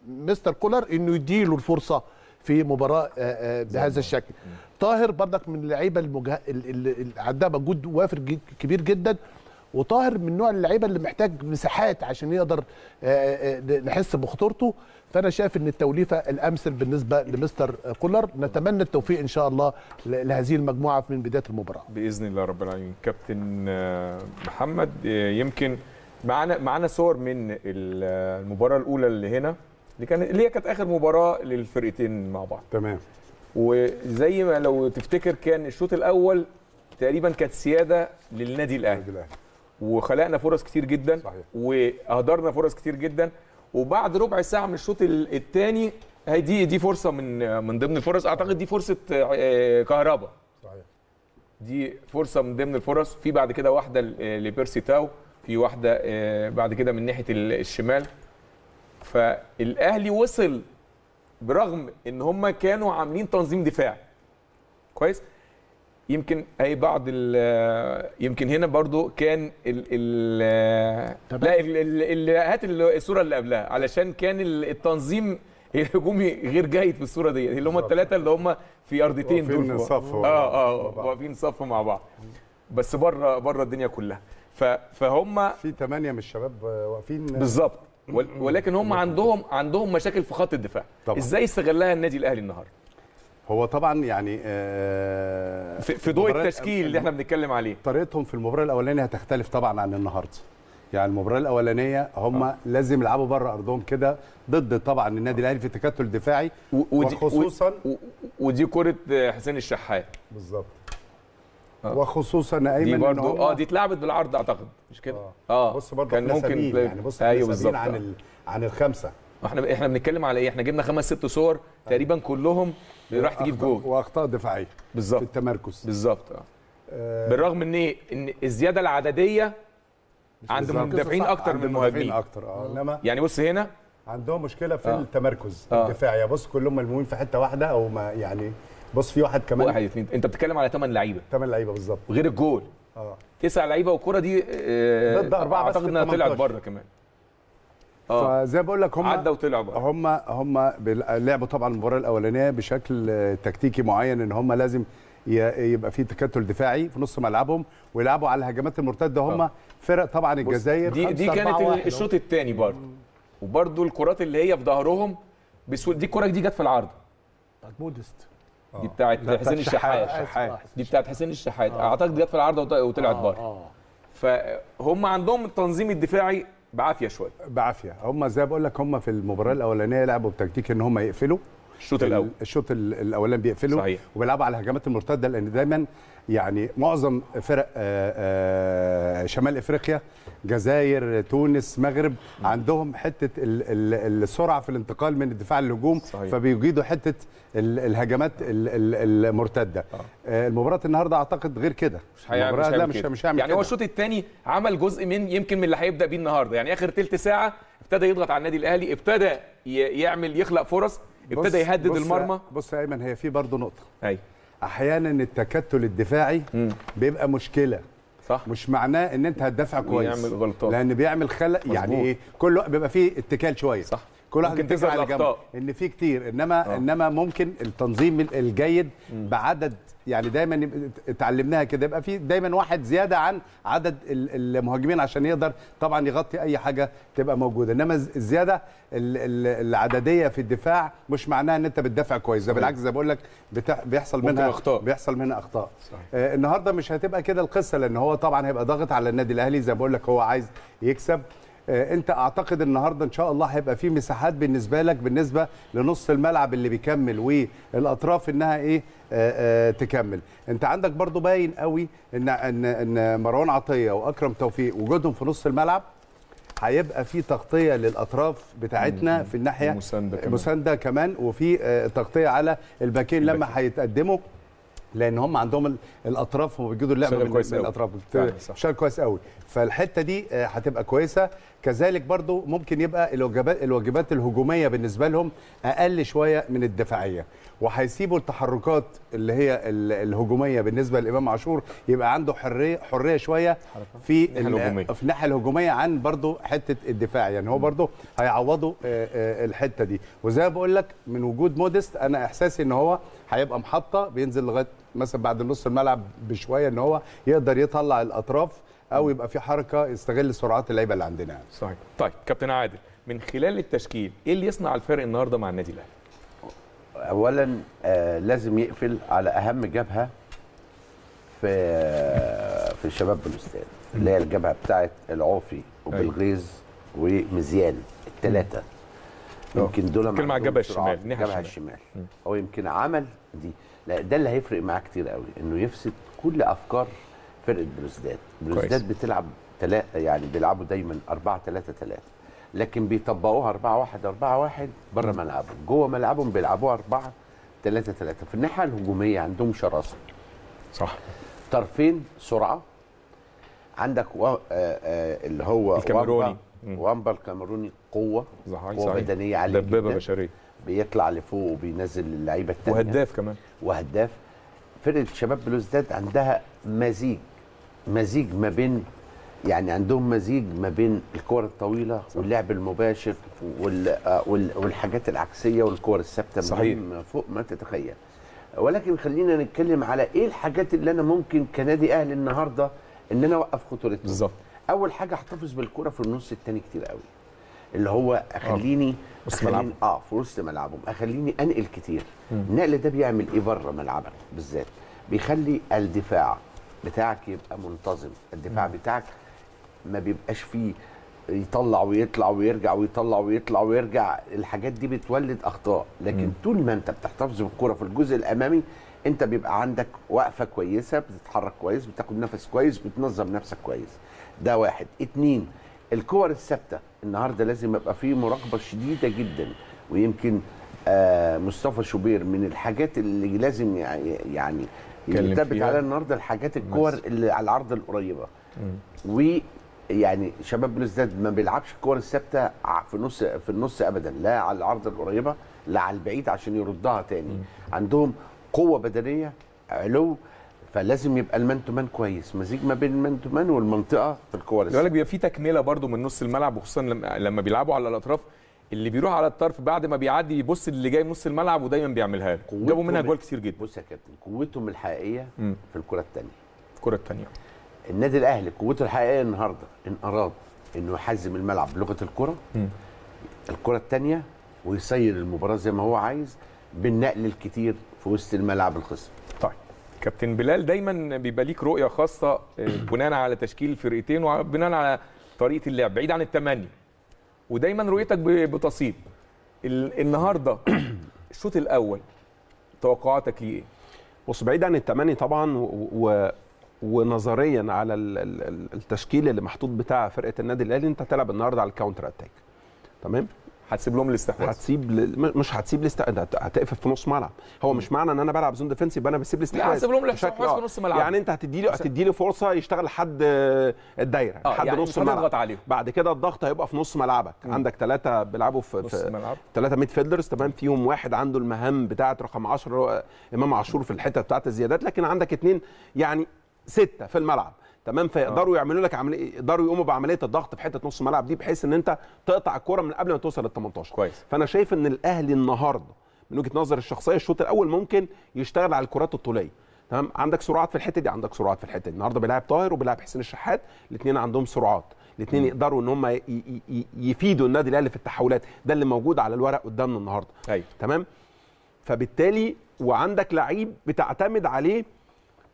مستر كولر إنه يديله الفرصة في مباراة آه، آه، بهذا الشكل. طاهر برضك من اللعيبة المجه... اللي عندها مجهود وافر كبير جدا. وطاهر من نوع اللعيبة اللي محتاج مساحات عشان يقدر آه، آه، نحس بخطورته. فأنا شايف إن التوليفة الأمثل بالنسبة لمستر كولر نتمنى التوفيق إن شاء الله لهذه المجموعة من بداية المباراة.
بإذن الله رب العالمين. كابتن آه، محمد آه، يمكن معانا معانا صور من ال- المباراة الأولى اللي هنا اللي كانت اللي هي كانت آخر مباراة للفرقتين مع بعض.
تمام.
وزي ما لو تفتكر كان الشوط الأول تقريبا كانت سيادة للنادي
الأهلي.
وخلقنا فرص كتير جدا.
صحيح.
وأهدرنا فرص كتير جدا. وبعد ربع ساعة من الشوط الثاني هي دي دي فرصة من من ضمن الفرص. أعتقد دي فرصة آه، كهربا.
صحيح.
دي فرصة من ضمن الفرص. في بعد كده واحدة ل- لبيرسي تاو. في واحدة آه، بعد كده من ناحية ال- الشمال. فالأهلي وصل برغم إن هم كانوا عاملين تنظيم دفاعي. كويس؟ يمكن أي بعض ال- يمكن هنا برضو كان ال ال. لا ال- ال- ال- هات ال- الصورة اللي قبلها علشان كان ال- التنظيم الهجومي غير جيد في الصورة دي اللي هم الثلاثه اللي هم في أرضيتين دول.
صف
آه
آه.
واقفين صف مع بعض بس بره بره الدنيا كلها ف- فهم
في ثمانيه من الشباب واقفين
بالظبط ول- ولكن هم عندهم عندهم مشاكل في خط الدفاع
طبعا.
إزاي استغلها النادي الأهلي النهارده
هو طبعا يعني آه،
في, في ضوء التشكيل اللي إحنا بنتكلم عليه.
طريقتهم في المباراة الأولانية هتختلف طبعا عن النهارده. يعني المباراة الأولانية هم آه. لازم يلعبوا بره أرضهم كده ضد طبعا النادي الأهلي في تكتل دفاعي
و- ودي-
وخصوصا
ودي كرة حسين الشحات.
بالظبط.
آه.
وخصوصا
دي
أيمن إن
برضو آه دي اتلعبت بالعرض أعتقد. مش كده؟
آه.
آه.
بص برضه
كان ممكن
يعني بص أيوه
بالظبط.
عن
آه.
ال... عن الخمسة.
إحنا إحنا بنتكلم على إيه؟ إحنا جبنا خمس ست صور تقريبا كلهم راح تجيب جول.
وأخطاء دفاعية في
بالظبط.
التمركز.
بالظبط. آه.
آه،
بالرغم إن إن الزيادة العددية عند. المدافعين
أكتر
من المهاجمين.
أكتر آه. إنما
يعني بص هنا.
عندهم مشكلة في
آه.
التمركز
آه.
الدفاعي. بص كلهم ملمومين في حتة واحدة أو ما يعني بص في واحد كمان.
واحد اثنين. أنت بتتكلم على ثمان لعيبة.
ثمان لعيبة بالظبط.
وغير الجول.
آه.
تسع لعيبة والكره دي آه،
ضد أربعة بس
أعتقد
في
إنها طلعت
18.
بره كمان. آه
فزي ما بقول لك هم
عدى وطلع بره
هم هم لعبوا طبعا المباراة الأولانية بشكل آه، تكتيكي معين إن هم لازم يبقى في تكتل دفاعي في نص ملعبهم ويلعبوا على الهجمات المرتدة هم
آه.
فرق طبعا الجزائر
دي دي كانت الشوط الثاني برضه. وبرضه الكرات اللي هي في ظهرهم دي الكرة دي جت في العرض
مودست.
دي بتاعت حسين
بتاعت
الشحات.
شحات.
دي بتاعت حسين الشحات. أعتقد جت في العرض وط- وطلعت بره فهم عندهم التنظيم الدفاعي بعافية شوية
بعافية هم زي ما بقول لك هم في المباراة الأولانية لعبوا بتكتيك إن هم يقفلوا
الشوط الأول.
الشوط ال- الأولاني بيقفلوا
صحيح.
وبيلعبوا على الهجمات المرتدة لأن دايما يعني معظم فرق آه، آه، شمال إفريقيا جزائر تونس مغرب عندهم حتة ال- ال- السرعة في الانتقال من الدفاع للهجوم. فبيجيدوا حتة ال- الهجمات ال- ال- المرتدة. آه، المباراة النهارده أعتقد غير كده.
مش هيعمل
لا مش. مش هيعمل
يعني هو. الشوط الثاني عمل جزء من يمكن من اللي هيبدأ بيه النهارده. يعني آخر تلت ساعة ابتدى يضغط على النادي الأهلي ابتدى يعمل يخلق فرص ابتدى يهدد
بص-
المرمى.
بص يا أيمن هي في برضه نقطة.
أيوه
أحيانا التكتل الدفاعي بيبقى مشكلة.
صح.
مش معناه إن أنت هتدافع كويس.
بيعمل غلطات.
لأن بيعمل خلق يعني
مظبوط.
إيه؟ كل بيبقى فيه اتكال شوية.
صح.
كل واحد بيتكل على جنب. إن في كتير. إنما إنما ممكن التنظيم الجيد بعدد يعني دايما اتعلمناها كده. يبقى في دايما واحد زيادة عن عدد ال- المهاجمين عشان يقدر طبعا يغطي أي حاجة تبقى موجودة. إنما الز- الزيادة ال- ال- العددية في الدفاع مش معناها إن أنت بتدافع كويس. ده بالعكس زي بقول لك بيحصل منها
أخطاء.
بيحصل منها أخطاء. آه النهارده مش هتبقى كده القصة لأن هو طبعا هيبقى ضاغط على النادي الأهلي. زي ما بقول لك هو عايز يكسب. انت اعتقد النهارده ان شاء الله هيبقى في مساحات بالنسبة لك بالنسبة لنص الملعب اللي بيكمل والأطراف انها إيه آه آه تكمل. انت عندك برضو باين قوي ان ان ان مروان عطية وأكرم توفيق وجودهم في نص الملعب هيبقى في تغطية للأطراف بتاعتنا في الناحية.
مساندة كمان.
مساندة كمان وفي آه، تغطية على الباكين لما هيتقدموا. لأن هم عندهم ال- الاطراف هم بيجيدوا اللعبه من,
كويس
من. الاطراف. شغال كويس قوي فالحتة دي آه، هتبقى كويسة. كذلك برضو ممكن يبقى الواجبات الواجبات الهجومية بالنسبة لهم أقل شوية من الدفاعية. وهيسيبوا التحركات اللي هي ال- الهجومية بالنسبة لإمام عاشور. يبقى عنده حريه حرية شوية في. في الناحية الهجومية عن برضو حتة الدفاع. يعني هو برضو هيعوضوا آه، آه، الحتة دي. وزي ما بقول لك من وجود موديست أنا إحساسي إن هو هيبقى محطة بينزل لغاية مثلا بعد نص الملعب بشوية إن هو يقدر يطلع الأطراف أو يبقى في حركة يستغل سرعات اللعيبة اللي عندنا يعني.
صحيح طيب كابتن عادل من خلال التشكيل إيه اللي يصنع الفرق النهارده مع النادي الأهلي
اولا آه لازم يقفل على أهم جبهة في في شباب بلوستان اللي هي الجبهة بتاعت العوفي وبالغيظ ومزيان الثلاثه يمكن دول
الجبهة
سرعات.
الشمال،
الجبهة
الشمال.
الشمال هو يمكن عمل دي. لا ده اللي هيفرق معاه كتير قوي إنه يفسد كل أفكار فرقة بلوزداد بلوزداد بتلعب تلا يعني بيلعبوا دايما 4 3 3 لكن بيطبقوها 4 1 4 1 بره ملعبهم. جوه ملعبهم بيلعبوها 4 3 3 في الناحية الهجومية عندهم شراسة.
صح.
طرفين سرعة. عندك و... آه آه اللي هو
الكاميروني.
وامبا, الكاميروني قوة
صحيح
قوة
صحيح.
بدنية
عالية
دبابة
بشرية.
بيطلع لفوق وبينزل اللعيبه الثانية
وهداف كمان.
وهداف. فرقة شباب بلوزداد عندها مزيج مزيج ما بين يعني عندهم مزيج ما بين الكور الطويلة واللعب المباشر وال آه، وال- والحاجات العكسية والكور الثابتة
صحيح.
فوق ما تتخيل. ولكن خلينا نتكلم على إيه الحاجات اللي أنا ممكن كنادي أهلي النهارده إن أنا أوقف خطورتهم.
بالظبط.
أول حاجة احتفظ بالكره في النص الثاني كتير قوي. اللي هو أخليني
وسط
أخليني-
ملعبهم.
آه في وسط ملعبهم. أخليني أنقل كتير. النقل ده بيعمل إيه بره ملعبك بالذات؟ بيخلي الدفاع بتاعك يبقى منتظم. الدفاع بتاعك ما بيبقاش فيه يطلع ويطلع ويرجع ويطلع ويطلع ويرجع. الحاجات دي بتولد أخطاء. لكن طول ما أنت بتحتفظ بالكرة في الجزء الأمامي أنت بيبقى عندك وقفة كويسة بتتحرك كويس بتاخد نفس كويس بتنظم نفسك كويس. ده واحد. اتنين الكور الثابتة. النهارده لازم يبقى فيه مراقبة شديدة جدا. ويمكن آه مصطفى شوبير من الحاجات اللي لازم يعني يثبت. عليها النهارده الحاجات الكور. اللي على العرض القريبة. ويعني شباب بلوزداد ما بيلعبش الكور الثابتة في نص في النص ابدا. لا على العرض القريبة لا على البعيد عشان يردها تاني. عندهم قوة بدنية علو فلازم يبقى ال man to man كويس. مزيج ما بين ال man to man والمنطقة في الكور
خلي بالك بيبقى في تكملة برضو من نص الملعب وخصوصا لما لما بيلعبوا على الأطراف اللي بيروح على الطرف بعد ما بيعدي يبص اللي جاي من نص الملعب ودايما بيعملها له. جابوا منها جوال كتير جدا.
بص يا كابتن قوتهم الحقيقية
مم.
في الكرة الثانية
الكرة الثانية
النادي الأهلي قوته الحقيقية النهارده إن أراد إنه يحزم الملعب بلغة الكرة
مم.
الكرة الثانية ويسير المباراة زي ما هو عايز بالنقل الكتير في وسط الملعب الخصم.
كابتن بلال دايما بيبقى ليك رؤية خاصة آه، بناء على تشكيل الفرقتين وبناء على طريقة اللعب بعيد عن التمني ودايما رؤيتك بتصيب. ال- النهارده الشوط الأول توقعاتك ليه إيه؟
بص بعيد عن التمني طبعا و... ونظريا على ال- ال- ال- التشكيل اللي محطوط بتاع فرقة النادي الأهلي أنت هتلعب النهارده على ال counter attack. تمام؟
هتسيب لهم الاستحواذ.
هتسيب ل... مش هتسيب هت- هتقفل في نص ملعب. هو مش معنى ان أنا بلعب zone defense يبقى أنا بسيب الاستحواذ.
هسيب لهم الاستحواذ
آه.
في نص ملعب.
يعني انت هتدي له هتدي له فرصة يشتغل لحد آه،
الدايرة
لحد
يعني
نص الملعب بعد كده الضغط هيبقى في نص ملعبك. عندك ثلاثة بيلعبوا في,
نص
في
الملعب
ثلاثة midfielders تمام؟ فيهم واحد عنده المهام بتاعة رقم 10 هو إمام عاشور في الحتة بتاعة الزيادات لكن عندك اثنين يعني ستة في الملعب. تمام؟ فيقدروا يعملوا لك عمليه يقدروا يقوموا بعملية الضغط في حتة نص الملعب دي بحيث إن أنت تقطع الكره من قبل ما توصل لل 18
كويس.
فأنا شايف إن الأهلي النهارده من وجهة نظري الشخصية الشوط الأول ممكن يشتغل على الكرات الطولية. تمام؟ عندك سرعات في الحتة دي؟ عندك سرعات في الحتة دي. النهارده بيلعب طاهر وبيلعب حسين الشحات الاثنين عندهم سرعات. الاثنين يقدروا إن هم يفيدوا النادي الأهلي في التحولات. ده اللي موجود على الورق قدامنا النهارده.
أيوه.
تمام؟ فبالتالي وعندك لعيب بتعتمد عليه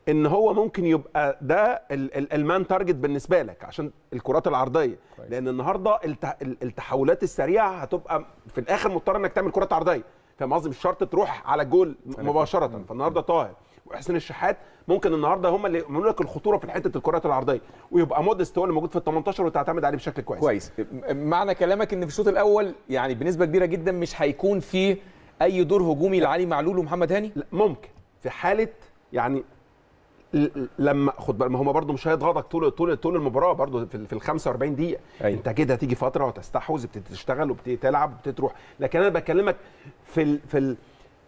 إن هو ممكن يبقى ده ال- ال- ال man target بالنسبة لك عشان الكرات العرضية.
كويس.
لأن النهارده الت- ال- التحولات السريعة هتبقى في الآخر مضطر إنك تعمل كرات عرضية. فاهم قصدي؟ مش شرط تروح على الجول مباشرة. فالنهاردة طاهر. وحسين الشحات ممكن النهارده هم اللي يعملوا لك الخطورة في حتة الكرات العرضية. ويبقى مودست هو اللي موجود في ال 18 وتعتمد عليه بشكل كويس.
كويس. معنى كلامك إن في الشوط الأول يعني بنسبة كبيرة جدا مش هيكون في أي دور هجومي لعلي معلول ومحمد هاني؟
لا، ممكن. في حالة يعني لما خد بالك ما هم برضه مش هيضغطك طول طول طول المباراة برضه في ال- في ال 45 دقيقة.
أيوة.
انت كده هتيجي فترة وتستحوذ بتبتدي تشتغل وبتبتدي تلعب وبتبتدي تروح لكن أنا بكلمك في ال في ال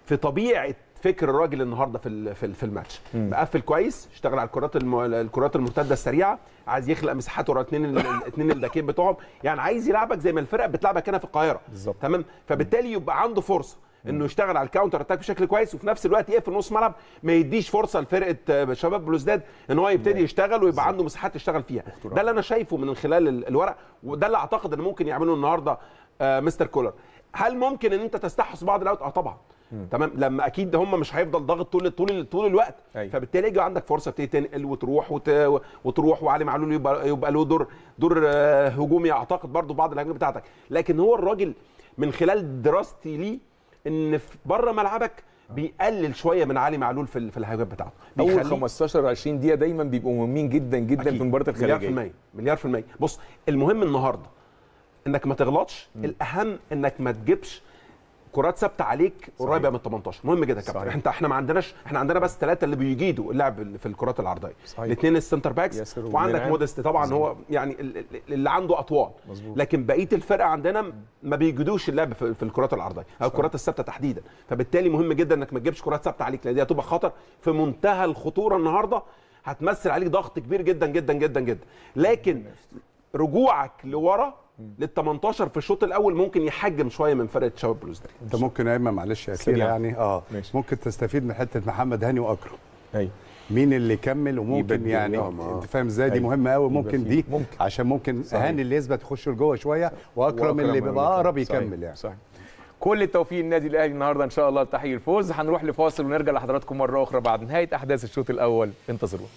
في طبيعة فكر الراجل النهارده في في ال- في الماتش. مقفل كويس اشتغل على الكرات. الكرات المرتدة السريعة عايز يخلق مساحات ورا اثنين الاثنين الباكين بتوعهم. يعني عايز يلعبك زي ما الفرق بتلعبك هنا في القاهرة.
بالظبط.
تمام؟ فبالتالي يبقى عنده فرصة. انه يشتغل على ال counter attack بشكل كويس وفي نفس الوقت يقفل نص ملعب ما يديش فرصة لفرقة آه، شباب بلوزداد ان هو يبتدي يشتغل ويبقى عنده مساحات يشتغل فيها. ده اللي أنا شايفه من خلال ال- الورق وده اللي اعتقد ان ممكن يعمله النهارده آه، مستر كولر. هل ممكن ان انت تستحوذ بعض الاوقات آه طبعا. تمام؟ لما أكيد هم مش هيفضل ضاغط طول طول طول الوقت.
أيوة.
فبالتالي يجي عندك فرصة تبتدي تنقل وتروح وت... وتروح وعلي معلول يبقى يبقى له دور دور آه، هجومي. أعتقد برضو بعض الاهداف بتاعتك. لكن هو الراجل من خلال دراستي ليه ان في بره ملعبك بيقلل شوية من علي معلول في في الهجمات بتاعته.
أول
بيخليه-
15 20 دقيقة دايما بيبقوا مهمين جدا جدا
أكيد.
في المباريات
مليار في المية. مليار في المية. بص المهم النهارده إنك ما تغلطش الأهم إنك ما تجيبش كرات ثابتة عليك قريبة من ال 18 مهم جدا يا كابتن. انت إحنا ما عندناش إحنا عندنا بس ثلاثة اللي بيجيدوا اللعب في الكرات
العرضية.
الاثنين ال center
backs.
وعندك. مودست طبعا هو يعني ال- ال- اللي عنده أطوال.
مظبوط.
لكن بقية الفرقة عندنا ما بيجيدوش اللعب في في الكرات العرضية أو الكرات الثابتة تحديدا. فبالتالي مهم جدا إنك ما تجيبش كرات ثابتة عليك لأن دي هتبقى خطر في منتهى الخطورة النهارده. هتمثل عليك ضغط كبير جدا جدا جدا جدا. لكن رجوعك لورا لل 18 في الشوط الأول ممكن يحجم شوية من فرقة شباب بلوزداد
انت ممكن يا إما معلش يا اخير
سريع.
يعني آه
ماشي.
ممكن تستفيد من حتة محمد هاني وأكرم
أيوه
مين اللي يكمل وممكن يعني
آه.
أنت فاهم إزاي دي
أيوة.
مهمة قوي ممكن. دي
ممكن.
عشان ممكن
صحيح.
هاني اللي يثبت يخش لجوه شوية وأكرم اللي بيبقى
أقرب.
يكمل يعني
صحيح كل التوفيق للنادي الأهلي النهارده إن شاء الله لتحقيق الفوز هنروح لفاصل ونرجع لحضراتكم مرة أخرى بعد نهاية أحداث الشوط الأول انتظرونا